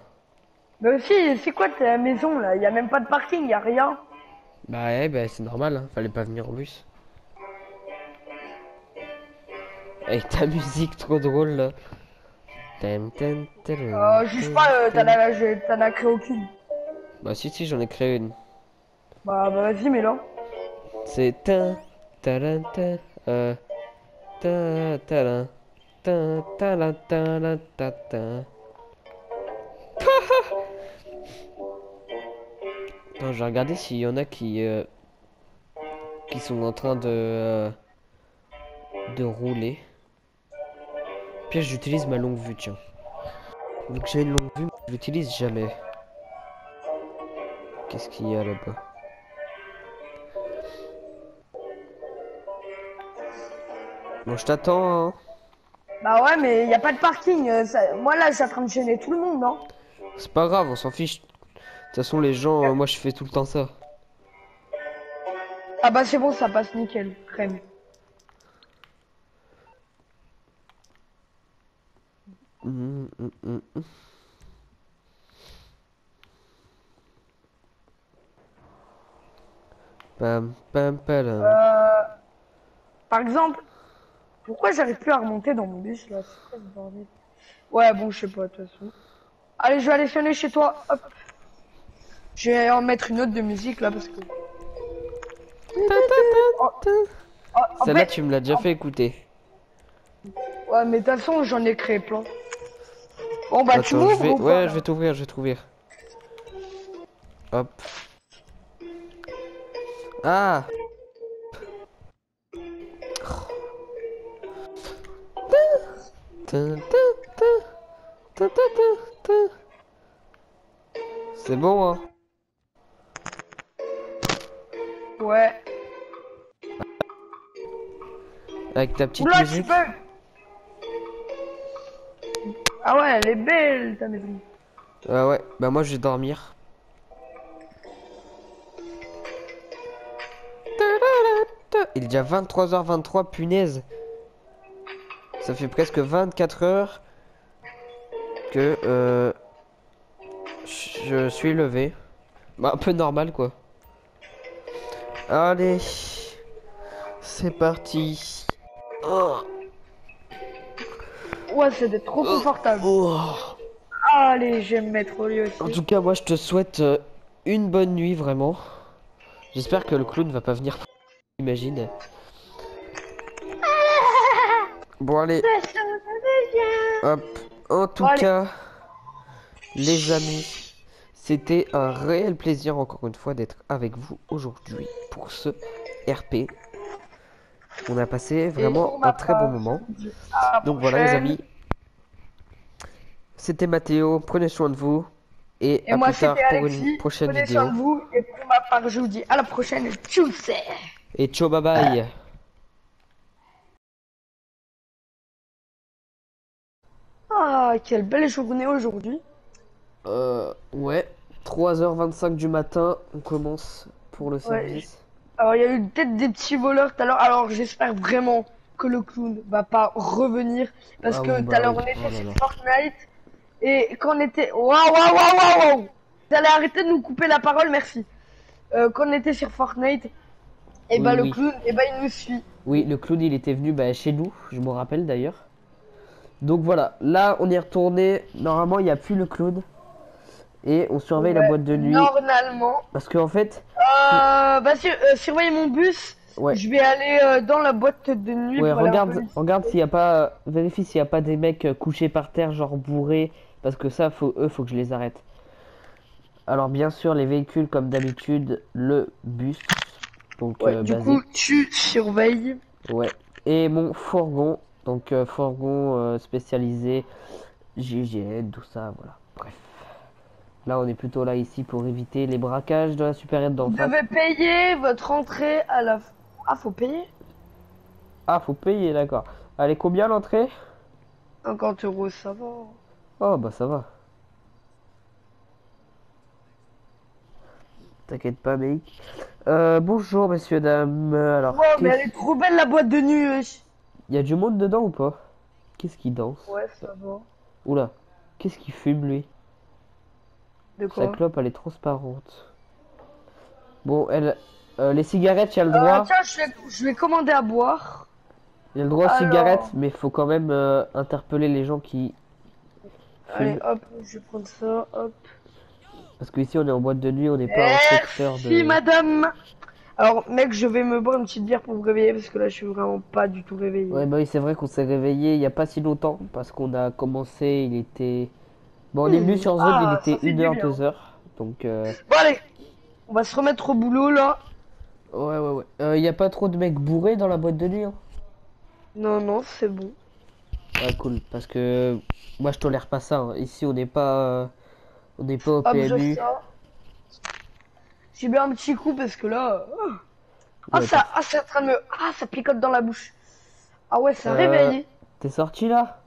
Mais aussi, c'est quoi ta maison là? Y a même pas de parking, y a rien. Bah ouais, bah c'est normal, hein. fallait pas venir en bus. Avec ta musique trop drôle là. Euh, juge pas, euh, t'en as, t'en as créé aucune. Bah si si j'en ai créé une. Bah, bah vas-y, mais là. C'est ta ta ta euh ta ta ta ta ta ta ta Attends, je vais regarder s'il y en a qui euh, qui sont en train de euh, de rouler. Puis j'utilise ma longue vue, tiens. Que j'ai une longue vue, je l'utilise jamais. Qu'est-ce qu'il y a là-bas? Bon, je t'attends. Hein. Bah ouais, mais y a pas de parking. Euh, ça... Moi là, je suis en train de gêner tout le monde, non C'est pas grave, on s'en fiche. De toute façon, les gens, euh, moi, je fais tout le temps ça. Ah bah c'est bon, ça passe nickel, crème. Hum, hum, hum, pam, pam, pam. Euh, par exemple, pourquoi j'arrive plus à remonter dans mon bus là C'est quoi ce bordel Ouais, bon, je sais pas, de toute façon. Allez, je vais aller sonner chez toi. Hop. Je vais en mettre une autre de musique là parce que. Oh, Celle-là, fait- tu me l'as déjà fait écouter. Ouais, mais de toute façon, j'en ai créé plein. Bon, bah, tu Attends, m'ouvres vais... ou pas, Ouais, je vais t'ouvrir, je vais t'ouvrir. Hop. Ah C'est bon, hein Ouais. Avec ta petite Oula, musique. Ah ouais, elle est belle, ta maison. Ah ouais, bah moi je vais dormir. Il est déjà 23h23, punaise. Ça fait presque 24 heures que euh, je suis levé. Bah un peu normal quoi. Allez, c'est parti. Oh, Ouais, c'est d'être trop confortable. oh. Allez, je vais me mettre au lit En tout cas, moi je te souhaite euh, une bonne nuit vraiment. J'espère que le clown va pas venir. Imagine. Bon allez, hop. En tout allez. cas, les amis, c'était un réel plaisir encore une fois d'être avec vous aujourd'hui pour ce RP. On a passé vraiment un très bon moment. Donc voilà les amis. C'était Mathéo, prenez soin de vous. Et, Et à moi, plus tard pour Alexis. une prochaine Prenez vidéo. soin de vous. Et pour ma part, je vous dis à la prochaine. Tchuss Et ciao bye bye. Ah, quelle belle journée aujourd'hui. Euh, ouais. 3h25 du matin, on commence pour le service. Alors, il y a eu peut-être des petits voleurs tout à l'heure. Alors, j'espère vraiment que le clown va pas revenir. Parce Ah que tout bah à l'heure, oui. on était Oh là sur là. Fortnite. Et quand on était. Waouh, waouh, waouh, waouh, waouh Vous allez arrêter de nous couper la parole, merci. Euh, quand on était sur Fortnite, et Oui, bah, le oui. clown, et bah, il nous suit. Oui, le clown il était venu bah, chez nous, je me rappelle d'ailleurs. Donc voilà, là on est retourné. Normalement il n'y a plus le clown. Et on surveille la boîte de nuit. Normalement. Parce qu'en fait, Euh, bah, sur- euh, surveillez mon bus. ouais. Je vais aller euh, dans la boîte de nuit. Ouais, pour regarde, regarde s'il y a pas, vérifie s'il y a pas des mecs euh, couchés par terre, genre bourrés, parce que ça, faut, eux, faut que je les arrête. Alors bien sûr, les véhicules comme d'habitude, le bus, donc Ouais, du basique, coup, tu surveilles. ouais, et mon fourgon, donc euh, fourgon euh, spécialisé, GIGN, tout ça, voilà. Bref, là, on est plutôt là ici pour éviter les braquages de la supérieure d'en Vous devez payer votre entrée à la. Ah, faut payer? Ah, faut payer, d'accord. Allez, combien l'entrée? 50 euros, ça va. Oh bah ça va. T'inquiète pas mec. Euh, bonjour messieurs dames. Alors, Wow, mais elle est trop belle la boîte de nuit. Y a du monde dedans ou pas? Qu'est-ce qui danse? Ouais, ça va. Oula, qu'est-ce qui fume lui? De Sa quoi? clope elle est transparente. Bon, elle, euh, les cigarettes, il y a le Euh, droit. Tiens, je vais, je vais commander à boire. Il y a le droit aux alors- cigarettes, mais faut quand même euh, interpeller les gens qui Allez, fument. hop, je vais prendre ça, hop. Parce qu'ici on est en boîte de nuit, on n'est pas en secteur Merci, de. madame. Alors, mec, je vais me boire une petite bière pour me réveiller parce que là, je suis vraiment pas du tout réveillé. Ouais, bah oui, c'est vrai qu'on s'est réveillé il y a pas si longtemps parce qu'on a commencé, il était. Bon, on est venu sur zone, Ah, il ça était fait du 1h, bien. 2h. Donc, euh... Bon, allez, on va se remettre au boulot là. ouais, ouais, ouais. Euh, il y a pas trop de mecs bourrés dans la boîte de nuit, hein? Non, non, c'est bon. Ouais, cool, parce que moi je tolère pas ça. hein. Ici, on n'est pas. euh, On n'est pas au je PMU. J'ai bien un petit coup parce que là. oh. Ah, Ouais, ça, ah, c'est en train de me. Ah, ça picote dans la bouche. Ah, ouais, ça Euh, réveille. T'es sorti là?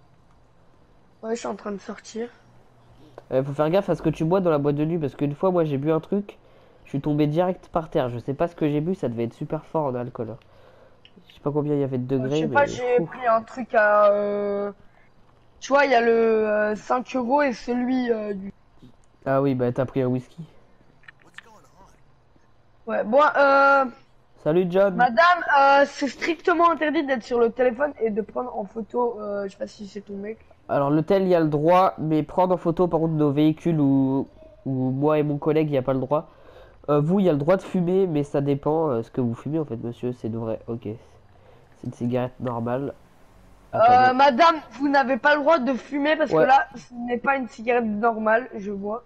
Ouais, je suis en train de sortir. Euh, Faut faire gaffe à ce que tu bois dans la boîte de nuit parce qu'une fois, moi j'ai bu un truc, je suis tombé direct par terre. Je sais pas ce que j'ai bu, ça devait être super fort en alcool. hein. Je sais pas combien il y avait de Je degrés, sais mais. pas, j'ai pris un truc à. euh, Tu vois, il y a le euh, 5 euros et celui euh, du. Ah oui, bah t'as pris un whisky. Ouais, bon, euh, Salut John. madame, euh, c'est strictement interdit d'être sur le téléphone et de prendre en photo. Euh, je sais pas si c'est ton mec. Alors l'hôtel, il y a le droit, mais prendre en photo par contre nos véhicules ou, ou moi et mon collègue, il n'y a pas le droit. Euh, vous, il y a le droit de fumer, mais ça dépend euh, ce que vous fumez en fait, monsieur. C'est de vrai. Ok. C'est une cigarette normale. Euh, madame, vous n'avez pas le droit de fumer parce Ouais. que là, ce n'est pas une cigarette normale, je vois.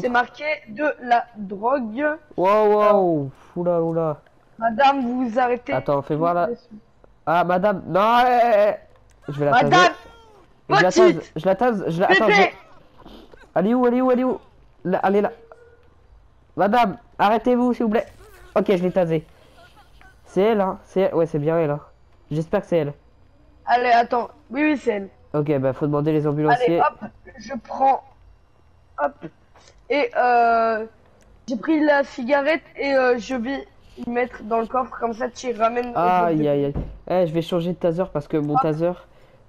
C'est marqué de la drogue. Wow, wow. Oula, oula. Madame, vous vous arrêtez. Attends, fais voir là. Ah, madame. Non, eh, eh, eh. Je vais la taser. Madame, Je la tase. Je la tase. Je la... Attends, Elle est où Elle est où Elle est où? Là, Elle est là. Madame, arrêtez-vous s'il vous plaît. Ok, je l'ai tasé. C'est elle, hein C'est. Ouais, c'est bien elle, hein. J'espère que c'est elle. Allez, attends. Oui, oui, c'est elle. Ok, bah faut demander les Allez, ambulanciers. hop, je prends. Hop. Et euh, j'ai pris la cigarette et euh, je vais y mettre dans le coffre. Comme ça, tu y ramènes. Aïe aïe aïe. Eh, je vais changer de taser parce que mon taser,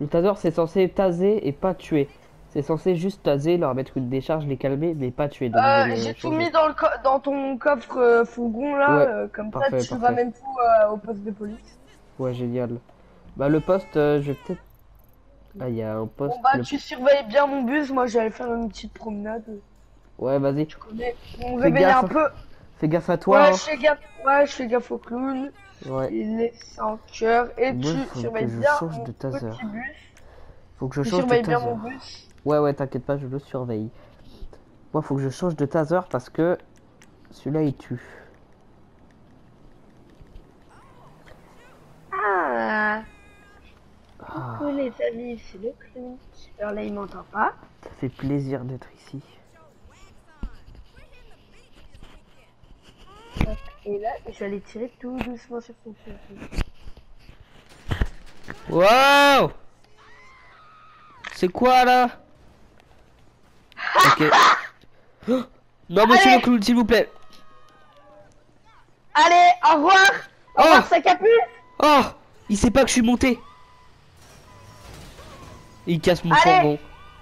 le taser c'est censé taser et pas tuer. C'est censé juste taser, leur mettre une décharge, les calmer, mais pas tuer. Euh, j'ai tout mis dans le co- dans ton coffre euh, fourgon là, Ouais, euh, comme parfait, ça tu parfait. ramènes tout euh, au poste de police. Ouais, génial. Bah le poste, euh, je vais peut-être. Ah, il y a un poste. Bon bah le- tu surveilles bien mon bus, moi j'allais faire une petite promenade. Ouais, vas-y. Tu connais, on Fais réveille gaffe, un peu. Fais gaffe à toi. ouais, hein. je fais gaffe, ouais, je fais gaffe au clown. Ouais. Il est 5 heures et Moi, tu surveilles que je bien change mon de taser. petit bus. Faut que je Tu change de bien taser. mon bus. Ouais, ouais, t'inquiète pas, je le surveille. Moi, faut que je change de taser parce que celui-là il tue. Ah, Ah, coucou les amis, c'est le clown. Alors là il m'entend pas. ça fait plaisir d'être ici. Et là, j'allais tirer tout doucement sur son fusil. Wow C'est quoi là? Ok. Oh non, monsieur Allez le clown, s'il vous plaît. Allez, au revoir Au Oh revoir, sa capuche Oh Il sait pas que je suis monté. Il casse mon Allez fourgon.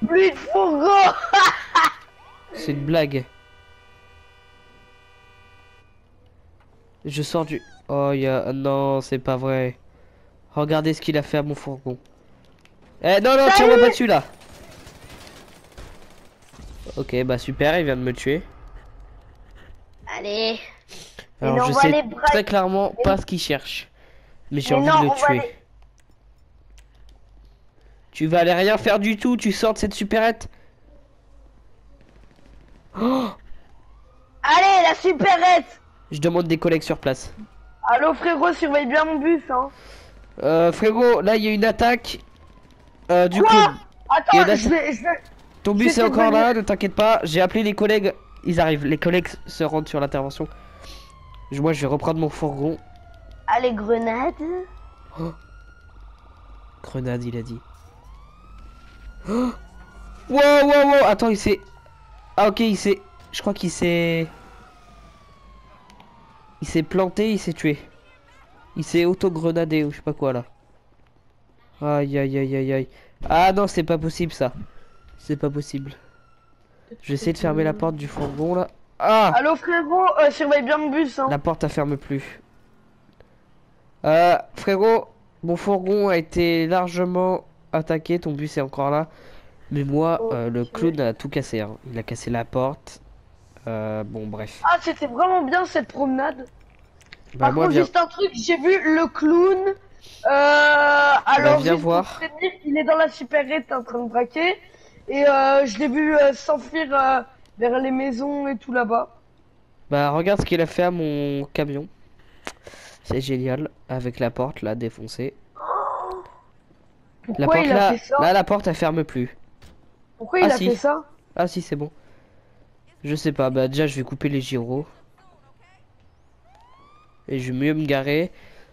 Plus de fourgon C'est une blague. Je sors du... Oh, y a... Non, c'est pas vrai. Regardez ce qu'il a fait à mon fourgon. Eh, non, non, tire-moi pas dessus, là. Ok, bah super, il vient de me tuer. Allez Alors, je sais très clairement pas ce qu'il cherche. Mais j'ai envie de le tuer. Tu vas aller rien faire du tout, tu sors de cette supérette. Oh Allez, la supérette Je demande des collègues sur place. Allô frérot, surveille bien mon bus, hein Euh, frérot, là, il y a une attaque. Euh, du Quoi coup, Attends, je vais, je vais... ton bus est encore là, ne t'inquiète pas. J'ai appelé les collègues. Ils arrivent, les collègues se rendent sur l'intervention. Moi, je vais reprendre mon fourgon. Allez, grenade Grenade, il a dit. Oh wow, wow, wow. Attends, il s'est. Ah, ok, il s'est. Je crois qu'il s'est. Il s'est planté, il s'est tué. Il s'est auto-grenadé ou je sais pas quoi là. Aïe, aïe, aïe, aïe, aïe. Ah non, c'est pas possible ça. C'est pas possible. Je vais essayer de fermer la porte du fourgon là. Ah Allô frérot, euh, surveille bien mon bus, hein La porte, elle ferme plus. Euh, frérot, mon fourgon a été largement attaqué. Ton bus est encore là. Mais moi, euh, le clown a tout cassé. hein. Il a cassé la porte. Euh, bon, bref. Ah, c'était vraiment bien cette promenade Bah, Par moi, contre, viens. juste un truc, j'ai vu le clown. Euh, alors, viens juste pour voir. il est dans la supérette en train de braquer. Et euh, je l'ai vu s'enfuir vers les maisons et tout là-bas. Bah, regarde ce qu'il a fait à mon camion. C'est génial. Avec la porte là défoncée. La porte il a là, fait ça là, la porte elle ferme plus. Pourquoi il Ah, a si. fait ça Ah si c'est bon. Je sais pas, bah déjà je vais couper les gyros. Et je vais mieux me garer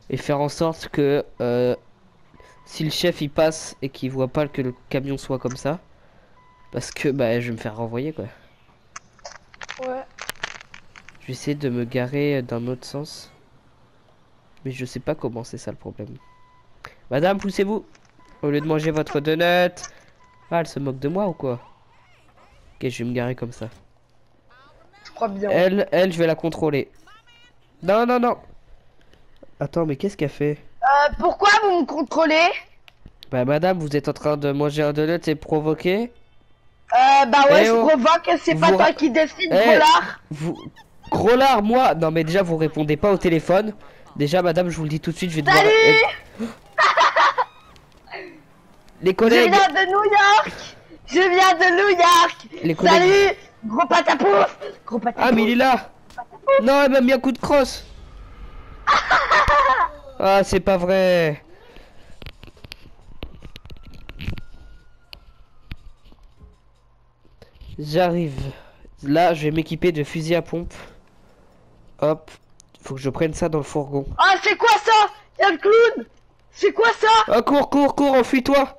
et faire en sorte que euh, si le chef il passe et qu'il voit pas que le camion soit comme ça, parce que bah je vais me faire renvoyer quoi. Ouais. Je vais essayer de me garer d'un autre sens. Mais je sais pas comment c'est ça le problème. Madame, poussez-vous Au lieu de manger votre donut, Ah, elle se moque de moi ou quoi? Ok, je vais me garer comme ça. Je crois bien. Elle, elle, je vais la contrôler. Non, non, non. Attends, mais qu'est-ce qu'elle fait? Euh, pourquoi vous me contrôlez? Bah, madame, vous êtes en train de manger un donut et provoquer Euh, bah ouais, Eh je oh. provoque, c'est pas toi qui décide, Eh. gros lard. Vous. Gros lard, moi Non, mais déjà, vous répondez pas au téléphone. Déjà, madame, je vous le dis tout de suite, je vais devoir. Les Je collègues viens de New York. Je viens de New York. Les collègues- Salut. Gros patapouf Gros Ah, mais il est là. Non, elle m'a mis un coup de crosse. Ah, c'est pas vrai. J'arrive. Là, je vais m'équiper de fusil à pompe. Hop. Faut que je prenne ça dans le fourgon. Ah, c'est quoi ça? Y'a le clown? C'est quoi ça? Ah, cours, cours, cours, enfuis-toi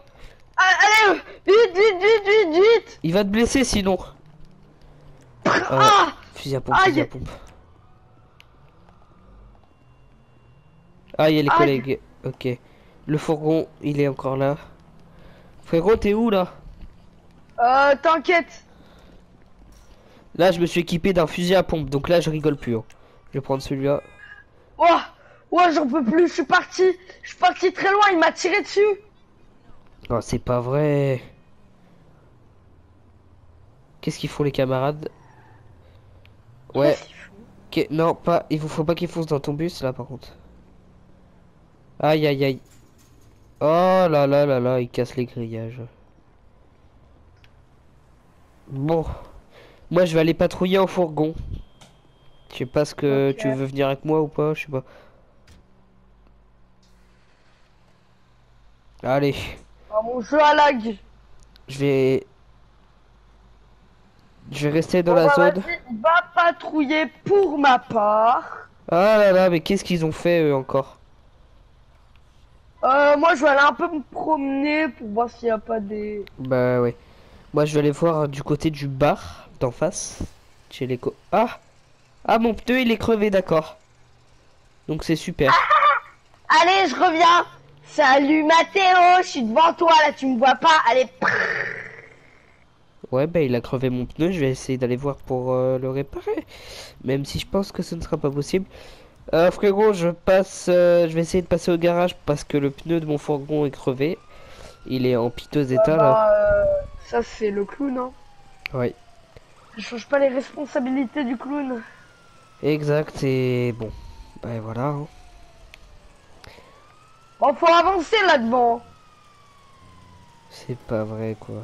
Allez, vite, vite, vite, vite, vite Il va te blesser sinon. Euh, Ah fusil à pompe, Aïe. fusil à pompe. Ah, il y a les Aïe. collègues. Ok. Le fourgon, il est encore là. Frérot, t'es où là? Euh, t'inquiète Là, je me suis équipé d'un fusil à pompe, donc là, je rigole plus. hein. Je vais prendre celui-là. Oh Oh, j'en peux plus, je suis parti Je suis parti très loin, il m'a tiré dessus Non, c'est pas vrai. Qu'est-ce qu'ils font les camarades? Ouais. Non, pas. Il vous faut pas qu'ils foncent dans ton bus là, par contre. Aïe, aïe, aïe. Oh là là là là, il casse les grillages. Bon. Moi, je vais aller patrouiller en fourgon. Je sais pas ce que tu veux venir avec moi ou pas, je sais pas. Allez, Mon jeu à lag je vais. Je vais rester dans Bon, la bah, zone. Va patrouiller pour ma part Ah là là, mais qu'est-ce qu'ils ont fait eux encore? Euh, moi je vais aller un peu me promener pour voir s'il y a pas des... Bah ouais. Moi je vais aller voir du côté du bar d'en face. Chez les co. Ah Ah mon pneu il est crevé d'accord. Donc c'est super. Allez, je reviens Salut Mathéo, je suis devant toi là, tu me vois pas Allez, Ouais bah il a crevé mon pneu, je vais essayer d'aller voir pour euh, le réparer. Même si je pense que ce ne sera pas possible. Euh, frérot, je passe, euh, je vais essayer de passer au garage parce que le pneu de mon fourgon est crevé. Il est en piteux état là. bah, euh, ça c'est le clown, hein. Ouais. Je change pas les responsabilités du clown. Exact et bon. Bah voilà. hein. Bon, faut avancer là devant. C'est pas vrai quoi.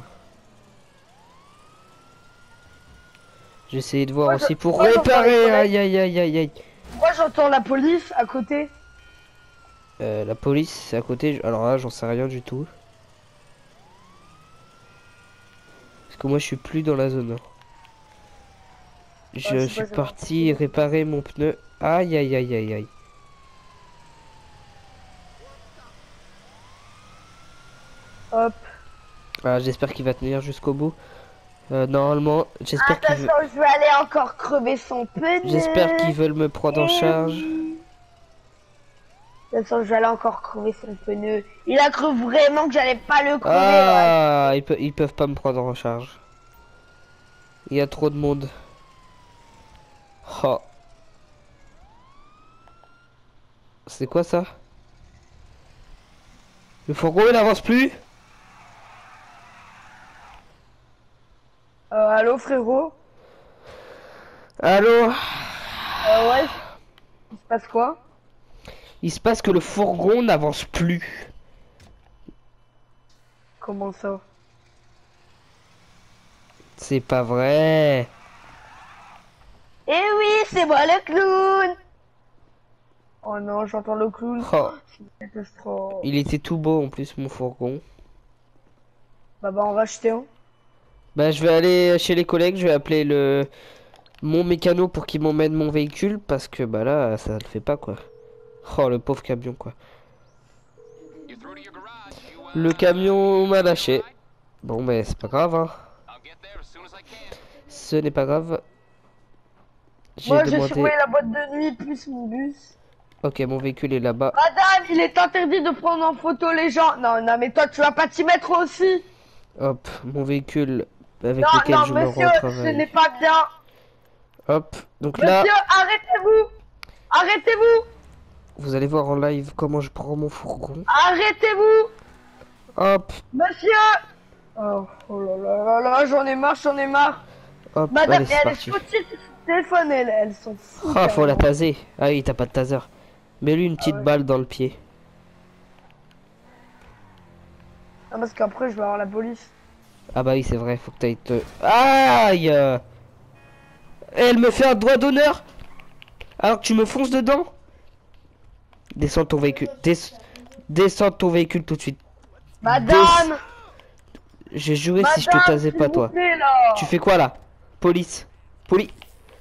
Essayé de voir Moi, je- aussi pour moi, réparer. Aïe aïe aïe aïe aïe. Moi j'entends la police à côté. Euh, la police à côté. Alors là j'en sais rien du tout. Parce que moi je suis plus dans la zone. hein. Je Ouais, suis parti réparer mon pneu. Aïe aïe aïe aïe aïe. Hop. Ah, j'espère qu'il va tenir jusqu'au bout. Euh, normalement, j'espère qu'ils veulent... Attention, je vais aller encore crever son pneu. j'espère qu'ils veulent me prendre en charge. oui. Attention, je vais aller encore crever son pneu. Il a cru vraiment que j'allais pas le crever. ouais. Ah, ils, pe- ils peuvent pas me prendre en charge. Il y a trop de monde. Oh. C'est quoi ça? Le fourgon il avance plus? Euh, allô frérot Allô euh, Ouais. Il se passe quoi Il se passe que le fourgon n'avance plus. Comment ça C'est pas vrai. Eh oui, c'est moi le clown Oh non, j'entends le clown. Oh. Catastrophe. Il était tout beau en plus mon fourgon. Bah bah on va acheter un. Bah je vais aller chez les collègues, je vais appeler le mon mécano pour qu'il m'emmène mon véhicule parce que bah là ça le fait pas quoi. Oh le pauvre camion quoi. Le camion m'a lâché. Bon mais c'est pas grave hein. Ce n'est pas grave. J'ai Moi j'ai demandé. surveillé la boîte de nuit plus mon bus. Ok mon véhicule est là-bas. Madame, il est interdit de prendre en photo les gens. Non, non, mais toi tu vas pas t'y mettre aussi. Hop, mon véhicule avec Non, non, je me monsieur, rends au ce n'est pas bien. Hop, donc là, Monsieur, arrêtez-vous Arrêtez-vous vous allez voir en live comment je prends mon fourgon. Arrêtez-vous Hop, Monsieur Oh, oh là là là là, j'en ai marre, j'en ai marre. hop, Madame, allez, c'est elle est parti. son téléphone, elle, elle s'en fout. Ah, faut la taser. Ah oui, t'as pas de taser. Mets-lui une petite ouais. balle dans le pied. Non, parce qu'après, je vais avoir la police. Ah bah oui, c'est vrai, faut que t'ailles te... Aïe euh. Elle me fait un droit d'honneur Alors que tu me fonces dedans Descends ton véhicule. Des... Descends ton véhicule tout de suite. Madame J'ai joué si je te tasais pas toi. plaît. Tu fais quoi là? Police. Police.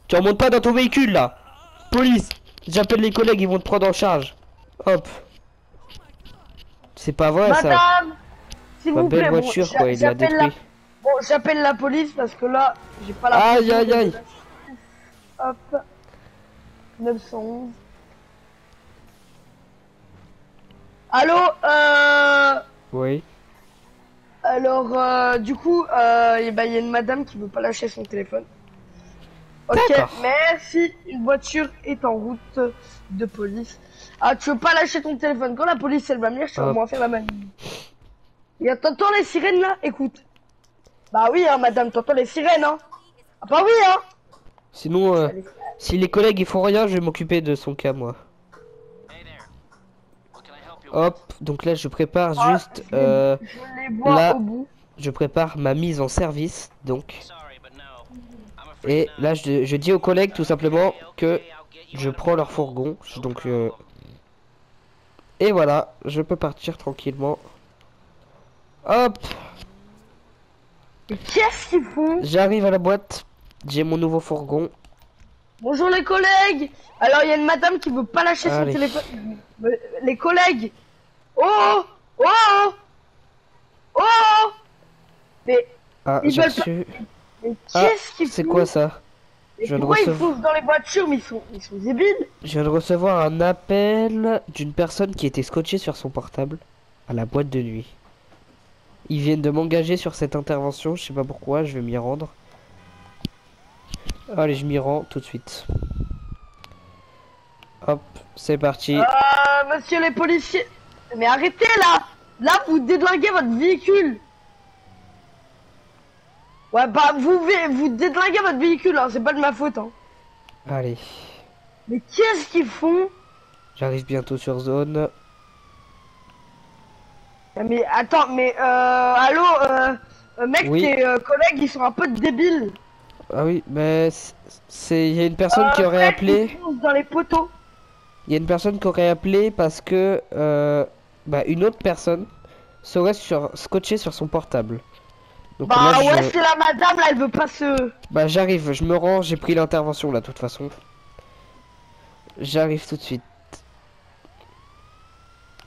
Tu remontes pas dans ton véhicule là. Police. J'appelle les collègues, ils vont te prendre en charge. Hop. C'est pas vrai ça. S'il vous plaît, belle bon, voiture j'a- quoi, il l'a j'appelle la- détruit. Bon, j'appelle la police parce que là, j'ai pas la Aïe, aïe, aïe. Hop. 911. Allô Euh... Oui. Alors, euh, du coup, euh, il ben, y a une madame qui veut pas lâcher son téléphone. Ok, si une voiture est en route de police, ah, tu veux pas lâcher ton téléphone. Quand la police elle va venir, tu vas Hop. moins faire la manip. T'entends les sirènes là Écoute. Bah oui, hein, madame, t'entends les sirènes, hein Ah bah oui, hein Sinon, euh, si les collègues ils font rien, je vais m'occuper de son cas moi. Hop, donc là je prépare Ah, juste, je euh, Je là- au bout. je prépare ma mise en service, donc. Et là je, je dis aux collègues tout simplement que je prends leur fourgon, donc euh, et voilà, je peux partir tranquillement. Hop, Mais qu'est-ce qu'ils font j'arrive à la boîte, j'ai mon nouveau fourgon. Bonjour les collègues Alors il y a une madame qui veut pas lâcher Allez. son téléphone. Euh, Les collègues Oh Oh Oh Mais, Ah, Ils veulent reçu. mais Ah, qu'est-ce qu'ils font C'est quoi ça? Je Pourquoi ils foncent dans les voitures Mais ils sont, ils sont débiles Je viens de recevoir un appel d'une personne qui était scotchée sur son portable à la boîte de nuit. Ils viennent de m'engager sur cette intervention, je sais pas pourquoi, je vais m'y rendre. Allez, je m'y rends tout de suite. Hop, c'est parti. Euh, monsieur les policiers Mais arrêtez là Là vous dédlinguez votre véhicule Ouais bah vous, vous dédlinguez votre véhicule, hein, c'est pas de ma faute hein. Allez, Mais qu'est-ce qu'ils font? J'arrive bientôt sur zone. Mais attends, mais euh, allô, euh, euh, mec, Oui. tes euh, collègues ils sont un peu débiles. Ah oui, mais c'est il y a une personne qui aurait mec, appelé. dans les poteaux. Il y a une personne qui aurait appelé parce que euh, bah, une autre personne serait sur scotchée sur son portable. Donc Bah là, ouais, je- c'est la madame là, elle veut pas se. Bah j'arrive, je me rends, j'ai pris l'intervention là de toute façon. J'arrive tout de suite.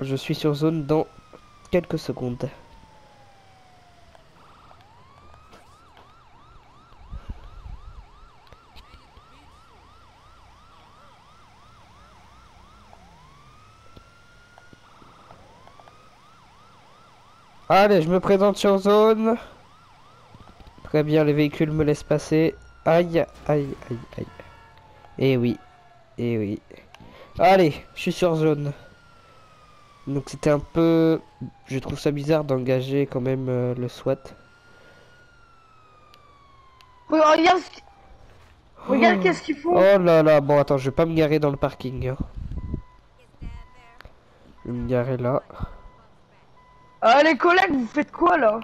Je suis sur zone dans quelques secondes. Allez, je me présente sur zone. Très bien, les véhicules me laissent passer. Aïe, aïe, aïe, aïe. Eh oui, eh oui. Allez, je suis sur zone. Donc c'était un peu... Je trouve ça bizarre d'engager quand même euh, le SWAT. Regarde, ce qu'- regarde Oh. qu'est-ce qu'ils font. Oh là là, bon attends, je vais pas me garer dans le parking. hein. Je vais me garer là. Ah les collègues, vous faites quoi là?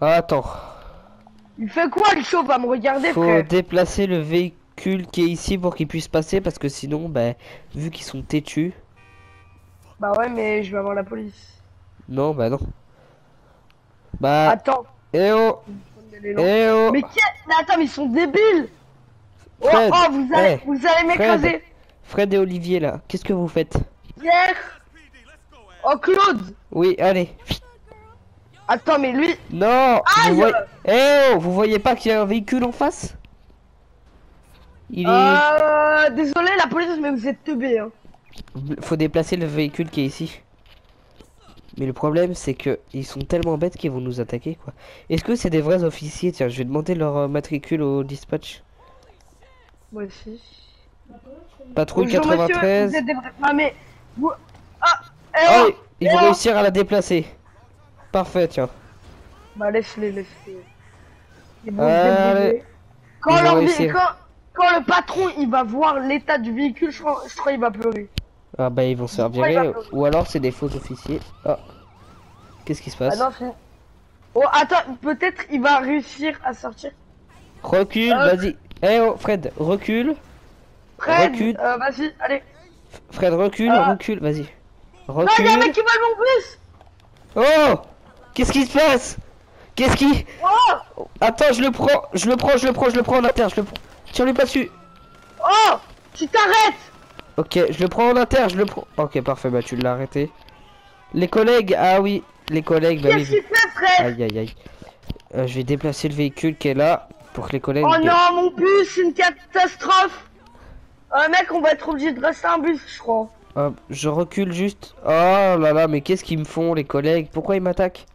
Ah, attends, Il fait quoi le chauve à me regarder, faut frère déplacer le véhicule qui est ici pour qu'il puisse passer parce que sinon, bah, vu qu'ils sont têtus, Bah ouais, mais je vais avoir la police. non, bah non. Bah, Attends. eh oh, gens. eh oh. Mais qu'est- mais attends, mais ils sont débiles. Oh, Fred, oh, vous allez, eh, vous allez m'écraser. Fred et Olivier là, qu'est-ce que vous faites? Pierre. Oh Claude. Oui, allez. Attends, mais lui, Non Aïe vous voyez... Eh oh Vous voyez pas qu'il y a un véhicule en face? Il est... euh, désolé la police, mais vous êtes teubé. Hein. Faut déplacer le véhicule qui est ici. Mais le problème, c'est que ils sont tellement bêtes qu'ils vont nous attaquer, quoi. Est-ce que c'est des vrais officiers? Tiens, je vais demander leur euh, matricule au dispatch. Moi aussi. Patrouille Bonjour, monsieur, 93. vous êtes des vrais- Ah, mais. Vous... Ah Oh, oh ils vont Eh, réussir à la déplacer. Parfait, tiens. Bah, laisse-les, laisse-les. Ils vont. Quand, leur- quand, quand le patron il va voir l'état du véhicule, je crois, je crois il va pleurer. Ah bah ils vont se faire virer. pleurer. Ou alors c'est des faux officiers. Ah. Qu'est-ce qui se passe Ah non, Oh, attends, peut-être il va réussir à sortir. Recule, Euh. vas-y. Eh oh, Fred, recule. Fred, Recule. euh, vas-y, allez. Fred, recule, Ah. recule, vas-y. Non, il y a un mec Recule. qui vole mon bus Oh Qu'est-ce qui se passe? Qu'est-ce qui... Oh Attends, je le prends, je le prends, je le prends, je le prends en inter, je le prends. Tire-lui pas dessus. Oh Tu t'arrêtes Ok, je le prends en inter, je le prends. Ok, parfait, bah tu l'as arrêté. Les collègues, ah oui, les collègues, bah oui. fait, Fred Aïe aïe aïe. Euh, je vais déplacer le véhicule qui est là pour que les collègues. Oh non, mon bus, c'est une catastrophe Euh, mec, on va être obligé de rester un bus, je crois. Hop, je recule juste. Oh là là, mais qu'est-ce qu'ils me font, les collègues? Pourquoi ils m'attaquent?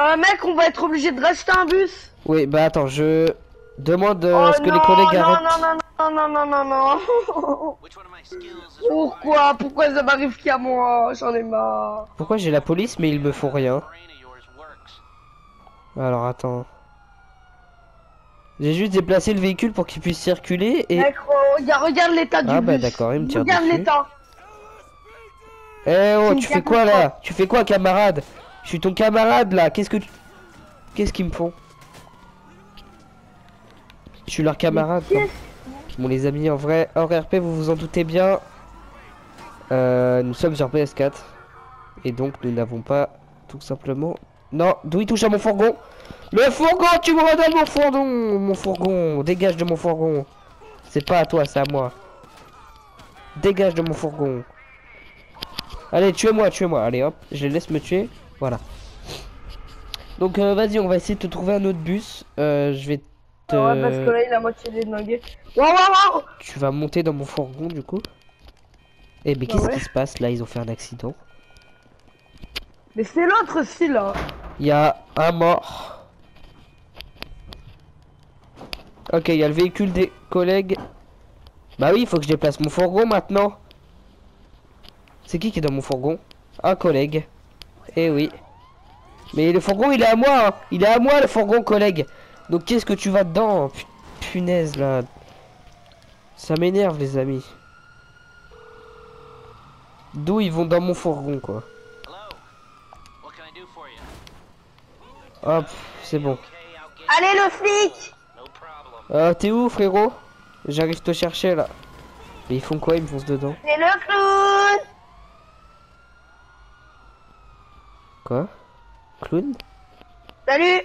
Euh, mec, on va être obligé de rester un bus. Oui, bah attends, je demande euh, oh à ce que non, les collègues non, arrêtent. non, non, non, non, non, non, Pourquoi? Pourquoi ça m'arrive qu'à moi? J'en ai marre. Pourquoi j'ai la police mais ils me font rien? Alors attends. J'ai juste déplacé le véhicule pour qu'il puisse circuler et. Mec, regarde, regarde l'état du Ah bus. bah d'accord, il me tire Regarde l'état. Eh oh, tu fais quoi là? Tu fais quoi, camarade? Je suis ton camarade là. Qu'est-ce que tu. Qu'est-ce qu'ils me font? Je suis leur camarade. quoi. Bon les amis, en vrai, hors RP, vous vous en doutez bien. euh, nous sommes sur PS4 et donc nous n'avons pas tout simplement. Non, d'où il touche à mon fourgon? Le fourgon, tu me redonnes mon fourgon, mon fourgon. Dégage de mon fourgon. C'est pas à toi, c'est à moi. Dégage de mon fourgon. Allez, tuez-moi, tuez-moi. Allez, hop, je les laisse me tuer. Voilà. Donc, euh, vas-y, on va essayer de te trouver un autre bus. Euh, je vais te. Ouais, parce que là, il a moitié des nuggets. Waouh, waouh, waouh Tu vas monter dans mon fourgon, du coup. Eh, mais qu'est-ce ouais. qui se passe là? Ils ont fait un accident. Mais c'est l'autre aussi, là. Il y a un mort. Ok, il y a le véhicule des collègues. Bah oui, il faut que je déplace mon fourgon maintenant. C'est qui qui est dans mon fourgon? Un collègue. Eh oui. Mais le fourgon, il est à moi. hein. Il est à moi, le fourgon, collègue. Donc qu'est-ce que tu vas dedans Pu- Punaise, là? Ça m'énerve, les amis. D'où ils vont dans mon fourgon, quoi? Hop, c'est bon. Allez, le flic. Euh, t'es où, frérot? J'arrive te chercher, là. Mais ils font quoi Ils me foncent dedans? C'est le clown Quoi? Clown? Salut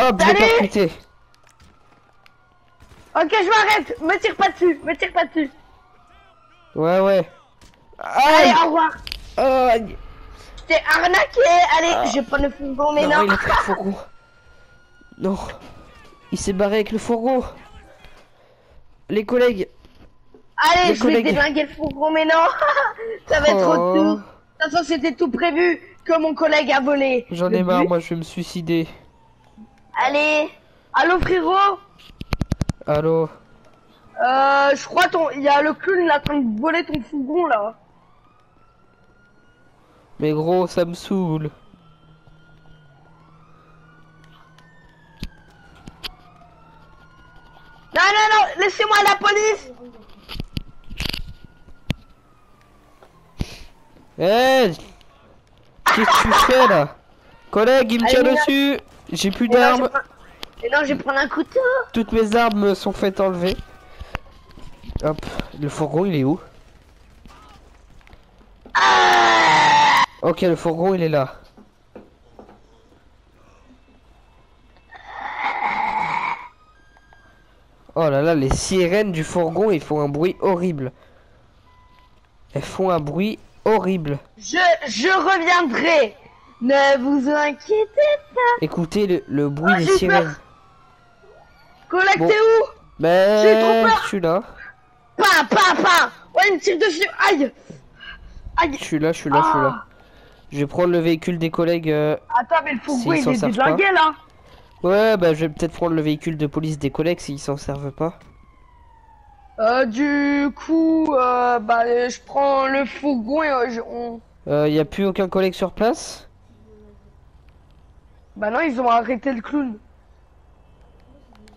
Hop, je Salut percuté. Ok, je m'arrête Me tire pas dessus Me tire pas dessus Ouais, ouais. Allez, au revoir Aïe Je t'ai arnaqué Allez, je vais prendre le fourgon, mais non, il a pris le fourgon. Non. Il s'est barré avec le fourgon. Les collègues. Allez, les je vais collègues. déglinguer le fourgon, mais non Ça va être Oh. trop tout De toute façon, c'était tout prévu que mon collègue a volé J'en ai marre, moi, je vais me suicider. Allez. Allô, frérot Allô Euh, je crois ton... Il y a le clown, là, en train de voler ton fourgon, là. Mais gros, ça me saoule. Non, non, non Laissez-moi la police. Eh Qu'est-ce que tu fais, là? Collègue, il me là- dessus. J'ai plus d'armes. mais non, je vais prendre un couteau Toutes mes armes me sont faites enlever. Hop, le fourgon il est où? Ok, le fourgon il est là. Oh là là, les sirènes du fourgon ils font un bruit horrible. Elles font un bruit horrible. Je, je reviendrai Ne vous inquiétez pas Écoutez le, le bruit Ah, des sirènes. Bon. t'es où trop Ben, je suis là. Pain, pain, pain Ouais, il me tire dessus Aïe Aïe Je suis là, je suis là, je suis là. Ah Je vais prendre le véhicule des collègues. euh, Attends, mais le fourgon, il est déglingué, là Ouais, bah je vais peut-être prendre le véhicule de police des collègues s'ils s'en servent pas. Euh, du coup, euh, bah, je prends le fourgon et euh, je- on... Euh, y a plus aucun collègue sur place? Bah non, ils ont arrêté le clown.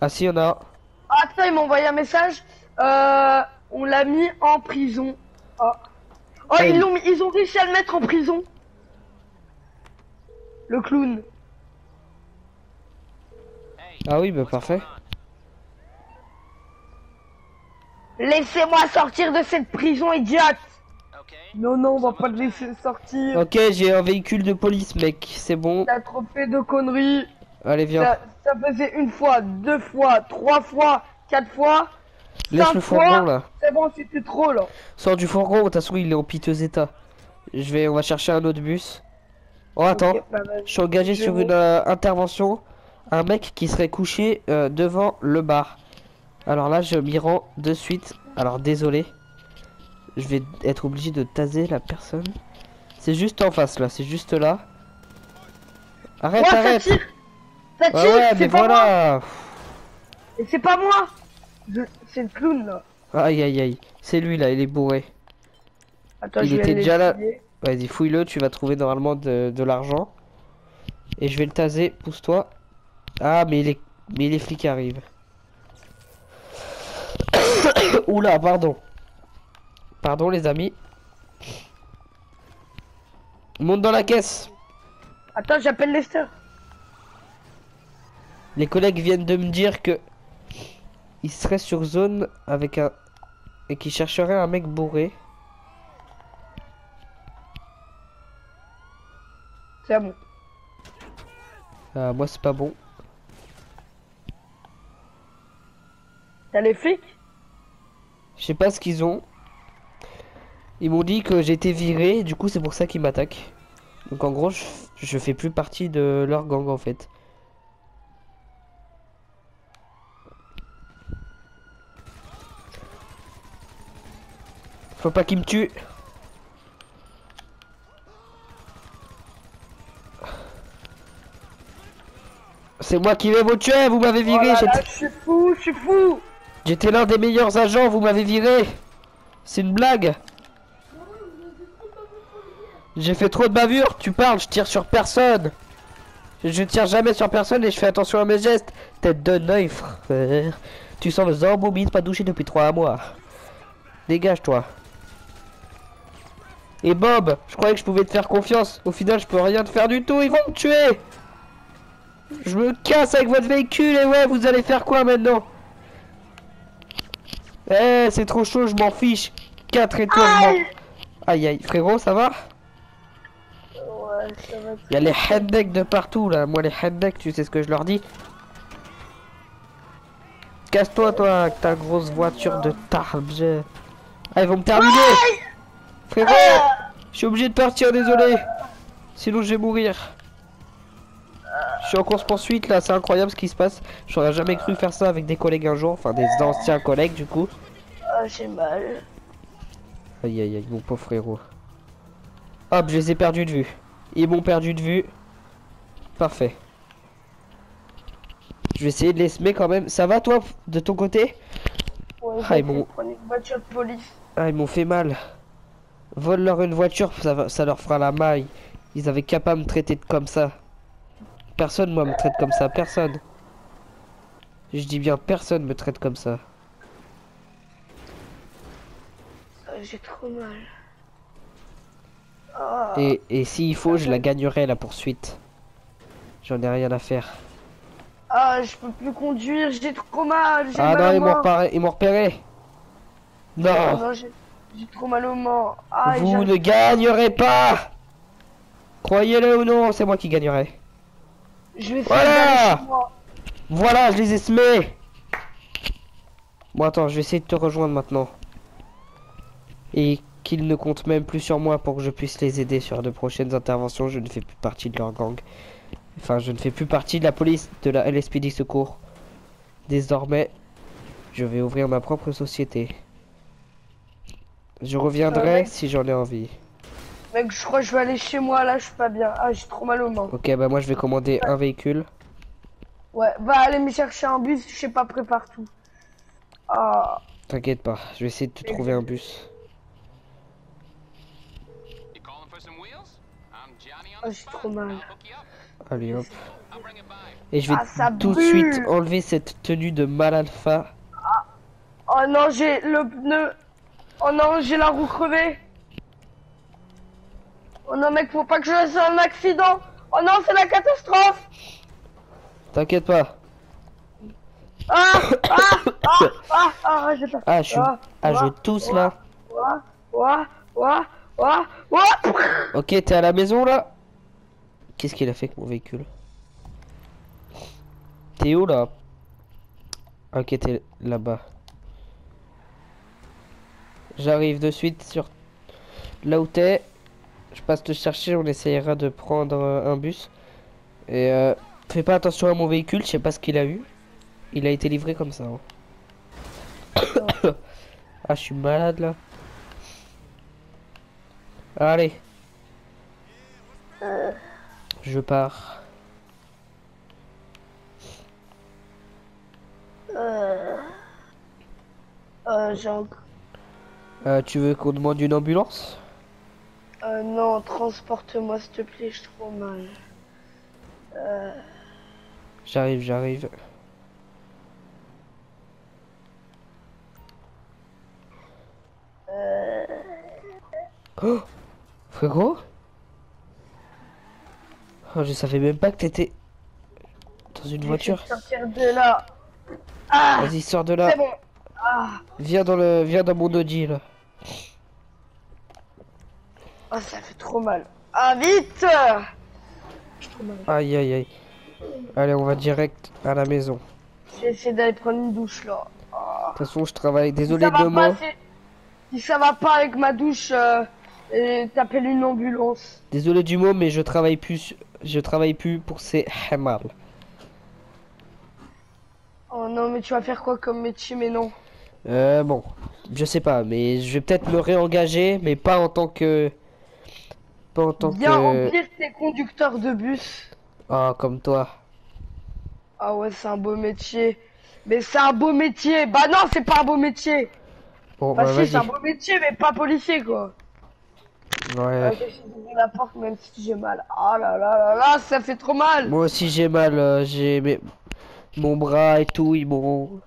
Ah si, y'en a. Ah, attends, ils m'ont envoyé un message. Euh, on l'a mis en prison. Oh, oh Hey. ils, l'ont mis- ils ont réussi à le mettre en prison. Le clown. Ah oui, bah parfait. on? Laissez-moi sortir de cette prison idiote. Non, non, on va pas le laisser sortir. Ok, j'ai un véhicule de police, mec. C'est bon. T'as trop fait de conneries. Allez, viens. Ça, ça faisait une fois, deux fois, trois fois, quatre fois. Laisse cinq le fois. fourgon là. C'est bon, c'était trop là. Sors du fourgon, de toute façon il est en piteux état. Je vais, on va chercher un autre bus. Oh attends, bah, je suis engagé sur une euh, intervention. Un mec qui serait couché euh, devant le bar. Alors là je m'y rends de suite. Alors désolé. Je vais être obligé de taser la personne. C'est juste en face là, c'est juste là. Arrête, Ouais, ça arrête. tire. Ça tire, Ouais, ouais, mais c'est pas moi. voilà. Et c'est pas moi. Je- C'est le clown là. Aïe aïe aïe. C'est lui là, il est bourré. Attends, Il je était déjà là. Vas-y, fouille-le, tu vas trouver normalement de, de l'argent. Et je vais le taser, pousse-toi. Ah, mais les, mais les flics arrivent. Oula, pardon. Pardon, les amis. Monte dans la caisse. Attends, j'appelle Lester. Les collègues viennent de me dire que ils seraient sur zone avec un et qu'ils chercheraient un mec bourré. C'est bon. Ah, moi c'est pas bon. T'as les flics? Je sais pas ce qu'ils ont. Ils m'ont dit que j'étais viré, du coup c'est pour ça qu'ils m'attaquent. Donc en gros, je, je fais plus partie de leur gang en fait. Faut pas qu'ils me tuent. C'est moi qui vais vous tuer, vous m'avez Oh viré, là là, j'étais- je suis fou, je suis fou. J'étais l'un des meilleurs agents, vous m'avez viré C'est une blague J'ai fait trop de bavures, tu parles, je tire sur personne. Je tire jamais sur personne et je fais attention à mes gestes. Tête de nœud, frère. Tu sens le zombie pas douché depuis trois mois. Dégage-toi Et Bob, je croyais que je pouvais te faire confiance. Au final, je peux rien te faire du tout, ils vont me tuer. Je me casse avec votre véhicule et ouais, vous allez faire quoi maintenant? Eh, c'est trop chaud, je m'en fiche. 4 étoiles, je Aïe. Aïe frérot, ça va? Ça va. Il y a les headbacks de partout là. Moi, les headbacks, tu sais ce que je leur dis Casse-toi, toi, avec ta grosse voiture de tarbe. Ah, ils vont me terminer Frérot Je suis obligé de partir, désolé. Sinon, je vais mourir. Je suis en course poursuite là, c'est incroyable ce qui se passe. J'aurais jamais cru faire ça avec des collègues un jour, enfin des anciens collègues du coup. Ah, j'ai mal. Aïe aïe aïe, mon pauvre frérot. Hop, je les ai perdus de vue. Ils m'ont perdu de vue. Parfait. Je vais essayer de les semer quand même. Ça va toi, de ton côté Ouais, Ah, ils m'ont-. Ah, ils m'ont fait mal. Vole-leur une voiture, ça, va- ça leur fera la maille. Ils avaient qu'à pas me traiter de comme ça. Personne, moi, me traite comme ça. Personne. Je dis bien, personne me traite comme ça. Ah, j'ai trop mal. Ah. Et, et s'il faut, je la gagnerai la poursuite. J'en ai rien à faire. Ah, je peux plus conduire, j'ai trop mal. Ah mal non, ils m'ont repéré. Repéré. Ah, Non, non, j'ai trop mal au mort. Ah, vous ne gagnerez pas. Croyez-le ou non, c'est moi qui gagnerai. je vais Voilà. faire moi. Voilà, je les ai semés. Bon, attends, je vais essayer de te rejoindre maintenant. Et qu'ils ne comptent même plus sur moi pour que je puisse les aider sur de prochaines interventions. Je ne fais plus partie de leur gang. Enfin, je ne fais plus partie de la police de la LSPD Secours. Désormais, je vais ouvrir ma propre société. Je reviendrai ouais. si j'en ai envie. Mec, je crois que je vais aller chez moi là, je suis pas bien. Ah, j'ai trop mal aux mains. Ok, bah moi je vais commander un véhicule. Ouais, va aller me chercher un bus, je sais pas, prépare tout. Ah, T'inquiète pas, je vais essayer de te trouver un bus. Ah the j'ai trop mal. Allez hop. Et je vais Ah, tout de suite enlever cette tenue de mal alpha. Oh non, j'ai le pneu. Oh non, j'ai la roue crevée. Oh non, mec, faut pas que je fasse un accident. Oh non, c'est la catastrophe. T'inquiète pas. Ah, ah, ah, ah, ah, j'ai pas. Ah, je suis. Ah, Ah, je tousse là. ouah, ouah, ouah, ouah, ouah. Ok, t'es à la maison là? Qu'est-ce qu'il a fait avec mon véhicule? T'es où là? Ok, là-bas. J'arrive de suite sur là où t'es. Je passe te chercher, on essayera de prendre euh, un bus. Et euh, fais pas attention à mon véhicule, je sais pas ce qu'il a eu. Il a été livré comme ça. hein. ah, je suis malade là. Allez. Je pars. Euh, j'ai un... Euh, tu veux qu'on demande une ambulance? Euh, non, transporte-moi, s'il te plaît, j'ai trop mal. J'arrive, j'arrive. Oh Frérot? Oh, je savais même pas que t'étais dans une voiture. Je vais sortir de là. Ah, Vas-y, sors de là. c'est bon. Ah, Viens dans le, viens dans mon Audi là. ah, ça fait trop mal. Ah, vite J'ai trop mal. Aïe, aïe, aïe. Allez, on va direct à la maison. J'ai essayé d'aller prendre une douche là. De toute façon, je travaille. Désolé de moi. si- Si ça va pas avec ma douche, euh, et t'appelles une ambulance. Désolé du mot, mais je travaille plus. Je travaille plus pour ces hamal. Oh non, mais tu vas faire quoi comme métier, mais non. Euh, bon, je sais pas, mais je vais peut-être me réengager, mais pas en tant que. Pas en tant Bien que. remplir tes conducteurs de bus. Ah, comme toi. Ah ouais, c'est un beau métier. Mais c'est un beau métier. Bah non, c'est pas un beau métier. Bon, Bah bah, si, c'est un beau métier, mais pas policier quoi. Ouais. Ok, j'ai ouvert la porte même si j'ai mal. Ah là là là là, ça fait trop mal. Moi aussi j'ai mal, euh, j'ai mes- mon bras et tout, ils m'ont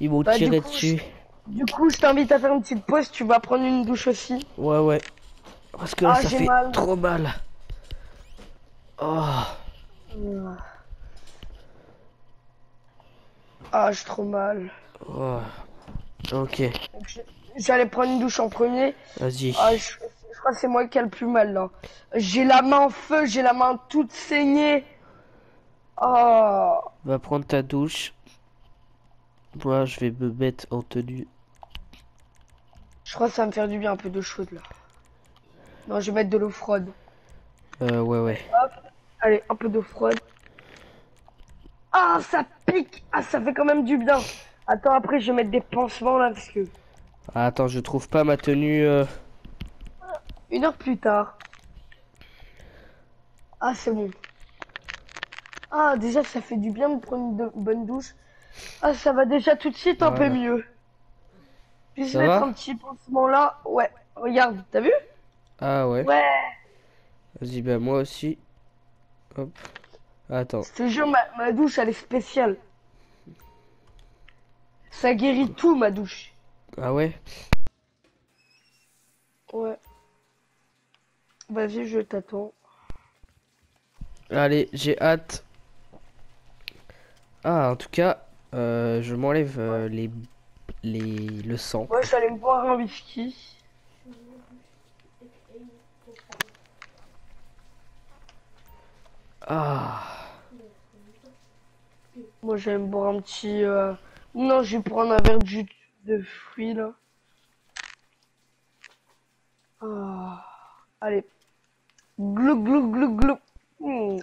ils m'ont Bah, tiré coup, dessus. Du coup, je t'invite à faire une petite pause. Tu vas prendre une douche aussi. Ouais ouais. Parce que là, Ah, ça fait mal. trop mal. Oh. Ah, j'ai trop mal. oh. Ok, J'allais prendre une douche en premier. vas-y. Ah, je crois que c'est moi qui a le plus mal là. J'ai la main en feu, j'ai la main toute saignée. Oh. Va prendre ta douche. Moi je vais me mettre en tenue. Je crois que ça va me faire du bien un peu d'eau chaude là. Non, je vais mettre de l'eau froide. Euh ouais ouais. Allez, un peu d'eau froide. Ah, ça pique Ah, ça fait quand même du bien. Attends, après, je vais mettre des pansements là parce que... Ah, attends, je trouve pas ma tenue. euh. Une heure plus tard. Ah, c'est bon. Ah, déjà, ça fait du bien de prendre une bonne douche. Ah, ça va déjà tout de suite un peu mieux. Puis je vais mettre un petit pansement là. Ouais, regarde, t'as vu? Ah ouais. Ouais. Vas-y, bah moi aussi. Hop. Attends. Je te jure, ma, ma douche, elle est spéciale. Ça guérit tout, ma douche. Ah ouais? Ouais. Vas-y, je t'attends. Allez, j'ai hâte. Ah, en tout cas, euh, je m'enlève euh, les, les, le sang. Moi, j'allais me boire un whisky. Ah, Moi, j'allais me boire un petit... euh, Non, je vais prendre un verre de jus de fruits, là. Ah. Allez. Glou, glou, glou, glou. Hmm.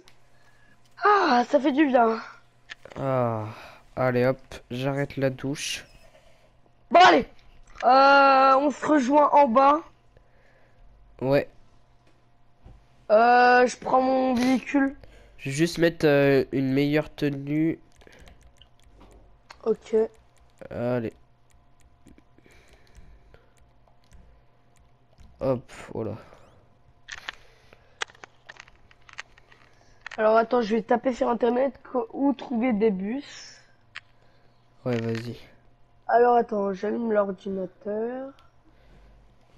Ah, ça fait du bien. ah. Allez hop, j'arrête la douche. Bon, allez. Euh, on se rejoint en bas. Ouais, Euh, je prends mon véhicule. Je vais juste mettre euh, une meilleure tenue. Ok. Allez. Hop, voilà. Alors attends, je vais taper sur internet où trouver des bus. Ouais, vas-y. Alors attends, j'allume l'ordinateur.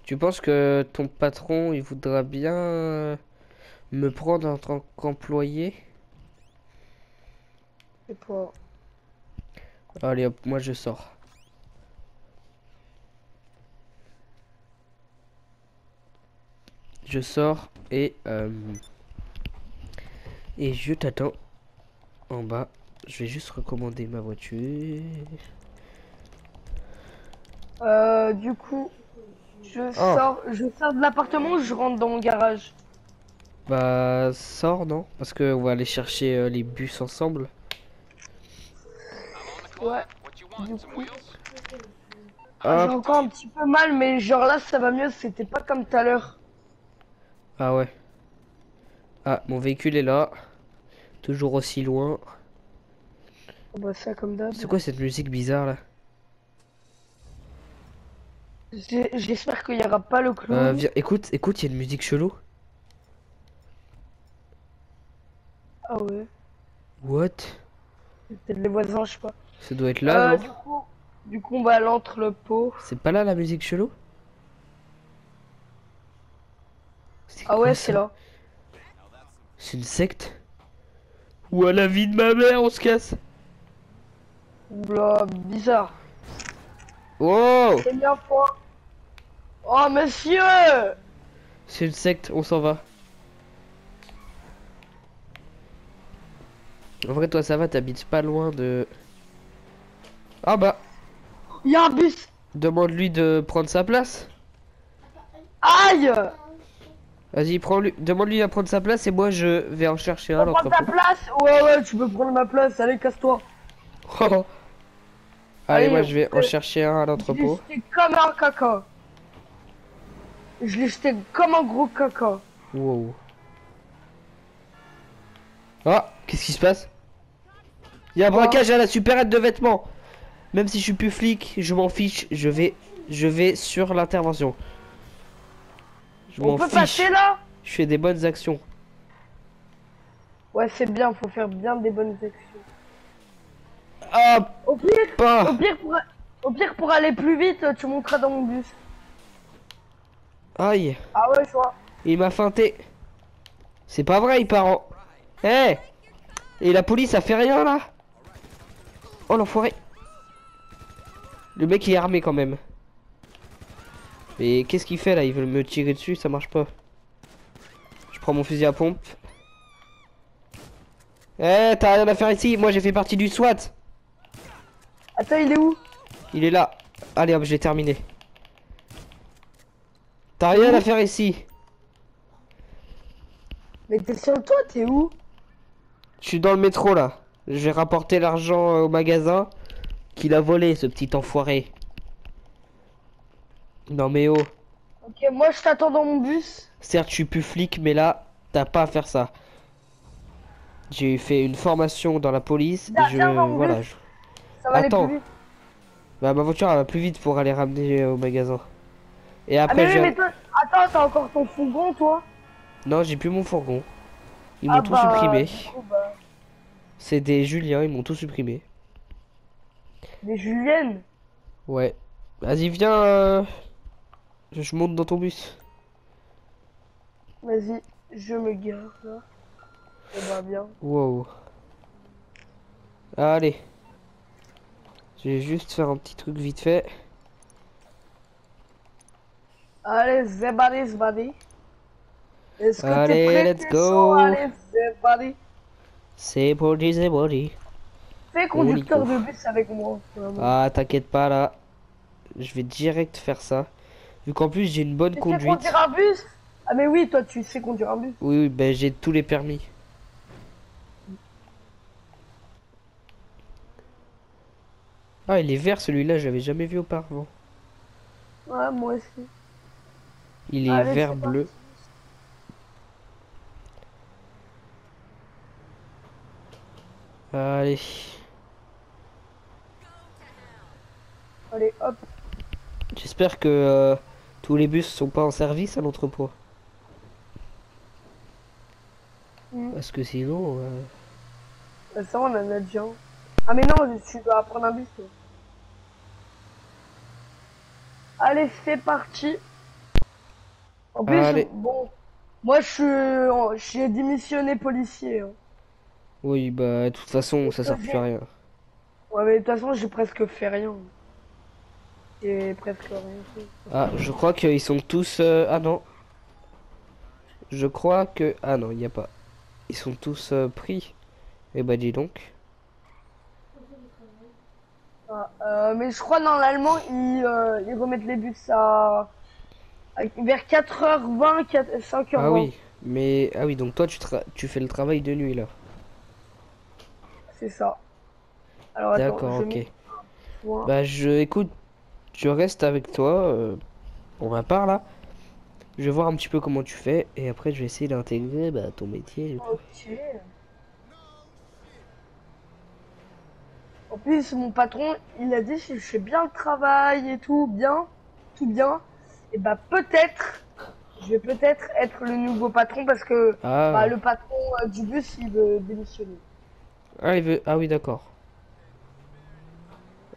Tu penses que ton patron, il voudra bien euh, me prendre en tant qu'employé? Et pour... Allez, hop, moi je sors. Je sors et euh, et je t'attends en bas. Je vais juste recommander ma voiture. Euh, du coup, je sors, je sors de l'appartement, je rentre dans mon garage? Bah sors non? Parce que on va aller chercher euh, les bus ensemble. Ouais. Ah, J'ai encore un petit peu mal, mais genre là, ça va mieux. C'était pas comme tout à l'heure. Ah ouais. Ah mon véhicule est là. Toujours aussi loin. On va ça comme d'hab. C'est quoi cette musique bizarre là? J'espère qu'il y aura pas le clown. Euh, viens, écoute, écoute, il y a une musique chelou. Ah ouais. What? C'est Peut-être les voisins, je sais pas. Ça doit être là, Euh, du coup, du coup, on va à l'entrepôt. C'est pas là la musique chelou? Ah ouais, c'est là. C'est une secte? Ou à la vie de ma mère, on se casse? Oula, bizarre. Oh! C'est bien point. Oh, monsieur C'est une secte, on s'en va. En vrai, toi, ça va, t'habites pas loin de. Ah bah, Il y a un bus demande-lui de prendre sa place. Aïe Vas-y, prends-lui, demande-lui à prendre sa place et moi je vais en chercher un Prends ta l'entrepôt. place Ouais, ouais, tu peux prendre ma place. Allez, casse-toi. Allez, Allez, moi je vais en euh, chercher un à Je l'ai l'entrepôt. jeté comme un caca. Je l'ai jeté comme un gros caca. Wow. Ah, qu'est-ce qui se passe? Il y a un Quoi braquage à la supérette de vêtements. Même si je suis plus flic, je m'en fiche. Je vais, je vais sur l'intervention. Je On peut fiche. passer là? Je fais des bonnes actions. Ouais, c'est bien, faut faire bien des bonnes actions. Ah, Au pire, au pire, pour, au pire, pour aller plus vite, tu monteras dans mon bus. Aïe, Ah ouais, je vois. il m'a feinté. C'est pas vrai, il part en. Eh Et la police, a fait rien là? Oh l'enfoiré. Le mec il est armé quand même. Mais qu'est-ce qu'il fait là? Il veut me tirer dessus, ça marche pas. Je prends mon fusil à pompe. Eh, t'as rien à faire ici, moi j'ai fait partie du SWAT. Attends, il est où? Il est là. Allez hop, je l'ai terminé. T'as rien à faire ici. Mais t'es sur le toit, t'es où? Je suis dans le métro là. Je vais rapporter l'argent euh, au magasin qu'il a volé, ce petit enfoiré. Non mais oh. Ok, moi je t'attends dans mon bus. Certes, je suis plus flic, mais là, t'as pas à faire ça. J'ai fait une formation dans la police. Et je voilà. je- Ça va Attends. aller plus vite. Bah ma voiture elle va plus vite pour aller ramener au magasin. Et Ah, après mais, toi, attends, t'as encore ton fourgon, toi? Non, j'ai plus mon fourgon. Ils m'ont Ah tout bah, supprimé. bah, C'est des Juliens, ils m'ont tout supprimé. Des Juliennes? Ouais. Vas-y, viens. euh, Je monte dans ton bus. Vas-y, je me gare là. Ça va bien. Wow. Allez. Je vais juste faire un petit truc vite fait. Allez, zebadi, zebadi. Est-ce que Allez, prêt, let's go. Allez. C'est. Fais conducteur de bus avec moi. vraiment. Ah, t'inquiète pas là. Je vais direct faire ça. Vu qu'en plus, j'ai une bonne conduite. Conduire un bus Ah, mais oui, toi, tu sais conduire un bus. Oui, oui, ben j'ai tous les permis. Ah, il est vert celui-là, je l'avais jamais vu auparavant. Ouais, moi aussi. Il est vert bleu. Allez. Allez, hop. J'espère que euh, tous les bus sont pas en service à l'entrepôt. Mm. Parce que sinon... euh, Ça, on en a déjà. Ah, mais non, tu dois prendre un bus. toi. Allez, c'est parti. En plus, Allez. bon, moi, je suis, en- j'ai démissionné policier. hein. Oui, bah de toute façon, ça sert plus à rien. Ouais, mais de toute façon, j'ai presque fait rien. J'ai presque rien fait. Ah, je crois qu'ils sont tous... euh, Ah non. Je crois que... Ah non, il n'y a pas. Ils sont tous euh, pris. Eh bah dis donc. Ah, euh, mais je crois normalement ils, euh, ils remettent les bus à, à- vers 4h20, 4, 5h20. Ah oui, mais... Ah oui, donc toi tu, tra- tu fais le travail de nuit là. C'est ça. Alors D'accord, ok. mets. Bah je... Écoute, je reste avec toi. euh, pour ma part là. Je vais voir un petit peu comment tu fais. Et après je vais essayer d'intégrer bah, ton métier. Ok. En plus, mon patron, il a dit si je fais bien le travail et tout, bien, tout bien, et bah peut-être, je vais peut-être être le nouveau patron parce que Ah, bah, le patron euh, du bus, il veut démissionner. ah, il veut... ah oui, d'accord.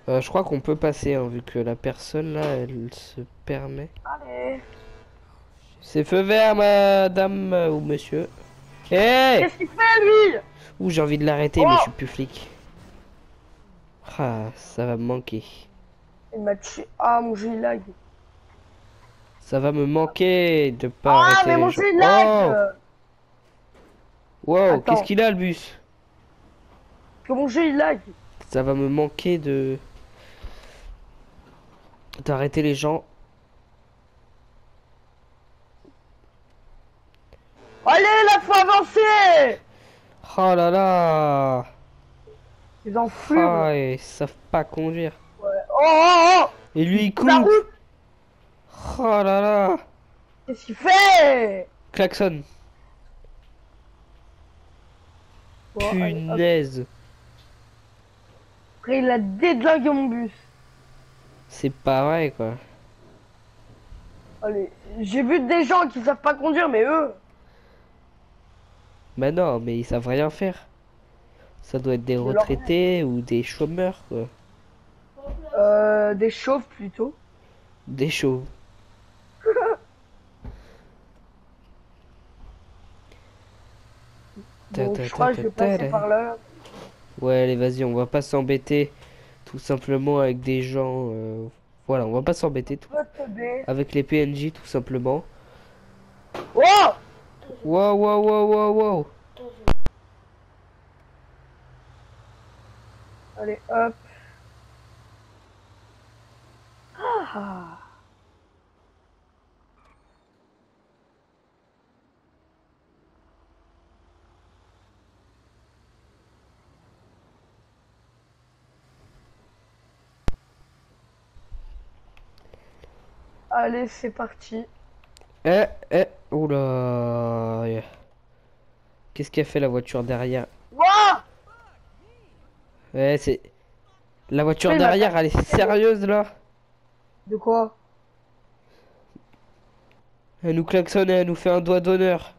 Euh, je crois qu'on peut passer, hein, vu que la personne là, elle se permet. Allez. C'est feu vert, madame euh, ou monsieur. Qu'est-ce qu'il fait lui? Ouh, j'ai envie de l'arrêter, Oh mais je suis plus flic. Ah, ça va me manquer. Il m'a tué. Ah mon lag. Ça va me manquer de pas Ah arrêter mais les mon gens. lag Wow, qu'est-ce qu'il a le bus? Que mon jeu il lag. Ça va me manquer de... D'arrêter les gens. Allez là faut avancer Oh là là Les enflures. Ah, ils savent pas conduire. Oh oh oh Et lui, il La coupe Oh là là Qu'est-ce qu'il fait Klaxon. Punaise Après il a déglingué mon bus. C'est pas vrai, quoi. Allez, j'ai vu des gens qui savent pas conduire mais eux. Bah non, mais ils savent rien faire. Ça doit être des retraités ou des chômeurs, quoi. Euh, des chauves plutôt. Des chauves. Bon, je crois que je vais passer par là. Ouais, allez, vas-y, on va pas s'embêter tout simplement avec des gens. euh, Voilà, on va pas s'embêter tout... Avec les PNJ tout simplement. Wow, wow, wow, wow, wow. Allez, hop. Ah. Allez, c'est parti. Eh, eh, oula. Qu'est-ce qu'a fait la voiture derrière? Wouah Ouais, c'est. La voiture derrière, elle est sérieuse là De quoi? Elle nous klaxonne et elle nous fait un doigt d'honneur.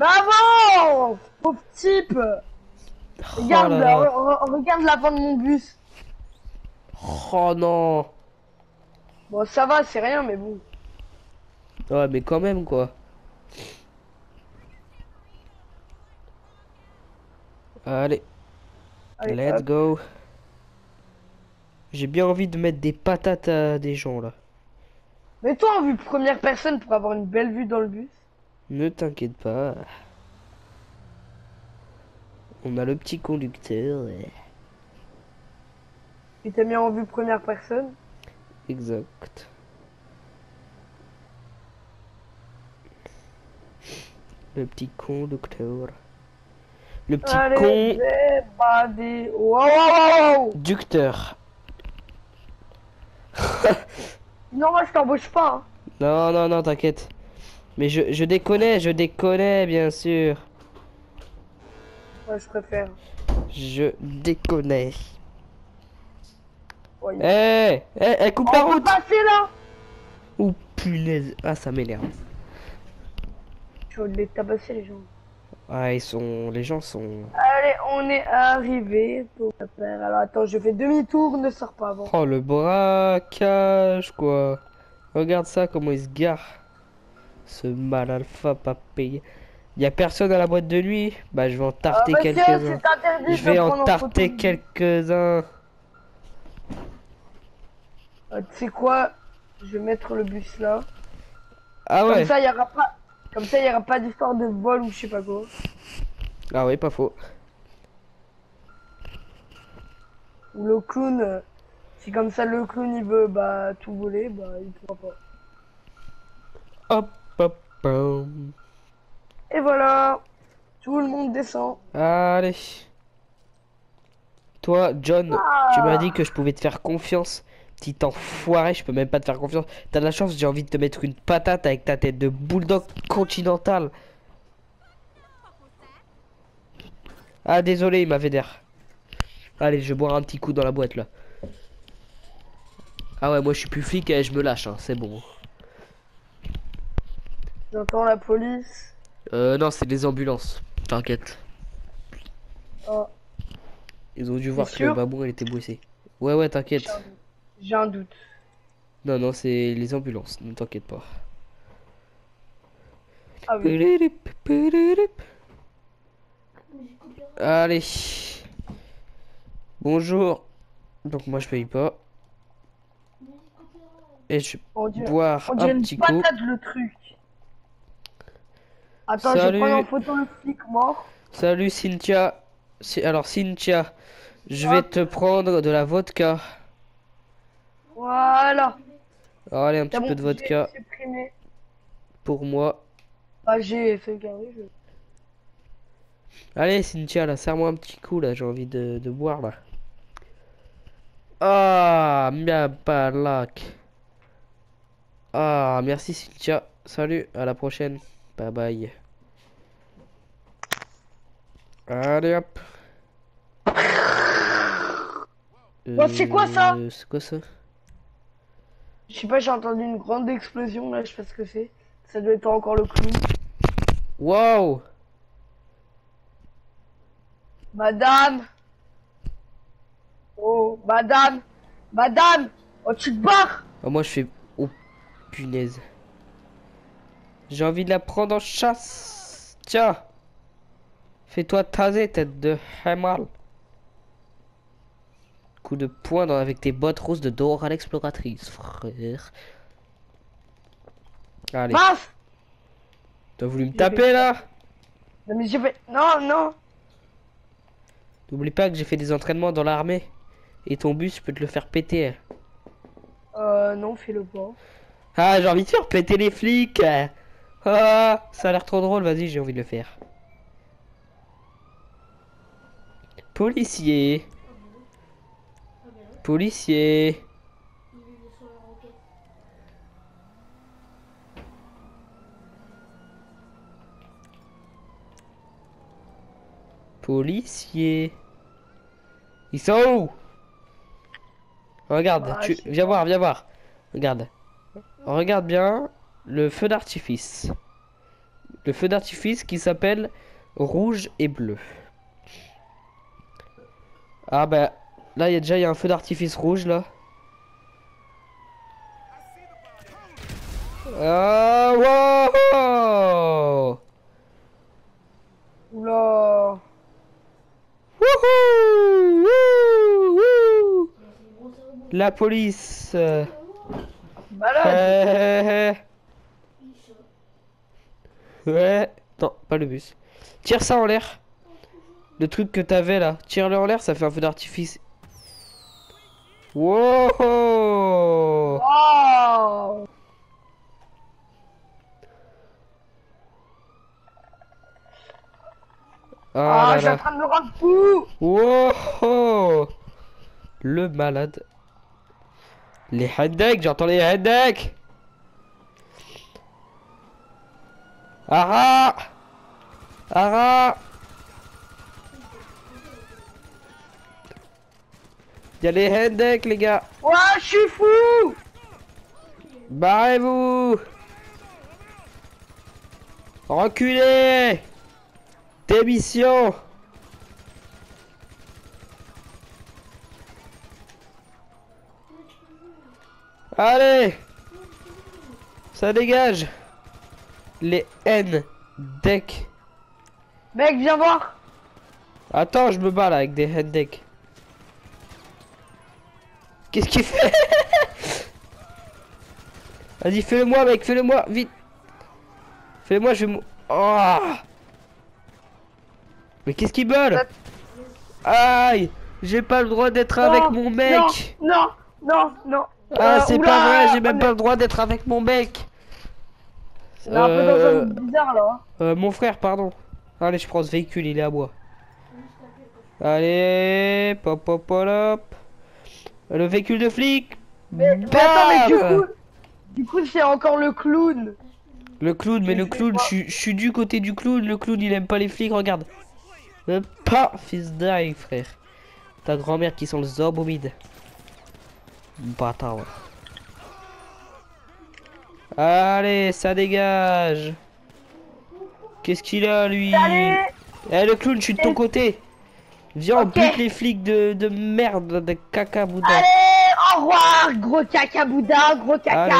Avant Pauvre type Regarde, Oh là là. re- re- regarde l'avant de mon bus. Oh non Bon, ça va, c'est rien, mais bon. Ouais, mais quand même quoi. Allez, Allez, let's hop. go. J'ai bien envie de mettre des patates à des gens là. Mets-toi en vue première personne pour avoir une belle vue dans le bus. Ne t'inquiète pas. On a le petit conducteur. Tu t'es mis en vue première personne? Exact. Le petit conducteur. Le petit Allez, con. Wow. Non, moi je t'embauche pas. hein. Non, non, non, t'inquiète. Mais je, je déconnais, je déconnais, bien sûr. Ouais, je préfère. Je déconnais. Eh, eh, eh, coupe la On route passer là Oh punaise, ah ça m'énerve. Je veux les tabasser les gens? Ah ils sont, les gens sont. Allez, on est arrivé pour. Alors attends, je fais demi-tour, ne sors pas avant. Oh le braquage quoi. Regarde ça comment il se gare. Ce mal alpha pas payé. Y a personne à la boîte de nuit? Bah je vais en Ah, tarter quelques-uns. Je vais en tarter quelques-uns. Euh, tu sais quoi? Je vais mettre le bus là. Ah ouais. Comme ça, il y aura pas. Comme ça, il y aura pas d'histoire de vol ou je sais pas quoi. Ah ouais, pas faux. Ou le clown. euh, Si comme ça le clown il veut bah tout voler, bah il pourra pas. Hop hop hum. Et voilà. Tout le monde descend. Allez. Toi, John, tu m'as dit que je pouvais te faire confiance. Petit enfoiré, je peux même pas te faire confiance. T'as de la chance, j'ai envie de te mettre une patate avec ta tête de bulldog continental. Ah, désolé, il m'avait d'air. Allez, je vais boire un petit coup dans la boîte là. Ah ouais, moi je suis plus flic et je me lâche, hein, c'est bon. J'entends la police. Euh, non, c'est des ambulances. T'inquiète. Oh, Ils ont dû voir que babou il était blessé. Ouais, ouais, t'inquiète. J'ai un doute. Non, non, c'est les ambulances, ne t'inquiète pas. Ah oui. Allez. Bonjour. Donc moi je paye pas. Et je vais dirait, boire on dirait un petit coup. le truc. Attends, je Salut. vais prendre en photo le flic mort. Salut Cynthia. Alors Cynthia, je vais te prendre de la vodka. Voilà. Alors, allez, un petit peu de vodka pour moi. Bah j'ai fait garder. Je... Allez Cynthia, là, serre-moi un petit coup, là, j'ai envie de, de boire, là. Ah, mia balak. Ah, merci Cynthia. Salut, à la prochaine. Bye bye. Allez hop. C'est quoi ça? Euh, C'est quoi ça? Je sais pas, j'ai entendu une grande explosion là, je sais pas ce que c'est. Ça doit être encore le clown. Wow Madame Oh, madame Madame Oh, tu te barres Ah, Moi je fais... Oh punaise. J'ai envie de la prendre en chasse. Tiens. Fais-toi taser, tête de Hamal. Coup de poing dans- avec tes bottes roses de Dora l'exploratrice, frère. Allez, Mince t'as voulu me taper là? Non mais j'ai fait... Non, non N'oublie pas que j'ai fait des entraînements dans l'armée. Et ton bus, je peux te le faire péter. hein. Euh, non, fais-le pas. Ah, j'ai envie de faire péter les flics. Ah, ça a l'air trop drôle, vas-y, j'ai envie de le faire. Policier. Policier. Policier. Ils sont où? Regarde, Ah, tu... viens voir, viens voir. Regarde. Regarde bien le feu d'artifice. Le feu d'artifice qui s'appelle rouge et bleu. Ah bah là il y a déjà y a un feu d'artifice rouge là. Ah wow Oula Wouhou Wouh Wouh La police Malade Ouais. Ouais. Non, pas le bus. Tire ça en l'air. Le truc que t'avais là. Tire-le en l'air, ça fait un feu d'artifice. Wow! Oh Ah, là je suis en train de me rendre fou. Wow Le malade. Les headaches, j'entends les headaches Ara! Ara Y'a les Hendek les gars. Ouah, je suis fou. Barrez-vous. Reculez. Démission. Allez. Ça dégage. Les N deck. Mec, viens voir. Attends, je me bats là avec des head deck. Qu'est-ce qu'il fait Vas-y, fais-le moi, mec, fais-le moi, vite. Fais-le moi, je vais. Oh Mais qu'est-ce qu'il veulent Aïe J'ai pas le droit d'être avec mon mec Non, non, non Ah, Euh, c'est pas vrai, j'ai même pas le droit d'être avec mon mec On est un peu dans Euh, un bizarre là. hein. euh, mon frère, pardon. Allez, je prends ce véhicule, il est à moi. Allez, pop, pop, pop, hop. Le véhicule de flic. Mais, mais attends, mais du coup, du coup, c'est encore le clown. Le clown, mais le clown, je suis- je suis du côté du clown. Le clown, il aime pas les flics, regarde. Pas, fils d'ail, frère. Ta grand-mère qui sent le zobomide. Bâtard. ouais. Allez, ça dégage. Qu'est-ce qu'il a, lui? Eh, le clown, je suis de ton côté. Viens, on Ok. bute les flics de, de merde, de caca boudin. Allez, au revoir, gros caca Bouddha, gros caca. Allez.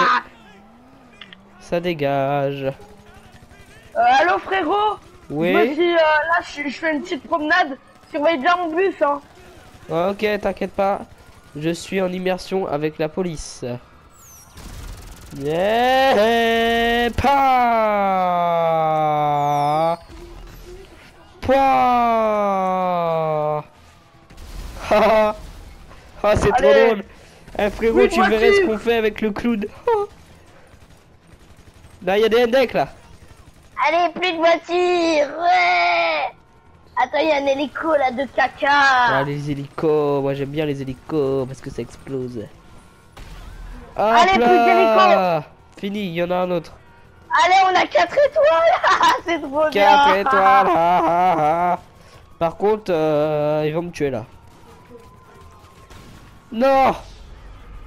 Ça dégage. Euh, allô frérot? Oui. Moi aussi, euh, là, je, je fais une petite promenade. Surveille bien mon bus, hein. Ok, t'inquiète pas. Je suis en immersion avec la police. Yeah, pas. Pas. Ah, ah, c'est trop drôle. Eh frérot, Oui, tu verrais ce qu'on fait avec le clown. Oh. Là, il y a des NDEC là. Allez, plus de voiture Ouais Attends, il y a un hélico là de caca Ah, les hélicos, moi j'aime bien les hélicos parce que ça explose. Allez, Hop plus là d'hélicos. Fini, il y en a un autre. Allez, on a 4 étoiles C'est trop 4 bien étoiles, ah, ah, ah. Par contre, euh, ils vont me tuer là. Non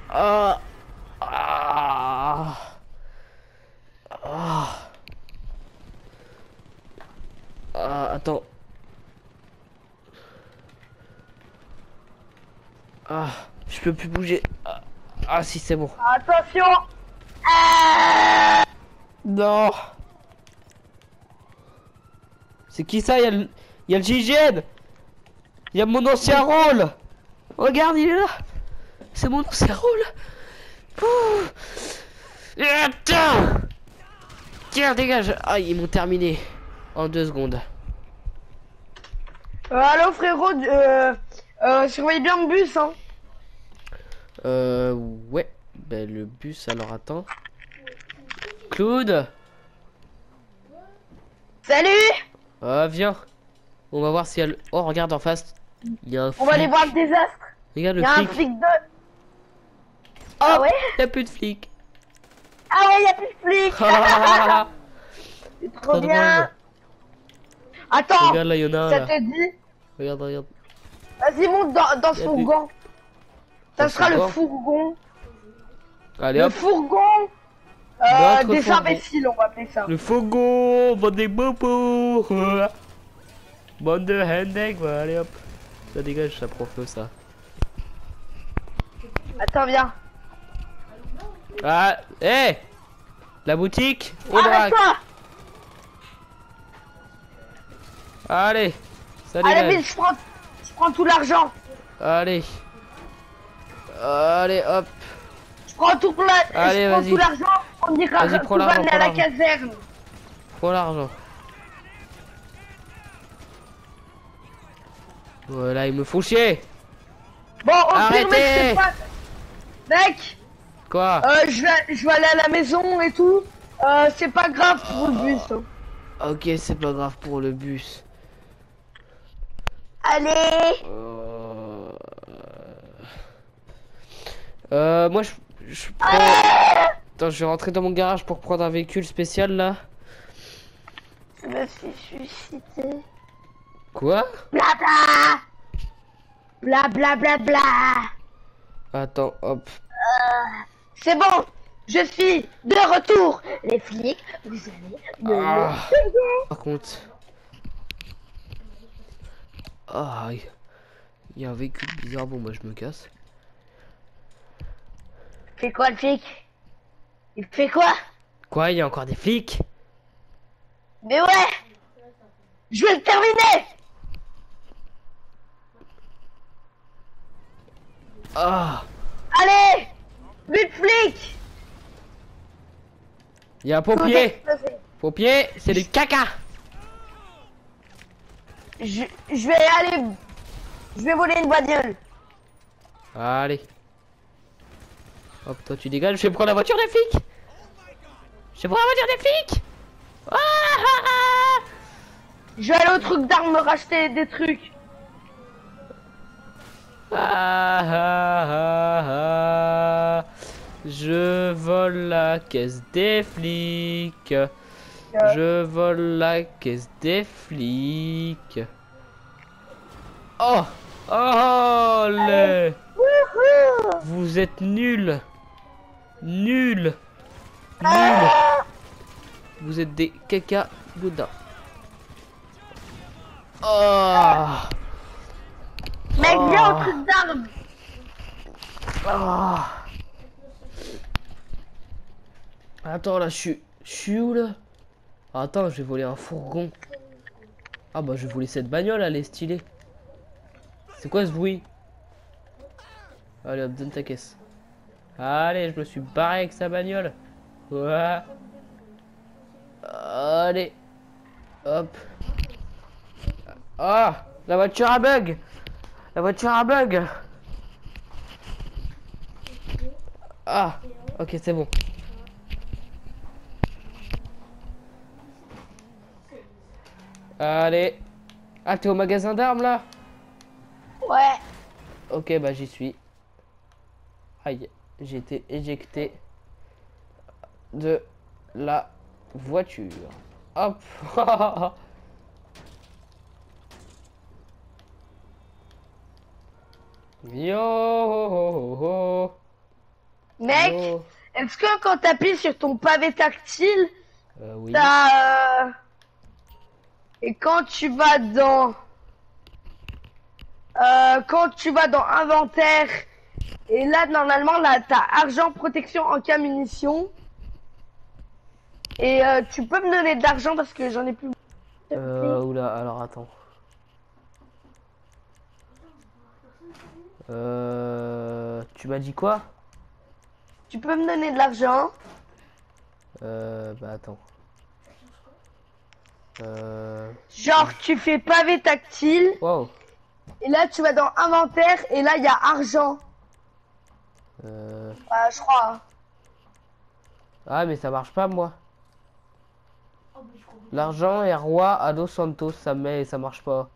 Ah Ah Ah Ah, attends. Ah, je peux plus bouger. Ah, ah, si, c'est bon. Attention Non C'est qui ça? Il y a le, y a le GIGN Il y a mon ancien rôle Regarde, il est là C'est mon ancien rôle Ouh. Ah, Tiens Tiens, dégage Ah, ils m'ont terminé en deux secondes. Euh, Allô frérot, euh, euh, surveille bien le bus, hein. Euh, ouais. Ben, le bus, alors attends. Claude Salut Ah, viens On va voir si elle... Oh, regarde en face. Il y a un On va aller flic. voir le désastre. Regarde Il le y a un flic. flic de... Ah ouais Il y a plus de flics. Ah ouais, il y a plus de Regarde C'est trop bien Attends, là, il y en a un ça là. te dit Regarde, regarde. Vas-y, monte dans, dans plus- fourgon. Ça Dans sera le fourgon fourgon. Allez Le hop. fourgon euh, des imbéciles, on va appeler ça. Le fourgon, bande des bobos. Bande de handek, voilà, allez hop. Ça dégage, ça prend feu ça. Attends, viens. Ah, hé La boutique, braque. Arrête-toi Allez, ça Allez, vite, je prends, je prends tout l'argent. Allez. Allez, hop. Prends tout. Allez, je prends tout l'argent. On ira prends tout aller à la caserne. Prends l'argent. Voilà, ils me font chier. Bon, pire, Arrêtez. mec, c'est pas... Mec, Quoi euh, je, vais, je vais aller à la maison et tout. Euh, c'est pas grave pour le bus. hein. Ok, c'est pas grave pour le bus. Allez Euh, euh, moi je, je prends... Attends, je vais rentrer dans mon garage pour prendre un véhicule spécial là. Je me suis suicidé. Quoi Blabla Bla bla bla bla Attends, hop. C'est bon Je suis de retour Les flics, vous allez me Ah. Par contre. Ah, il y a un véhicule bizarre. Bon, moi je me casse. Fait quoi le flic? Il fait quoi? Quoi, il y a encore des flics? Mais ouais! Je vais le terminer! Ah. Allez! Vite flic! Il y a un pompier. Pompier, c'est du caca. Je, je vais aller... Je vais voler une bagnole. Allez. Hop, toi tu dégages, je vais prendre la voiture des flics. Je vais prendre la voiture des flics. Ah, ah, ah. Je vais aller au truc d'armes me racheter des trucs. Je vole la caisse des flics. Je vole la caisse des flics. Oh Oh les Vous êtes nuls Nuls Nuls Vous êtes des caca boudins. Oh Mec, viens Oh. au truc d'armes. Ah. Attends là, je suis, je suis où là? Attends, je vais voler un fourgon. Ah bah je vais voler cette bagnole, elle est stylée. C'est quoi ce bruit? Allez hop, donne ta caisse. Allez, je me suis barré avec sa bagnole. Ouais. Allez. Hop. Ah La voiture a bug La voiture a bug Ah Ok, c'est bon. Allez. Ah, t'es au magasin d'armes là? Ouais. Ok, bah j'y suis. Aïe, j'ai été éjecté de la voiture. Hop Yo Mec, Yo. est-ce que quand t'appuies sur ton pavé tactile, Euh, oui. t'as... euh, Et quand tu vas dans... Euh, quand tu vas dans inventaire, et là, normalement, là, t'as argent, protection en cas munitions. Et euh, tu peux me donner de l'argent parce que j'en ai plus. Euh, oula, alors attends. Euh, tu m'as dit quoi? Tu peux me donner de l'argent Euh, bah attends. Euh, Genre, tu fais pavé tactile, wow. et là, tu vas dans inventaire, et là, il y a argent. Euh, Bah, je crois. hein. ah mais ça marche pas moi. L'argent est roi à Los Santos, ça met, ça marche pas.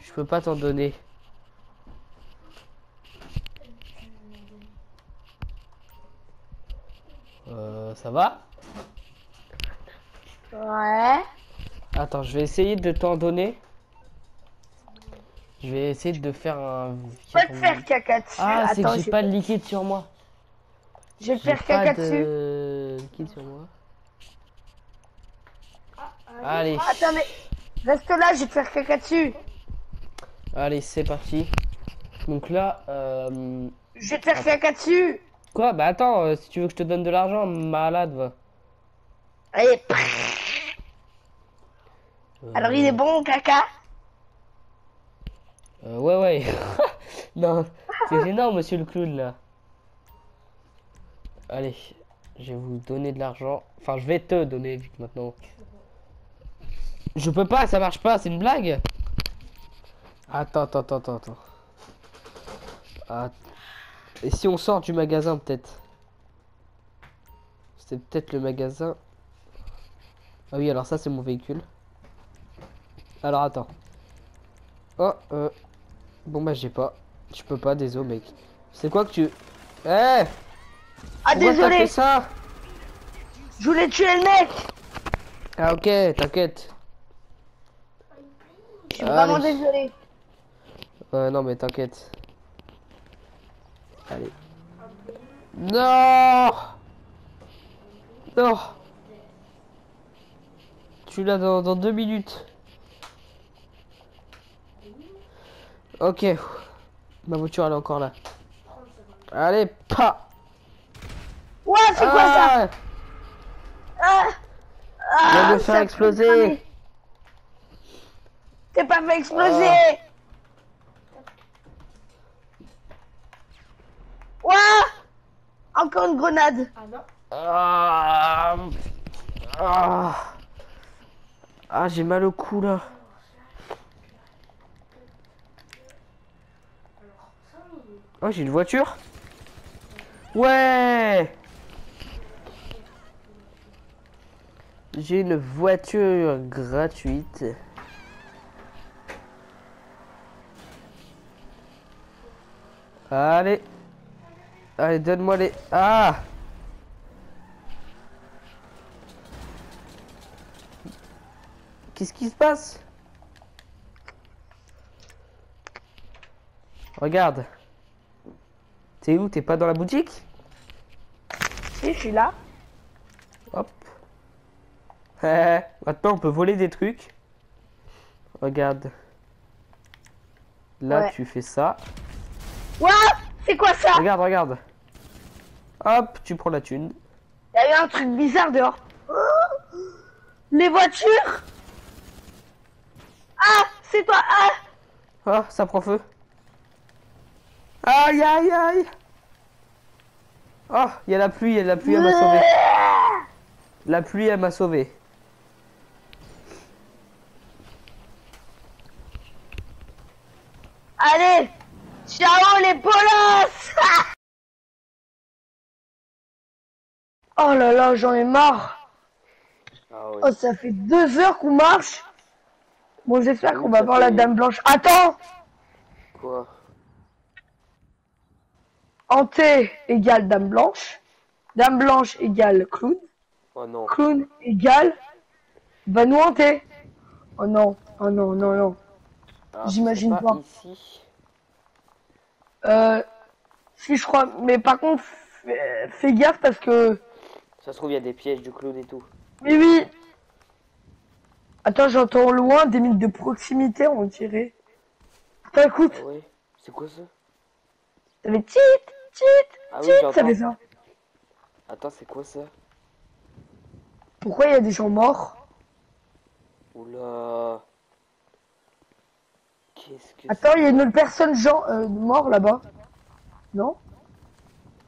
Je peux pas t'en donner. Euh, ça va? Ouais. Attends, je vais essayer de t'en donner. Je vais essayer de faire un. Pas te faire caca dessus. Ah, c'est que j'ai pas de liquide sur moi. je vais faire caca dessus. de liquide sur moi. Allez, Attends, mais reste là, je vais te faire caca dessus. allez, c'est parti. Donc là, euh... Je vais te faire caca dessus. quoi? Bah attends, euh, si tu veux que je te donne de l'argent, malade va. Allez. Alors, Euh, il est bon, caca? Euh, ouais, ouais. non, c'est gênant, monsieur le clown là. Allez, je vais vous donner de l'argent. Enfin, je vais te donner vu maintenant. Je peux pas, ça marche pas, c'est une blague. Attends, attends, attends, attends. Et si on sort du magasin peut-être? C'est peut-être le magasin. Ah oui, alors ça c'est mon véhicule. Alors attends. Oh, euh. Bon bah j'ai pas. Je peux pas, désolé mec. C'est quoi que tu... Eh Ah, Pourquoi désolé, fait ça je voulais tuer le mec. Ah ok, t'inquiète. Je suis vraiment désolé. Ouais, non mais t'inquiète. Allez. Non Non Tu l'as dans, dans deux minutes. Ok. Ma voiture elle est encore là. Allez, pas Ouais, c'est quoi ça Ah. Ah, Je vais ah, le faire exploser. T'es pas fait exploser. Ouais. Encore une grenade. Ah, ah, Ah, j'ai mal au cou là. Oh, j'ai une voiture. Ouais. J'ai une voiture gratuite. Allez. Allez, donne-moi les... Ah. Qu'est-ce qui se passe? Regarde. T'es où? T'es pas dans la boutique? Si, je suis là. Hop. Eh, Maintenant, on peut voler des trucs. Regarde. Là, Ouais. tu fais ça. Ouais C'est quoi ça? Regarde, regarde. Hop, tu prends la thune. Il y a eu un truc bizarre dehors. Oh Les voitures? Ah C'est toi Ah Ah, ça prend feu. Aïe, aïe, aïe. Oh, il y a la pluie, il y a la pluie, elle m'a sauvé. La pluie, elle m'a sauvé. Allez Ciao les polos Oh là là, j'en ai marre Ah. Oh, ça fait deux heures qu'on marche Bon, j'espère qu'on va voir la dame blanche. Attends Quoi? Hanté égale dame blanche. Dame blanche égale clown. Oh non. Clown égale va nous hanter. Oh non, oh non, non, non. Ah, J'imagine pas. Ici. Euh, si je crois, mais par contre, fais, fais gaffe parce que, Ça se trouve, il y a des pièges du clown et tout. oui, oui. Attends, j'entends loin des mythes de proximité, on dirait. Attends, écoute, Ah ouais C'est quoi ça? Ah oui, tit, ça j'entends. fait ça. Attends, c'est quoi ça? Pourquoi il y a des gens morts? Oula. Qu'est-ce que Attends, il y a une autre personne gens, euh, mort là-bas. Non?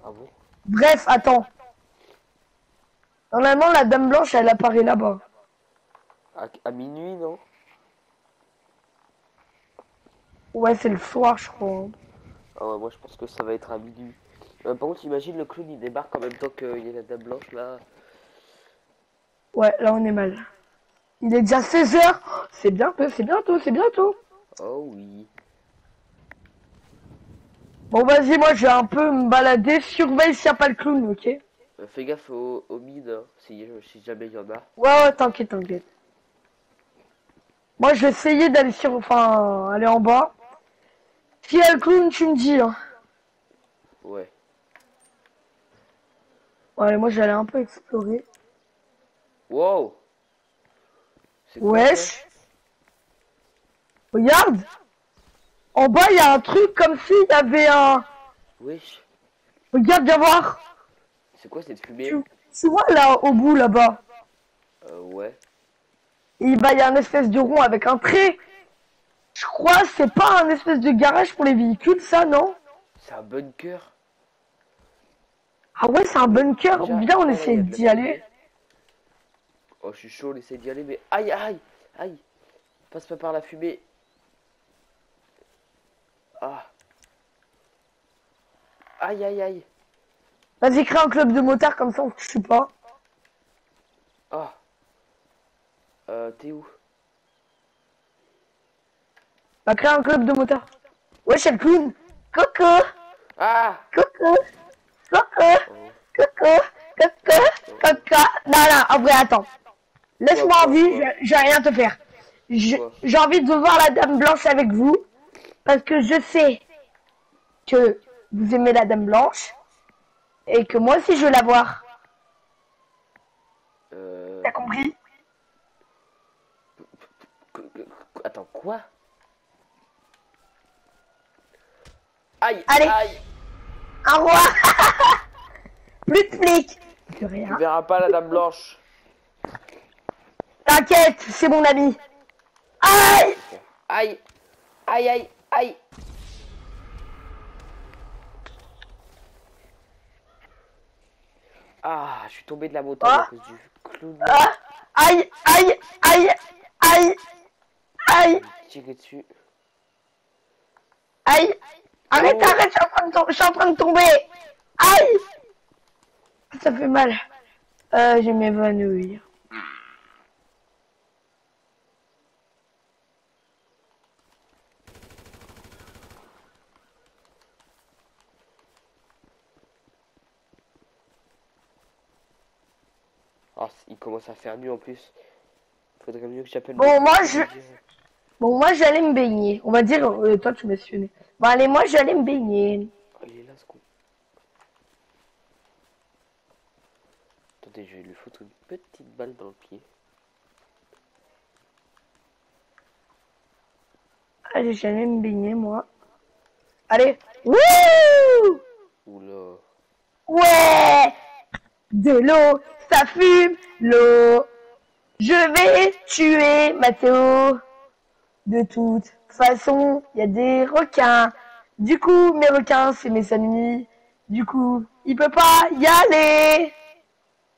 Ah bon? Bref, attends. Normalement, la dame blanche, elle apparaît là-bas. à, à minuit, non? Ouais, c'est le soir, je crois. Ah ouais, moi je pense que ça va être minuit. Euh, par contre, imagine le clown il débarque en même temps qu'il y a la dame blanche là. Ouais, là, on est mal. Il est déjà 16h. C'est bientôt, c'est bientôt, c'est bientôt. Oh oui. Bon, vas-y, moi, je vais un peu me balader. Surveille s'il n'y a pas le clown, ok? Ouais, Euh, fais gaffe aux, aux mines, hein, si, si jamais il y en a. ouais, t'inquiète, t'inquiète. Moi, je vais essayer d'aller sur... Enfin, aller en bas. S'il y a le clown, tu me dis, hein. Ouais. Ouais, moi, j'allais un peu explorer. Wow quoi Wesh Regarde En bas, il y a un truc comme s'il y avait un... Wesh. Regarde, viens voir C'est quoi cette fumée? Tu, tu vois, là, au bout, là-bas Euh, ouais. Bah, il y a un espèce de rond avec un trait. Je crois que c'est pas un espèce de garage pour les véhicules, ça, non C'est un bunker. Ah ouais, c'est un bunker. Déjà, Bien, on essaie d'y aller. Oh, je suis chaud, on essaie d'y aller, mais aïe, aïe, aïe. Passe pas par la fumée. Ah. Aïe, aïe, aïe. Vas-y, crée un club de motards, comme ça, on se tue pas. Ah. Euh, t'es où? Bah, crée un club de motards. Ouais, c'est le clown. Coucou Ah Coucou Oh. Coucou Coucou Coucou Non, non, en vrai, attends. Laisse-moi en vie, j'ai- rien à te faire. J'ai envie de voir la dame blanche avec vous. Parce que je sais que vous aimez la dame blanche. Et que moi aussi je veux la voir. Euh... T'as compris? Attends, quoi? Aïe Allez. Aïe Un roi Plus de flics Plus Tu rien. verras pas la dame blanche. T'inquiète, c'est mon ami. Aïe Aïe Aïe aïe aïe Ah, je suis tombé de la montagne Ah. à cause du clown. Ah, Aïe Aïe Aïe Aïe Aïe Tiré dessus. Aïe Arrête, Oh. arrête, je suis en train de tomber Aïe Ça fait mal. Euh, je m'évanouir. Oh, il commence à faire nuit en plus. Faudrait mieux que j'appelle. Bon, moi, je- Bon, moi j'allais me baigner. On va dire, euh, toi tu m'as sionné. Bon, allez, moi j'allais me baigner. Oh, il est là ce con. Attendez, je vais lui foutre une petite balle dans le pied. Allez, j'allais me baigner, moi. Allez. Wouh Oula. Ouais De l'eau, ça fume l'eau. Je vais tuer Mathéo. De toute façon, il y a des requins. Du coup, mes requins, c'est mes amis. Du coup, il peut pas y aller.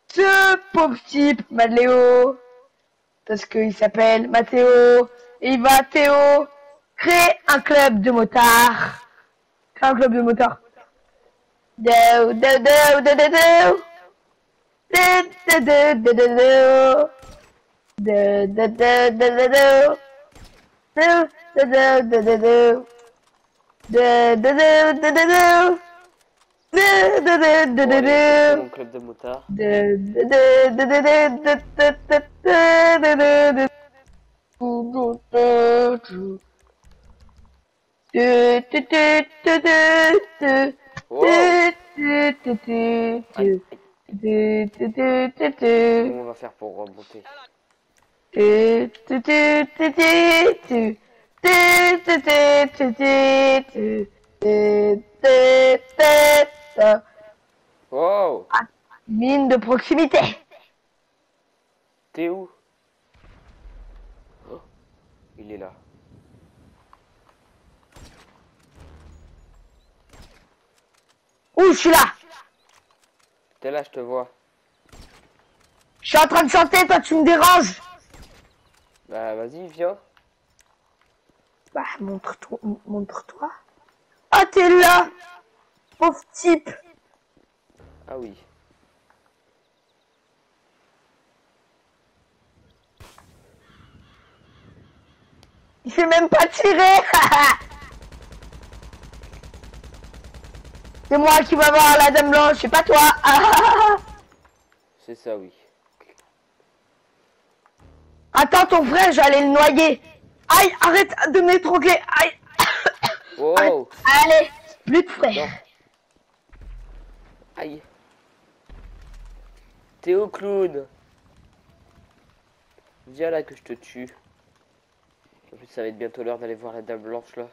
Ce pauvre type, Madléo. Parce qu'il s'appelle Mathéo. Et il va, Théo, créer un club de motards. Créer un club de motards. Do. Mon club de motards. Wow. Aïe, aïe. Comment on va faire pour remonter Wow Mine de proximité. T'es où? Oh, Il est là. Ouh, je suis là? T'es là, je te vois. Je suis en train de chanter, toi tu me déranges. Bah vas-y, viens. Bah, montre-toi. Montre-toi. Ah, t'es là. Pauvre type. Ah oui. Il fait même pas tirer. C'est moi qui va voir la dame blanche, c'est pas toi. C'est ça, oui. Attends, ton frère, j'allais le noyer. Aïe, arrête de m'étrangler. Aïe. Wow Allez, plus de Non. frère. Aïe. Théo clown. Viens là que je te tue. En plus, ça va être bientôt l'heure d'aller voir la dame blanche là.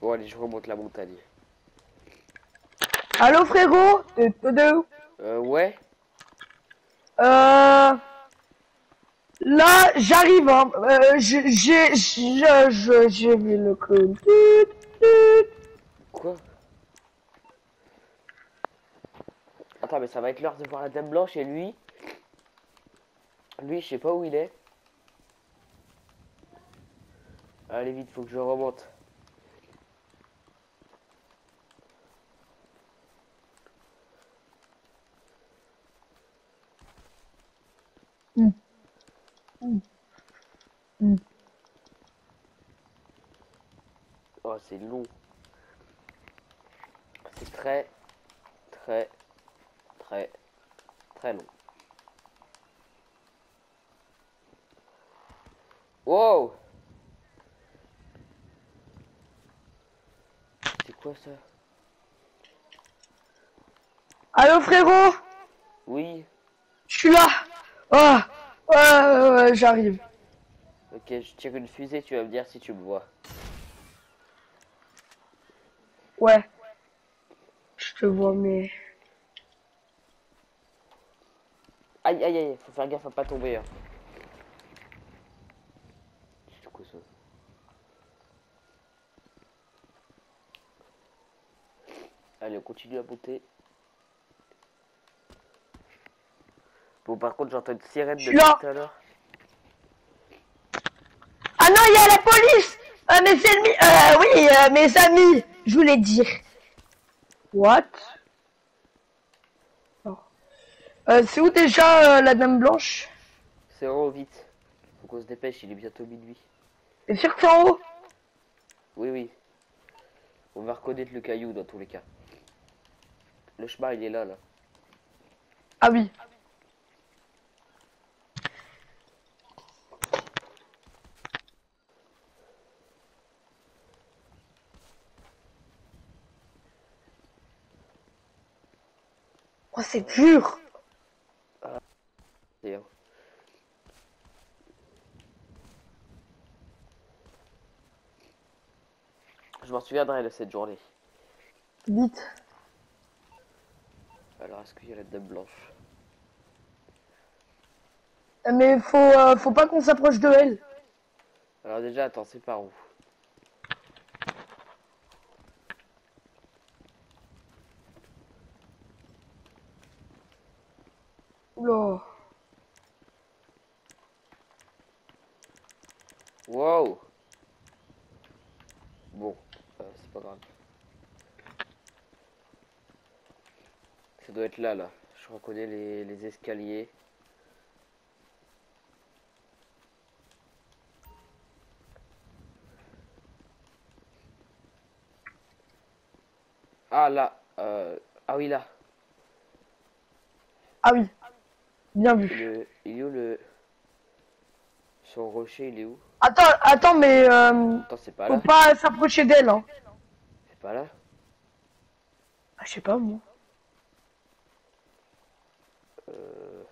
Bon allez, je remonte la montagne. Allô, frérot. Euh, euh, Euh, ouais. Euh... Là, j'arrive. Hein. Euh, je, j'ai, je, j'ai vu le tut. Quoi Attends, mais ça va être l'heure de voir la dame blanche et lui. Lui, je sais pas où il est. Allez vite, faut que je remonte. Oh, c'est long. très, très, très, très long. Wow. C'est quoi ça? Allô frérot? Oui, Je suis là Ah Ouais, ouais, ouais, j'arrive. ok, je tire une fusée, tu vas me dire si tu me vois. Ouais. Je te vois, mais... Aïe aïe aïe, faut faire gaffe à pas tomber. Hein. Allez, on continue à monter. Bon, par contre, j'entends une sirène Je de suis là. tout à l'heure. Ah non, il y a la police euh, Mes ennemis Euh, oui, euh, mes amis Je voulais dire. What? Oh. Euh, c'est où déjà euh, la dame blanche? C'est vraiment vite. Faut qu'on se dépêche, il est bientôt minuit. T'es sûr que c'est en haut? Oui, oui. On va reconnaître le caillou dans tous les cas. Le chemin, il est là, là. Ah oui. Oh, c'est dur Je m'en souviendrai de cette journée. Vite. Alors, est-ce qu'il y a la dame blanche? Mais faut, euh, faut pas qu'on s'approche de elle. Alors déjà, attends, c'est par où? Oula. Wow Bon, euh, c'est pas grave. Ça doit être là, là. Je reconnais les, les escaliers. Ah là, euh, ah oui là. Ah oui. Bien vu. Le, il est où le son rocher Il est où? Attends, attends, mais euh, Attends, c'est pas faut là. pas s'approcher d'elle. Hein. C'est pas là? Ah, je sais pas, moi. Euh...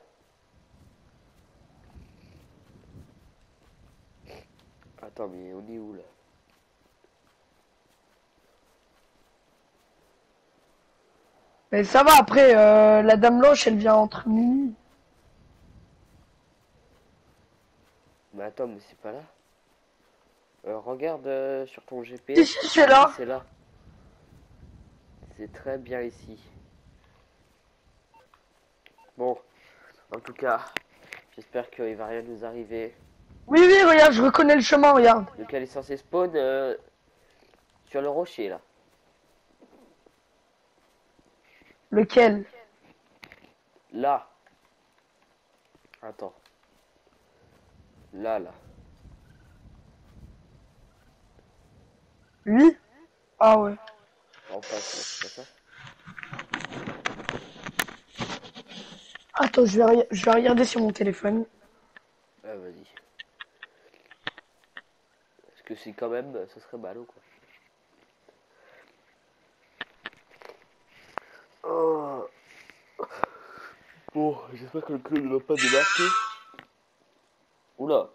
Attends, mais on est où là? Mais ça va, après, euh, la dame blanche, elle vient entre minuit. Mais attends, mais c'est pas là. Euh, regarde euh, sur ton GPS. si, c'est là. C'est là. C'est très bien ici. Bon, en tout cas, j'espère qu'il va rien nous arriver. Oui, oui, regarde, je reconnais le chemin, regarde. Elle est censée spawn euh, sur le rocher là. Lequel? Là. Attends. Là, là. Lui Ah ouais. En face, là, c'est pas ça Attends, je vais, je vais regarder sur mon téléphone. Ah, vas-y. Parce que si quand même, ce serait ballot quoi. Oh. Bon, j'espère que le club ne va pas débarquer. Oula.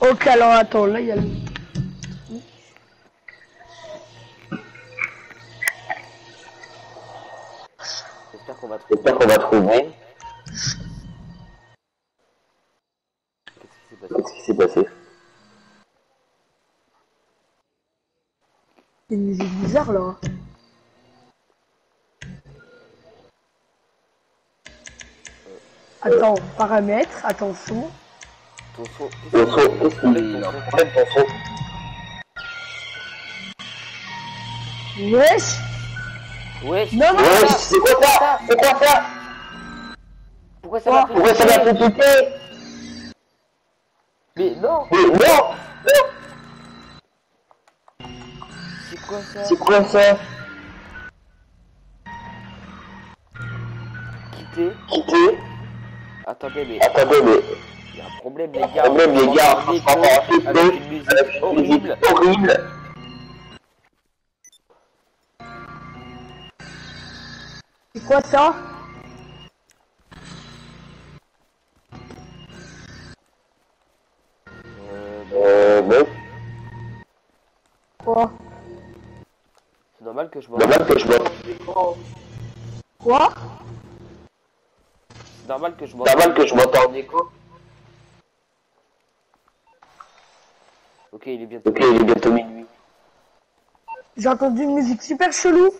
Ok, alors attends, là, il y a le... J'espère qu'on va trouver. J'espère qu'on va trouver. Qu'est-ce qui s'est passé? Qu'est-ce qui s'est passé? Il y a une musique bizarre, là. Attends, paramètres, attention. Ton son. Qu'est-ce son, ton son Wesh Ouais, Non, non, Ouais, c'est quoi ça? C'est quoi ça? Pourquoi ça va Pourquoi ça va tout quitter non Mais non quoi ça C'est quoi ça Quitter Quitter Attendez, mais Attendez, mais... il y a un problème, les gars. Même, les gars, On avec une musique horrible. horrible. C'est quoi ça? Normal que je m'en... normal que je m'entende. Quoi C'est normal que je m'en... Normal que je m'entende en écho. Ok, il est bientôt... Ok, il est bientôt minuit. J'ai entendu une musique super chelou.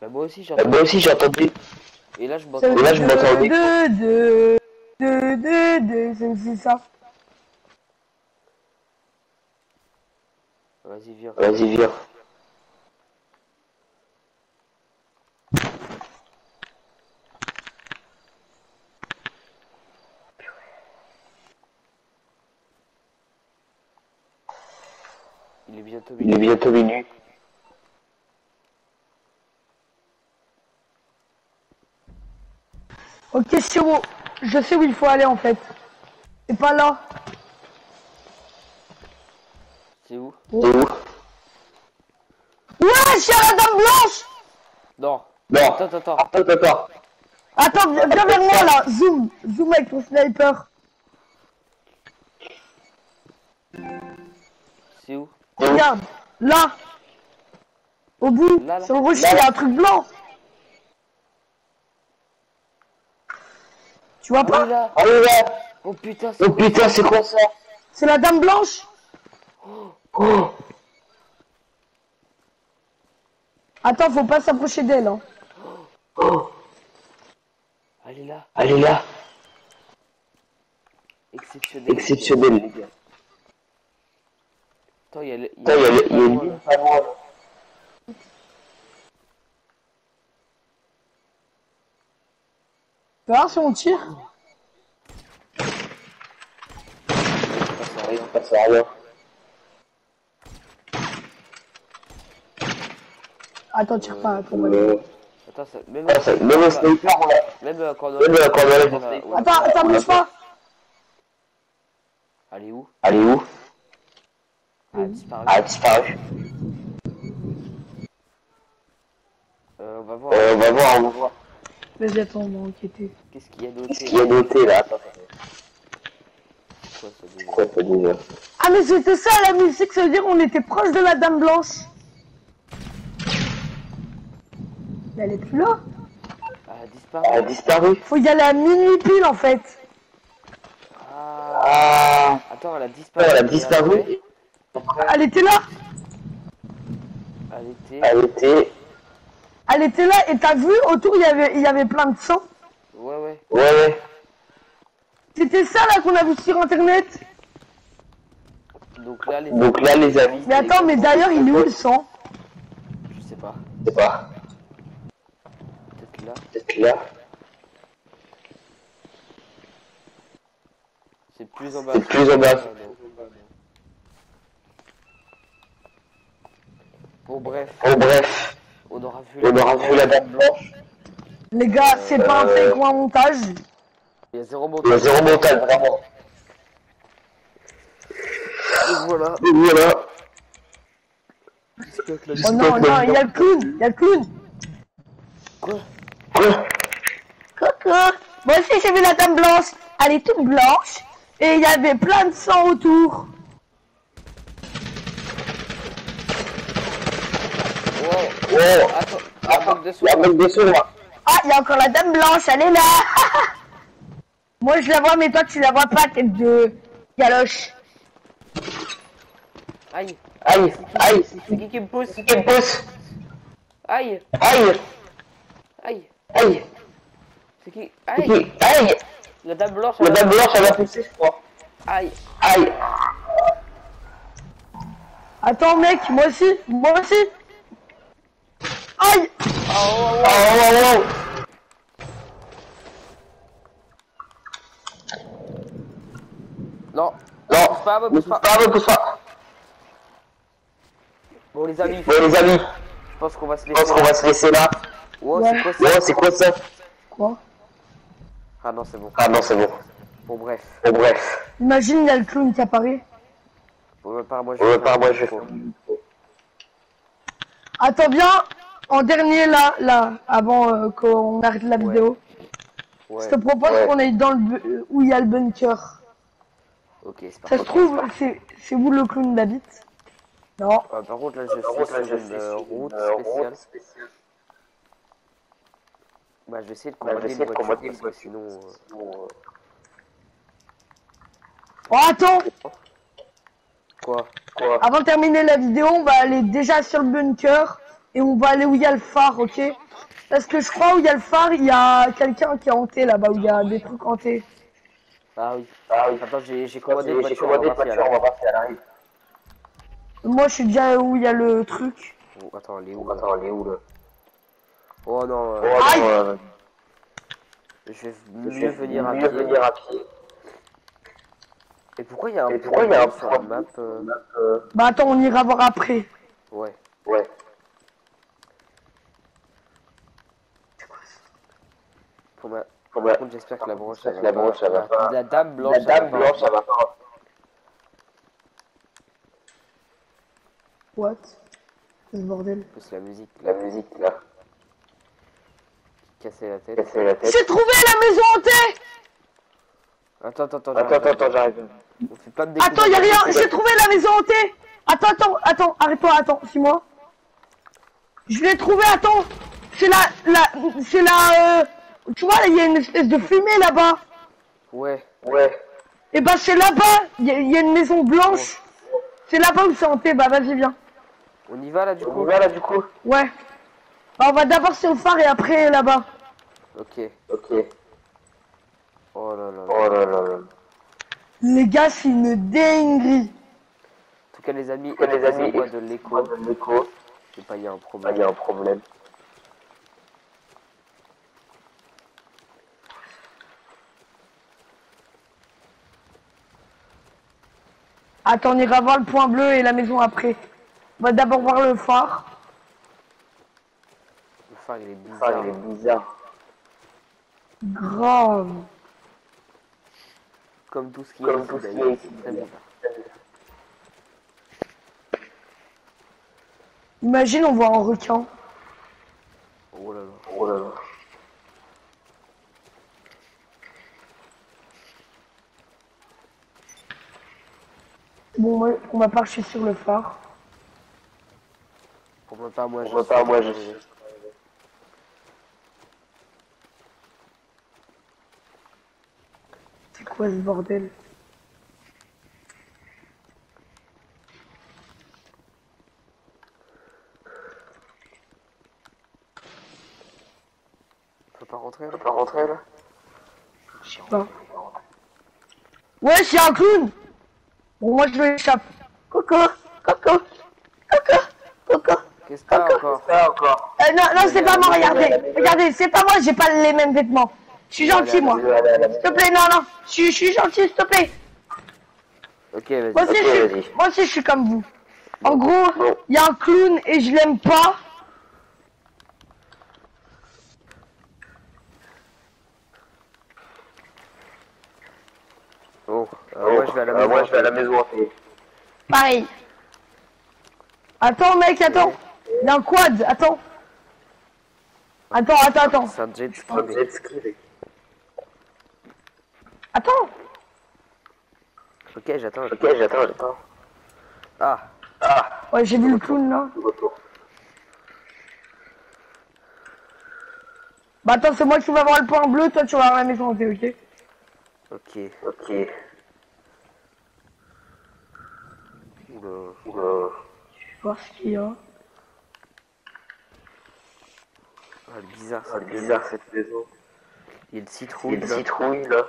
Bah, moi aussi, j'ai Euh, entendu. Moi aussi j'ai entendu. Et là, je m'entends... veut là, je m'entends en de, écho. de, de, de, de, c'est- c'est ça. Vas-y, viens. Vas-y, viens. Il est bientôt Il est bientôt minuit. Ok, c'est bon. Je sais où il faut aller en fait. C'est pas là. C'est où? C'est où? Ouais, c'est la dame blanche Non. Non. Attends, attends, attends. Attends, attends. Attends, viens, viens vers moi là. Zoom. Zoom avec ton sniper. Regarde. Là. Au bout. Là, là. Sur le rocher, Là, il y a un truc blanc. Tu vois pas? Là. Oh putain, c'est Oh putain, c'est quoi ça? C'est la dame blanche. Oh. Attends, faut pas s'approcher d'elle. Hein. Oh. Elle est là. Elle est là. Exceptionnel. Exceptionnel, les gars. Attends, il y a, le- il y Putain, il y a, le- il y a pas loin, si on tire. Ça sert à rien, ça sert à rien. Attends, tire pas. Attends, Euh, ça... même, ah, ça- Même au sniper, on l'a. même euh, quand on Même euh, quand on le a- Attends, attends, bouge pas. Est où? Est où? A disparu. A disparu. Euh, on va voir. Euh, on va voir, on va voir. Vas-y, attends, on va enquêter. Qu'est-ce qu'il y a Qu'est-ce noté qu'il y a noté là Attends, quoi ça déjà quoi ça déjà Ah, mais c'était ça la musique, ça veut dire qu'on était proche de la dame blanche. Mais elle est plus là. Elle a disparu. Elle a disparu. Faut y aller à minuit pile en fait. Ah. Ah, Attends, elle a disparu. elle a Et disparu. Elle était là. Elle était. Elle était. Elle était là et t'as vu autour il y avait il y avait plein de sang. Ouais, ouais. Ouais, ouais. C'était ça là qu'on a vu sur internet. Donc là, les. Donc là, les amis. Mais attends, mais d'ailleurs il est où le sang? Je sais pas. Je sais pas. Peut-être là. Peut-être là. C'est plus en bas. C'est plus en bas. Ah, non. Bon, bref, Bon, bref. on aura vu. On aura vu la dame blanche. Les gars, c'est pas un fake ou un montage. Il y a zéro Il y a montage. zéro montage, vraiment. Et voilà. Et voilà. Oh non, non, il y a le clown, il y a le clown. Quoi? Quoi? Coucou. Moi aussi j'ai vu la dame blanche. Elle est toute blanche et il y avait plein de sang autour. Wow. Attends, la manque de son. La de là. Ah, il y a encore la dame blanche, elle est là. Moi je la vois, mais toi tu la vois pas, tête de galoche. Aïe. Aïe, aïe. C'est qui qui me pousse? Qui me pousse? Aïe. Aïe, Aïe. aïe. C'est qui? Aïe. Aïe. La dame blanche. La dame blanche, elle va pousser, je crois. Aïe. Aïe. Attends mec, moi aussi, moi aussi. Aïe Oh, oh, Oh, oh, oh. oh. Non. Non. pousse pas. pousse pas, pousse pas. Bon les amis, Bon, les amis, je pense qu'on va se je pense laisser. qu'on va se laisser là. Oh, Ouais. c'est quoi ça c'est quoi ça Quoi Ah non, c'est bon. Ah non, c'est bon. Bon bref. Bon, bref. Imagine, il y a le clown qui apparaît. Bon, par moi je par moi, je. Attends bien, en dernier là, là, avant euh, qu'on arrête la vidéo. Ouais, Je te propose Ouais. qu'on aille dans le bu- où il y a le bunker. ok, c'est Ça parti. se trouve, c'est c'est où le clown habite Non. Ah, par contre, là, je une euh, sur route une, spéciale. route spéciale. Bah, je vais essayer de Bah, je vais commander essayer une de voiture commander une parce que voiture. sinon. euh, Sinon, euh, Oh, attends Quoi? Quoi? Avant de terminer la vidéo, on va aller déjà sur le bunker et on va aller où il y a le phare, ok? Parce que je crois où il y a le phare, il y a quelqu'un qui est hanté là-bas, où il y a des trucs hantés. Ah oui. Ah oui. Attends, j'ai commandé une j'ai voiture, on va commandé une voir si elle voiture, on va si elle arrive. Moi, je suis déjà où il y a le truc. Oh, attends, elle est où Oh, là? Attends, elle est où là? Oh non, euh, Oh, Aïe non, euh, je vais je mieux vais venir à pied. venir à pied. Et pourquoi il y a un Et pourquoi il y a un problème sur la map euh, Euh, Bah attends, on ira voir après. Ouais. Ouais. Bon, Par contre, j'espère que la broche, elle que la va broche, pas... elle va la- pas- La dame blanche, La elle va dame blanche, elle va pas. What? Ce bordel. Que la musique, La musique là, casser la tête. casser la tête. J'ai trouvé la maison hantée Attends, attends, attends, Attends, j'arrive. attends, attends, j'arrive. On fait plein de Attends, y a découvertes. rien, j'ai trouvé la maison hantée Attends, attends, attends, arrête-toi, attends, suis-moi. Je l'ai trouvé, attends C'est la, la, c'est la, euh, tu vois, il y a une espèce de fumée là-bas. Ouais. Ouais. Et bah c'est là-bas, il y, a- y a une maison blanche. C'est là-bas où c'est hanté, bah vas-y, viens. On y va là du On y coup va là du coup Ouais. Bah, on va d'abord sur le phare et après là-bas. Ok. Ok. Oh là là. là. Oh là là là. Les gars, c'est une dinguerie. En tout cas, les amis, les amis, excusez-moi de l'écho. de l'écho. Je sais pas, il y a un problème. il y a un problème. Attends, on ira voir le point bleu et la maison après. On va d'abord voir le phare. Le phare, il est Ah, bizarre. il est bizarre. Grave. Comme tout ce qui Comme est tout ici, ce qui d'ailleurs. est ici, C'est très bizarre. Imagine, on voit un requin. Oh là là. Oh là là. Bon, moi, on va marcher sur le phare. Pour ma part, moi, je Pour ma part, suis moi, je suis- C'est quoi ce bordel? On peut pas rentrer là On peut rentrer là? Je sais pas. Ouais, c'est un clown Bon, moi, je m'échappe. Coco Coco Coco Coco Qu'est-ce que encore Ça encore. Euh, non, non, c'est pas moi, regardez. Regardez, c'est pas moi, j'ai pas les mêmes vêtements. Je suis gentil, moi. S'il te plaît, non, non. Je suis- gentil, s'il te plaît. Ok, vas-y. Moi aussi, je suis, vas-y. moi aussi, je suis comme vous. En gros, il y a un clown et je l'aime pas. Oh, moi je vais à la euh, maison. moi, je vais à la maison. Pareil. Attends, mec, attends. Il y a un quad, attends. Attends, attends, attends. C'est un jet ski. Attends. Ok, j'attends. Ok, j'attends, j'attends. Ah, Ah, Ouais, j'ai vu le clown, là. Bah attends, c'est moi qui vais voir le point bleu, toi tu vas voir la maison hantée, ok ok. Ok. Je vais voir ce qu'il y a. Ah, bizarre maison. bizarre cette maison. Il y a une Il y a citrouille une là. citrouille là.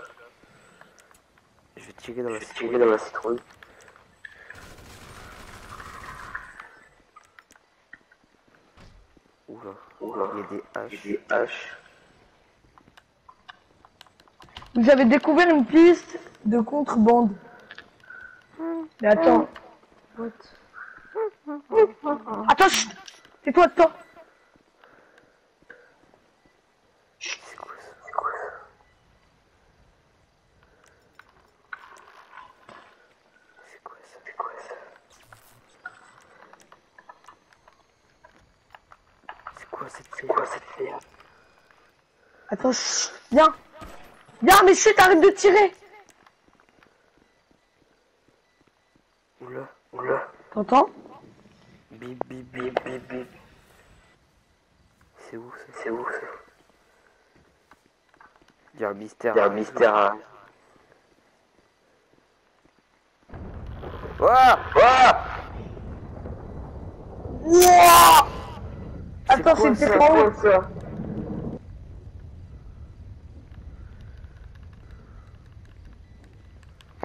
Je vais tirer dans la Je vais citrouille. tirer dans la citrouille. Oula. Oula. Il y a des Il y a haches. des haches. Vous avez découvert une piste de contrebande. Mais attends. Attends. C'est quoi ça C'est quoi ça C'est quoi ça C'est quoi cette C'est quoi cette merde Attends, chut. Viens. Viens, mais chut, arrête de tirer. Oula. T'entends Bip bip bip bip bip. C'est où ça C'est où ça Il y a un mystère. Il y a un mystère. Ouah Ah Wouah Attends, haut. ça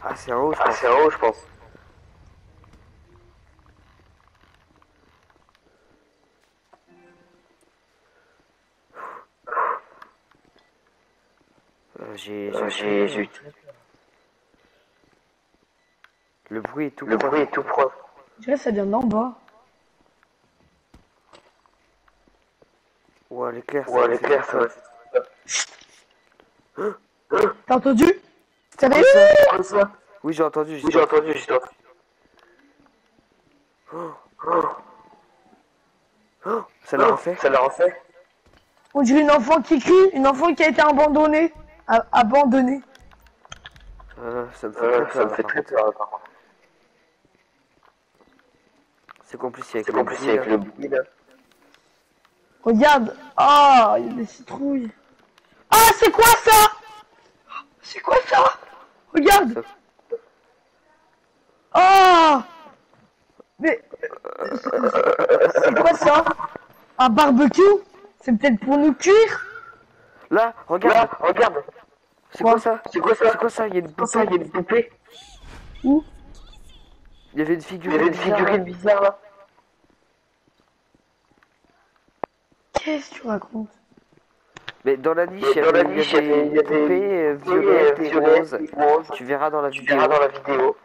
Ah, c'est en haut, je Ah, pense. c'est en haut, je pense. J'ai, Euh, j'ai, J'ai... j'ai- Le bruit est tout Le bruit est tout proche. Je dirais que ça vient d'en bas. Ouah, l'éclair, ça clairs, peur. ça va. T'as entendu? Ça va Comme ça Oui, j'ai entendu. Oui, j'ai entendu, j'ai entendu. Ça l'a refait Ça l'a refait On dirait une enfant qui crie, une enfant qui a été abandonnée. A- abandonnée. Euh, Ça me fait Euh, très Ça peur. me fait par très contre. peur, là, par contre. C'est compliqué avec compliqué avec le bruit, là. Regarde. Ah, il y a des citrouilles. Ah, c'est quoi ça? C'est quoi ça? Regarde. Ah Mais c'est quoi ça? Un barbecue? C'est peut-être pour nous cuire? Là, regarde. Là, regarde C'est quoi ça C'est quoi ça C'est quoi ça Il y a une poupée. il y a une poupée. Où Il y avait une Il y figurine. avait une bizarre, figurine là. bizarre, là. Qu'est-ce que tu racontes Mais dans la niche, il y avait, il y niche, il y avait avait- une il y avait poupée euh, et violet, rose. rose. Tu verras dans la vidéo. verras dans la vidéo.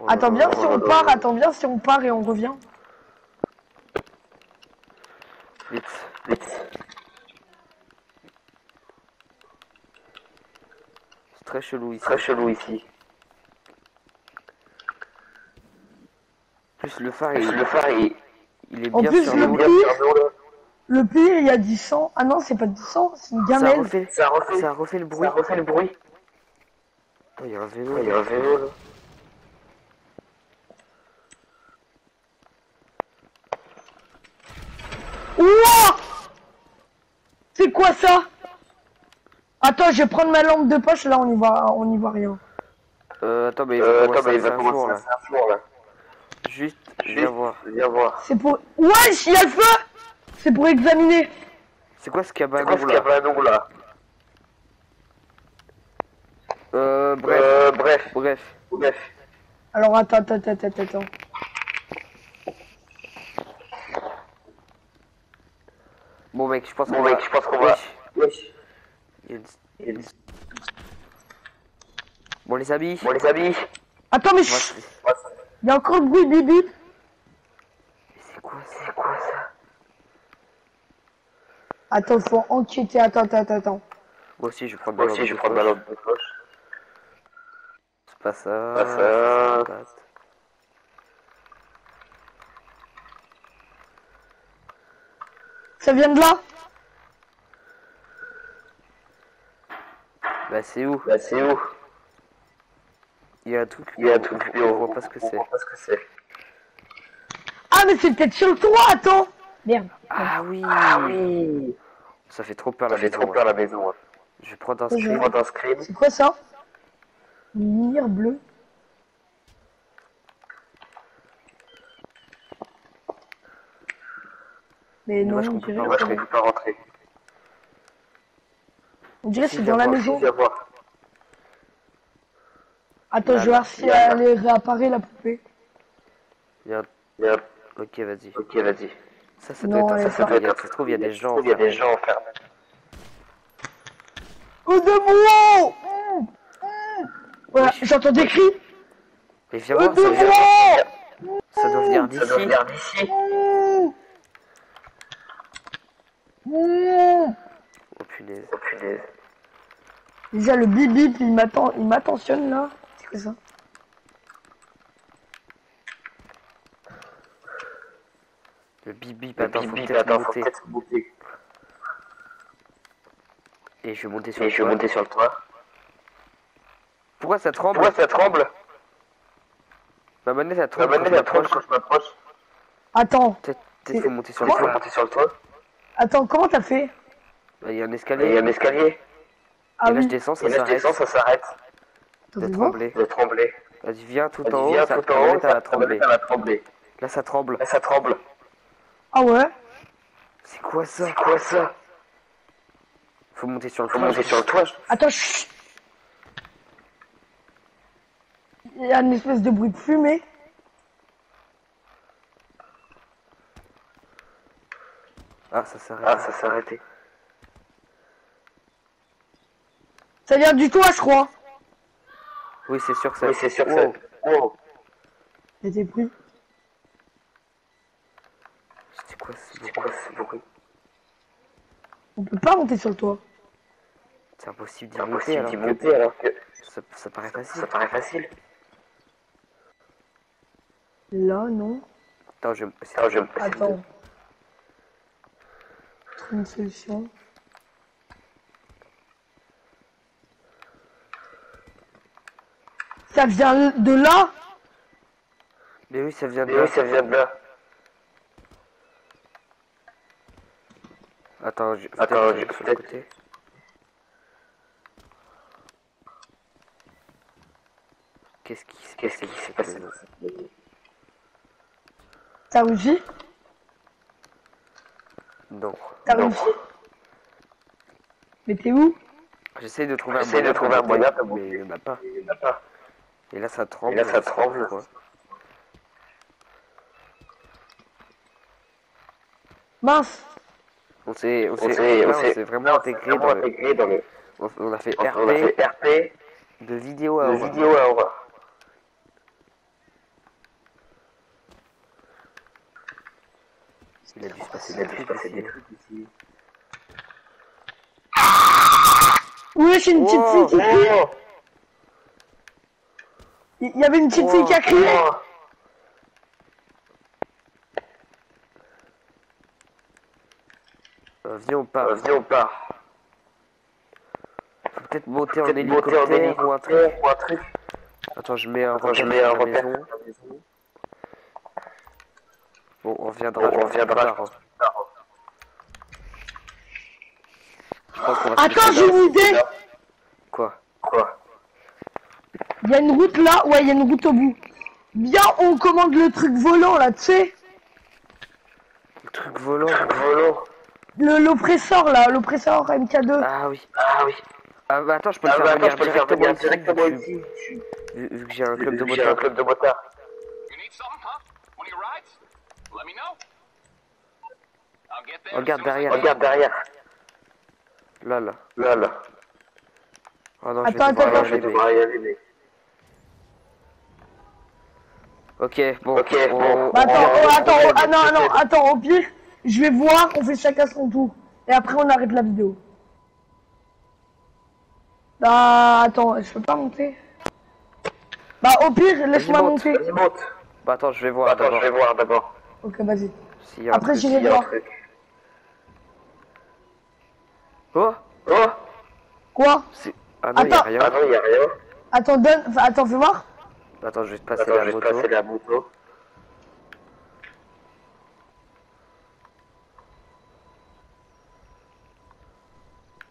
Oh Attends bien si on part, attends bien si on part et on revient. Vite. Vite. Très chelou ici. Très chelou ici. plus, le phare, il, Le phare, il il est En bien plus, sur le nous. pire-. Le pire, il y a du sang. Ah non, c'est pas du sang, c'est une Ça gamelle. refait, Ça refait, ça refait le bruit. ça refait le bruit. Oh, il y a un vélo. Il y a un vélo, là. Ouah C'est quoi ça? Attends, je vais prendre ma lampe de poche, là on y voit, on y voit rien. Euh, attends, mais il va Euh, commencer attends, mais il à va jour, commencer à là. faire. Juste, Juste, viens voir. Viens voir. C'est pour... Wesh, il y a le feu C'est pour examiner. C'est quoi ce C'est quoi cabanon, ce là cabanon, là? Euh, bref, Euh, bref. bref. Bref. Alors attends, attends, attends, attends, attends. Bon, mec, je pense Bon, qu'on mec, va... je pense qu'on va... Wesh, Wesh. Il y a une- Bon, les amis, Bon, les amis. Attends, mais se- il y a encore le bruit bip bip. c'est quoi ça C'est quoi, ça Attends, faut enquêter, attends, attends, attends, attends. Moi aussi, je vais prendre Moi ma aussi, je de prends ma poche. lampe de poche. C'est pas ça. Pas ça. Ça vient de là? Bah, c'est où Bah, c'est où Il y a un truc, Il y a un on- truc, on, on voit pas ce que on c'est. voit pas ce que c'est. Ah, mais c'est peut-être sur le toit, attends Merde. Ah oui Ah oui Ça fait trop peur Ça la fait maison. trop hein. peur, la maison. hein. Je vais prendre un Je- Je screen. prends un screen. C'est quoi ça? Une lumière bleue. Mais non, je que- peux pas rentrer. On dirait que c'est dans la maison. Attends, je vais voir si elle est réapparaît la poupée. Viens. Viens. Ok, vas-y. Ok, vas-y. Ça, ça Non, doit être ça, pas- doit être- Ça se trouve, il y a des gens. Il y a des gens enfermés. Oh de moi Voilà, j'entends des cris. Et viens voir, ça doit venir, ça doit venir d'ici. Punaise. Oh punaise. Déjà le bip bip il m'attend, il m'attentionne là. C'est quoi ça Le bip bip, attends, bip faut bip, peut-être attends, faut monter. peut-être monter. Et je vais monter sur Et le je vais toit. monter sur le toit. Pourquoi ça tremble Pourquoi ça tremble Ma manette elle Ma tremble quand manette elle tremble quand je m'approche. Attends, Peut-être faut monter sur le toit. monter sur le toit. attends, comment t'as fait Il y a un Il y a escalier. un escalier. Ah Et là oui, je descends, ça là, s'arrête. descends, ça s'arrête. De trembler. De trembler. Vas-y, viens tout en haut, viens ça, tout en haut, ça a tremblé. Là ça tremble. Là, ça tremble. Ah ouais C'est quoi ça C'est quoi ça Faut monter sur le Faut toit. monter sur le toit. Attends, chut Il y a une espèce de bruit de fumée. Ah, ça s'arrête. Ah, ça s'est arrêté. Ça vient du toit, je crois. Oui, c'est sûr que ça. Oui, c'est sûr que ça... Wow. Il y a des bruits. C'est quoi ce bruit quoi ce bruit On peut pas monter sur le toit. C'est impossible d'y C'est monter alors que monter alors que ça, ça paraît facile. ça paraît facile. Là, non. Attends, je... Attends, je me Attends. Trouve une solution. Ça vient de là Mais oui, ça vient de Mais là. oui, ça vient de là. Attends, je... Attends, je- sur le peut-être- côté. Qu'est-ce qui s'est Qu'est-ce passé qui s'est passé T'as réussi Non. T'as Non. Mais t'es où? J'essaie de trouver un J'essaie de moyen trouver un moyen mais il n'y en a pas. Il n'y en a pas. Et là, ça tremble. Et là, ça tremble. Mince On s'est, on On on on vraiment intégré vraiment dans le, intégré dans le... on, on a fait On a RP fait RP de vidéo à de Aura. vidéo à Aura. Il a dû se passer Il a des dû se trucs passer ici. des trucs ici. Oui, c'est une petite Wow. fille qui Oh Il y avait une petite Wow. fille qui a crié Oh Euh, viens, on part. Euh, Viens, on part. Faut peut-être monter en Peut-être monter en hélicoptère ou un truc. ou un truc. Attends, je mets un Attends, je mets un repère. maison. Bon, on reviendra. On reviendra. plus tard, hein. Je pense qu'on va Attends, j'ai une idée Quoi? Quoi? Il y a une route là, ouais, il y a une route au bout. Viens, on commande le truc volant là, tu sais Le truc volant. Volant. Le L'oppresseur là, l'oppresseur MK2. Ah oui. Ah oui. Ah bah attends, je peux le Ah faire bah attends, venir je peux le faire directement ici. ici. Vu, vu que j'ai un club de J'ai un motards. club de motards. Regarde derrière. Regarde derrière. Là, là. Là, là. Oh non, je vais Attends, devoir attends, je vais aller, devoir y aller, mais... Ok, bon. Ok, on- bon. Bah, attends, on- oh, attends, oh, ah non, non, attends, au pire, je vais voir, on fait chacun son tour. Et après, on arrête la vidéo. Bah, attends, je peux pas monter. Bah, au pire, laisse-moi monte. monter. Vas-y, monte. Bah attends, je vais voir Attends, d'abord je vais voir d'abord. Ok, vas-y. y un Après, j'irai y un voir. Oh Oh Ah Quoi non, il y a Attends. rien. Ah non, il n'y a rien. Attends, donne, enfin, attends, fais voir. Attends, je vais te passer Attends, la je vais te moto. passer la moto.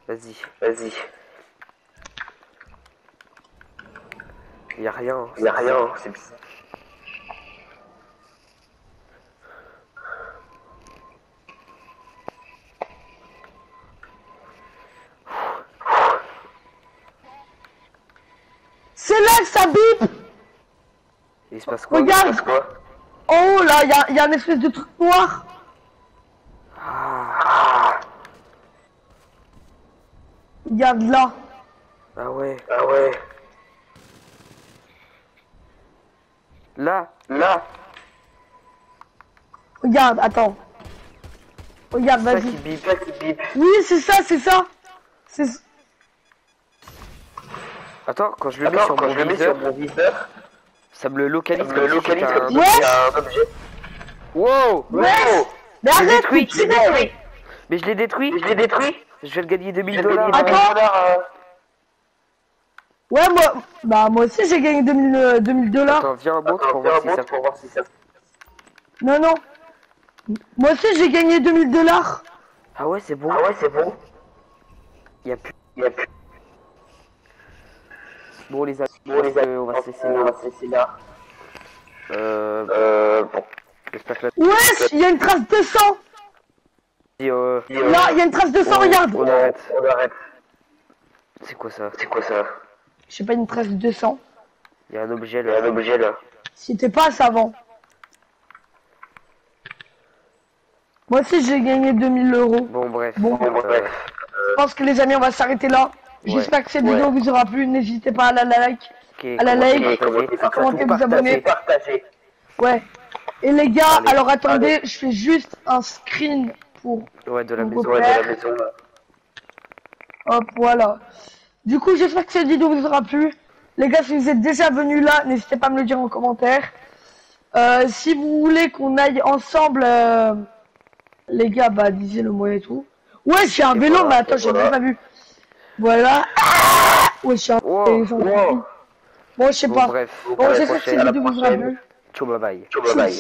Vas-y. Vas-y. Il y a rien. Il n'y a rien, c'est bizarre. C'est là que ça bip Il se passe quoi Regarde Quoi Oh là, il y a, y a un espèce de truc noir. Ah, Regarde là. ah ouais. Ah ouais. Là. Là. Regarde, attends. Regarde, vas-y. Oui, c'est ça, c'est ça. C'est Attends, quand je le mets sur quand mon je le mets sur viseur, mon viseur, ça me le localise ça me comme localise comme un- si Ouais. c'était un objet. Wow Ouais. Mais Je l'ai arrête, détruit. mais tu l'as- Mais je l'ai détruit Je l'ai détruit. Je vais le gagner 2000 Je vais dollars. Attends. 2000 dollars. euh, Ouais, moi, bah moi aussi j'ai gagné 2000 euh, 2000 dollars. Attends, viens montre Attends, pour voir si ça pour voir si ça. Non, non. Moi aussi j'ai gagné 2000 dollars. Ah ouais, c'est bon. Ah ouais, c'est bon. Il y a plus. Il y a plus. Bon les amis, Bon, les amis, on va se laisser on là. va se laisser là. Euh, Euh, bon. j'espère que là. Wesh, il y a une trace de sang. Euh, Et, euh, Là, il y a une trace de sang, on- regarde. on arrête. On arrête. C'est quoi ça? C'est quoi ça? Je sais pas, une trace de sang. Il y a un objet Il y a un là. objet là. C'était pas ça avant. Moi aussi j'ai gagné 2000 euros. Bon bref. Bon. Bon, bref. Je pense que les amis, on va s'arrêter là. J'espère que cette ouais. vidéo vous aura plu. N'hésitez pas à la like. à la like, à commenter, vous abonner. Ouais. Et les gars, Allez, alors attendez, je fais juste un screen pour Ouais, de la maison. Ouais, de la maison. Hop, voilà. Du coup, j'espère que cette vidéo vous aura plu. Les gars, si vous êtes déjà venus là, n'hésitez pas à me le dire en commentaire. Euh, si vous voulez qu'on aille ensemble, euh, les gars, bah, disez le mot et tout. Ouais, j'ai un Et vélo, voilà, mais attends, j'ai voilà. pas vu. Voilà. Ah ouais, Wow, sont wow. tranquilles. Bon, je sais Bon pas. bref. Bon, j'espère que cette vidéo vous aura plu. Ciao, bye bye. Ciao, bye bye.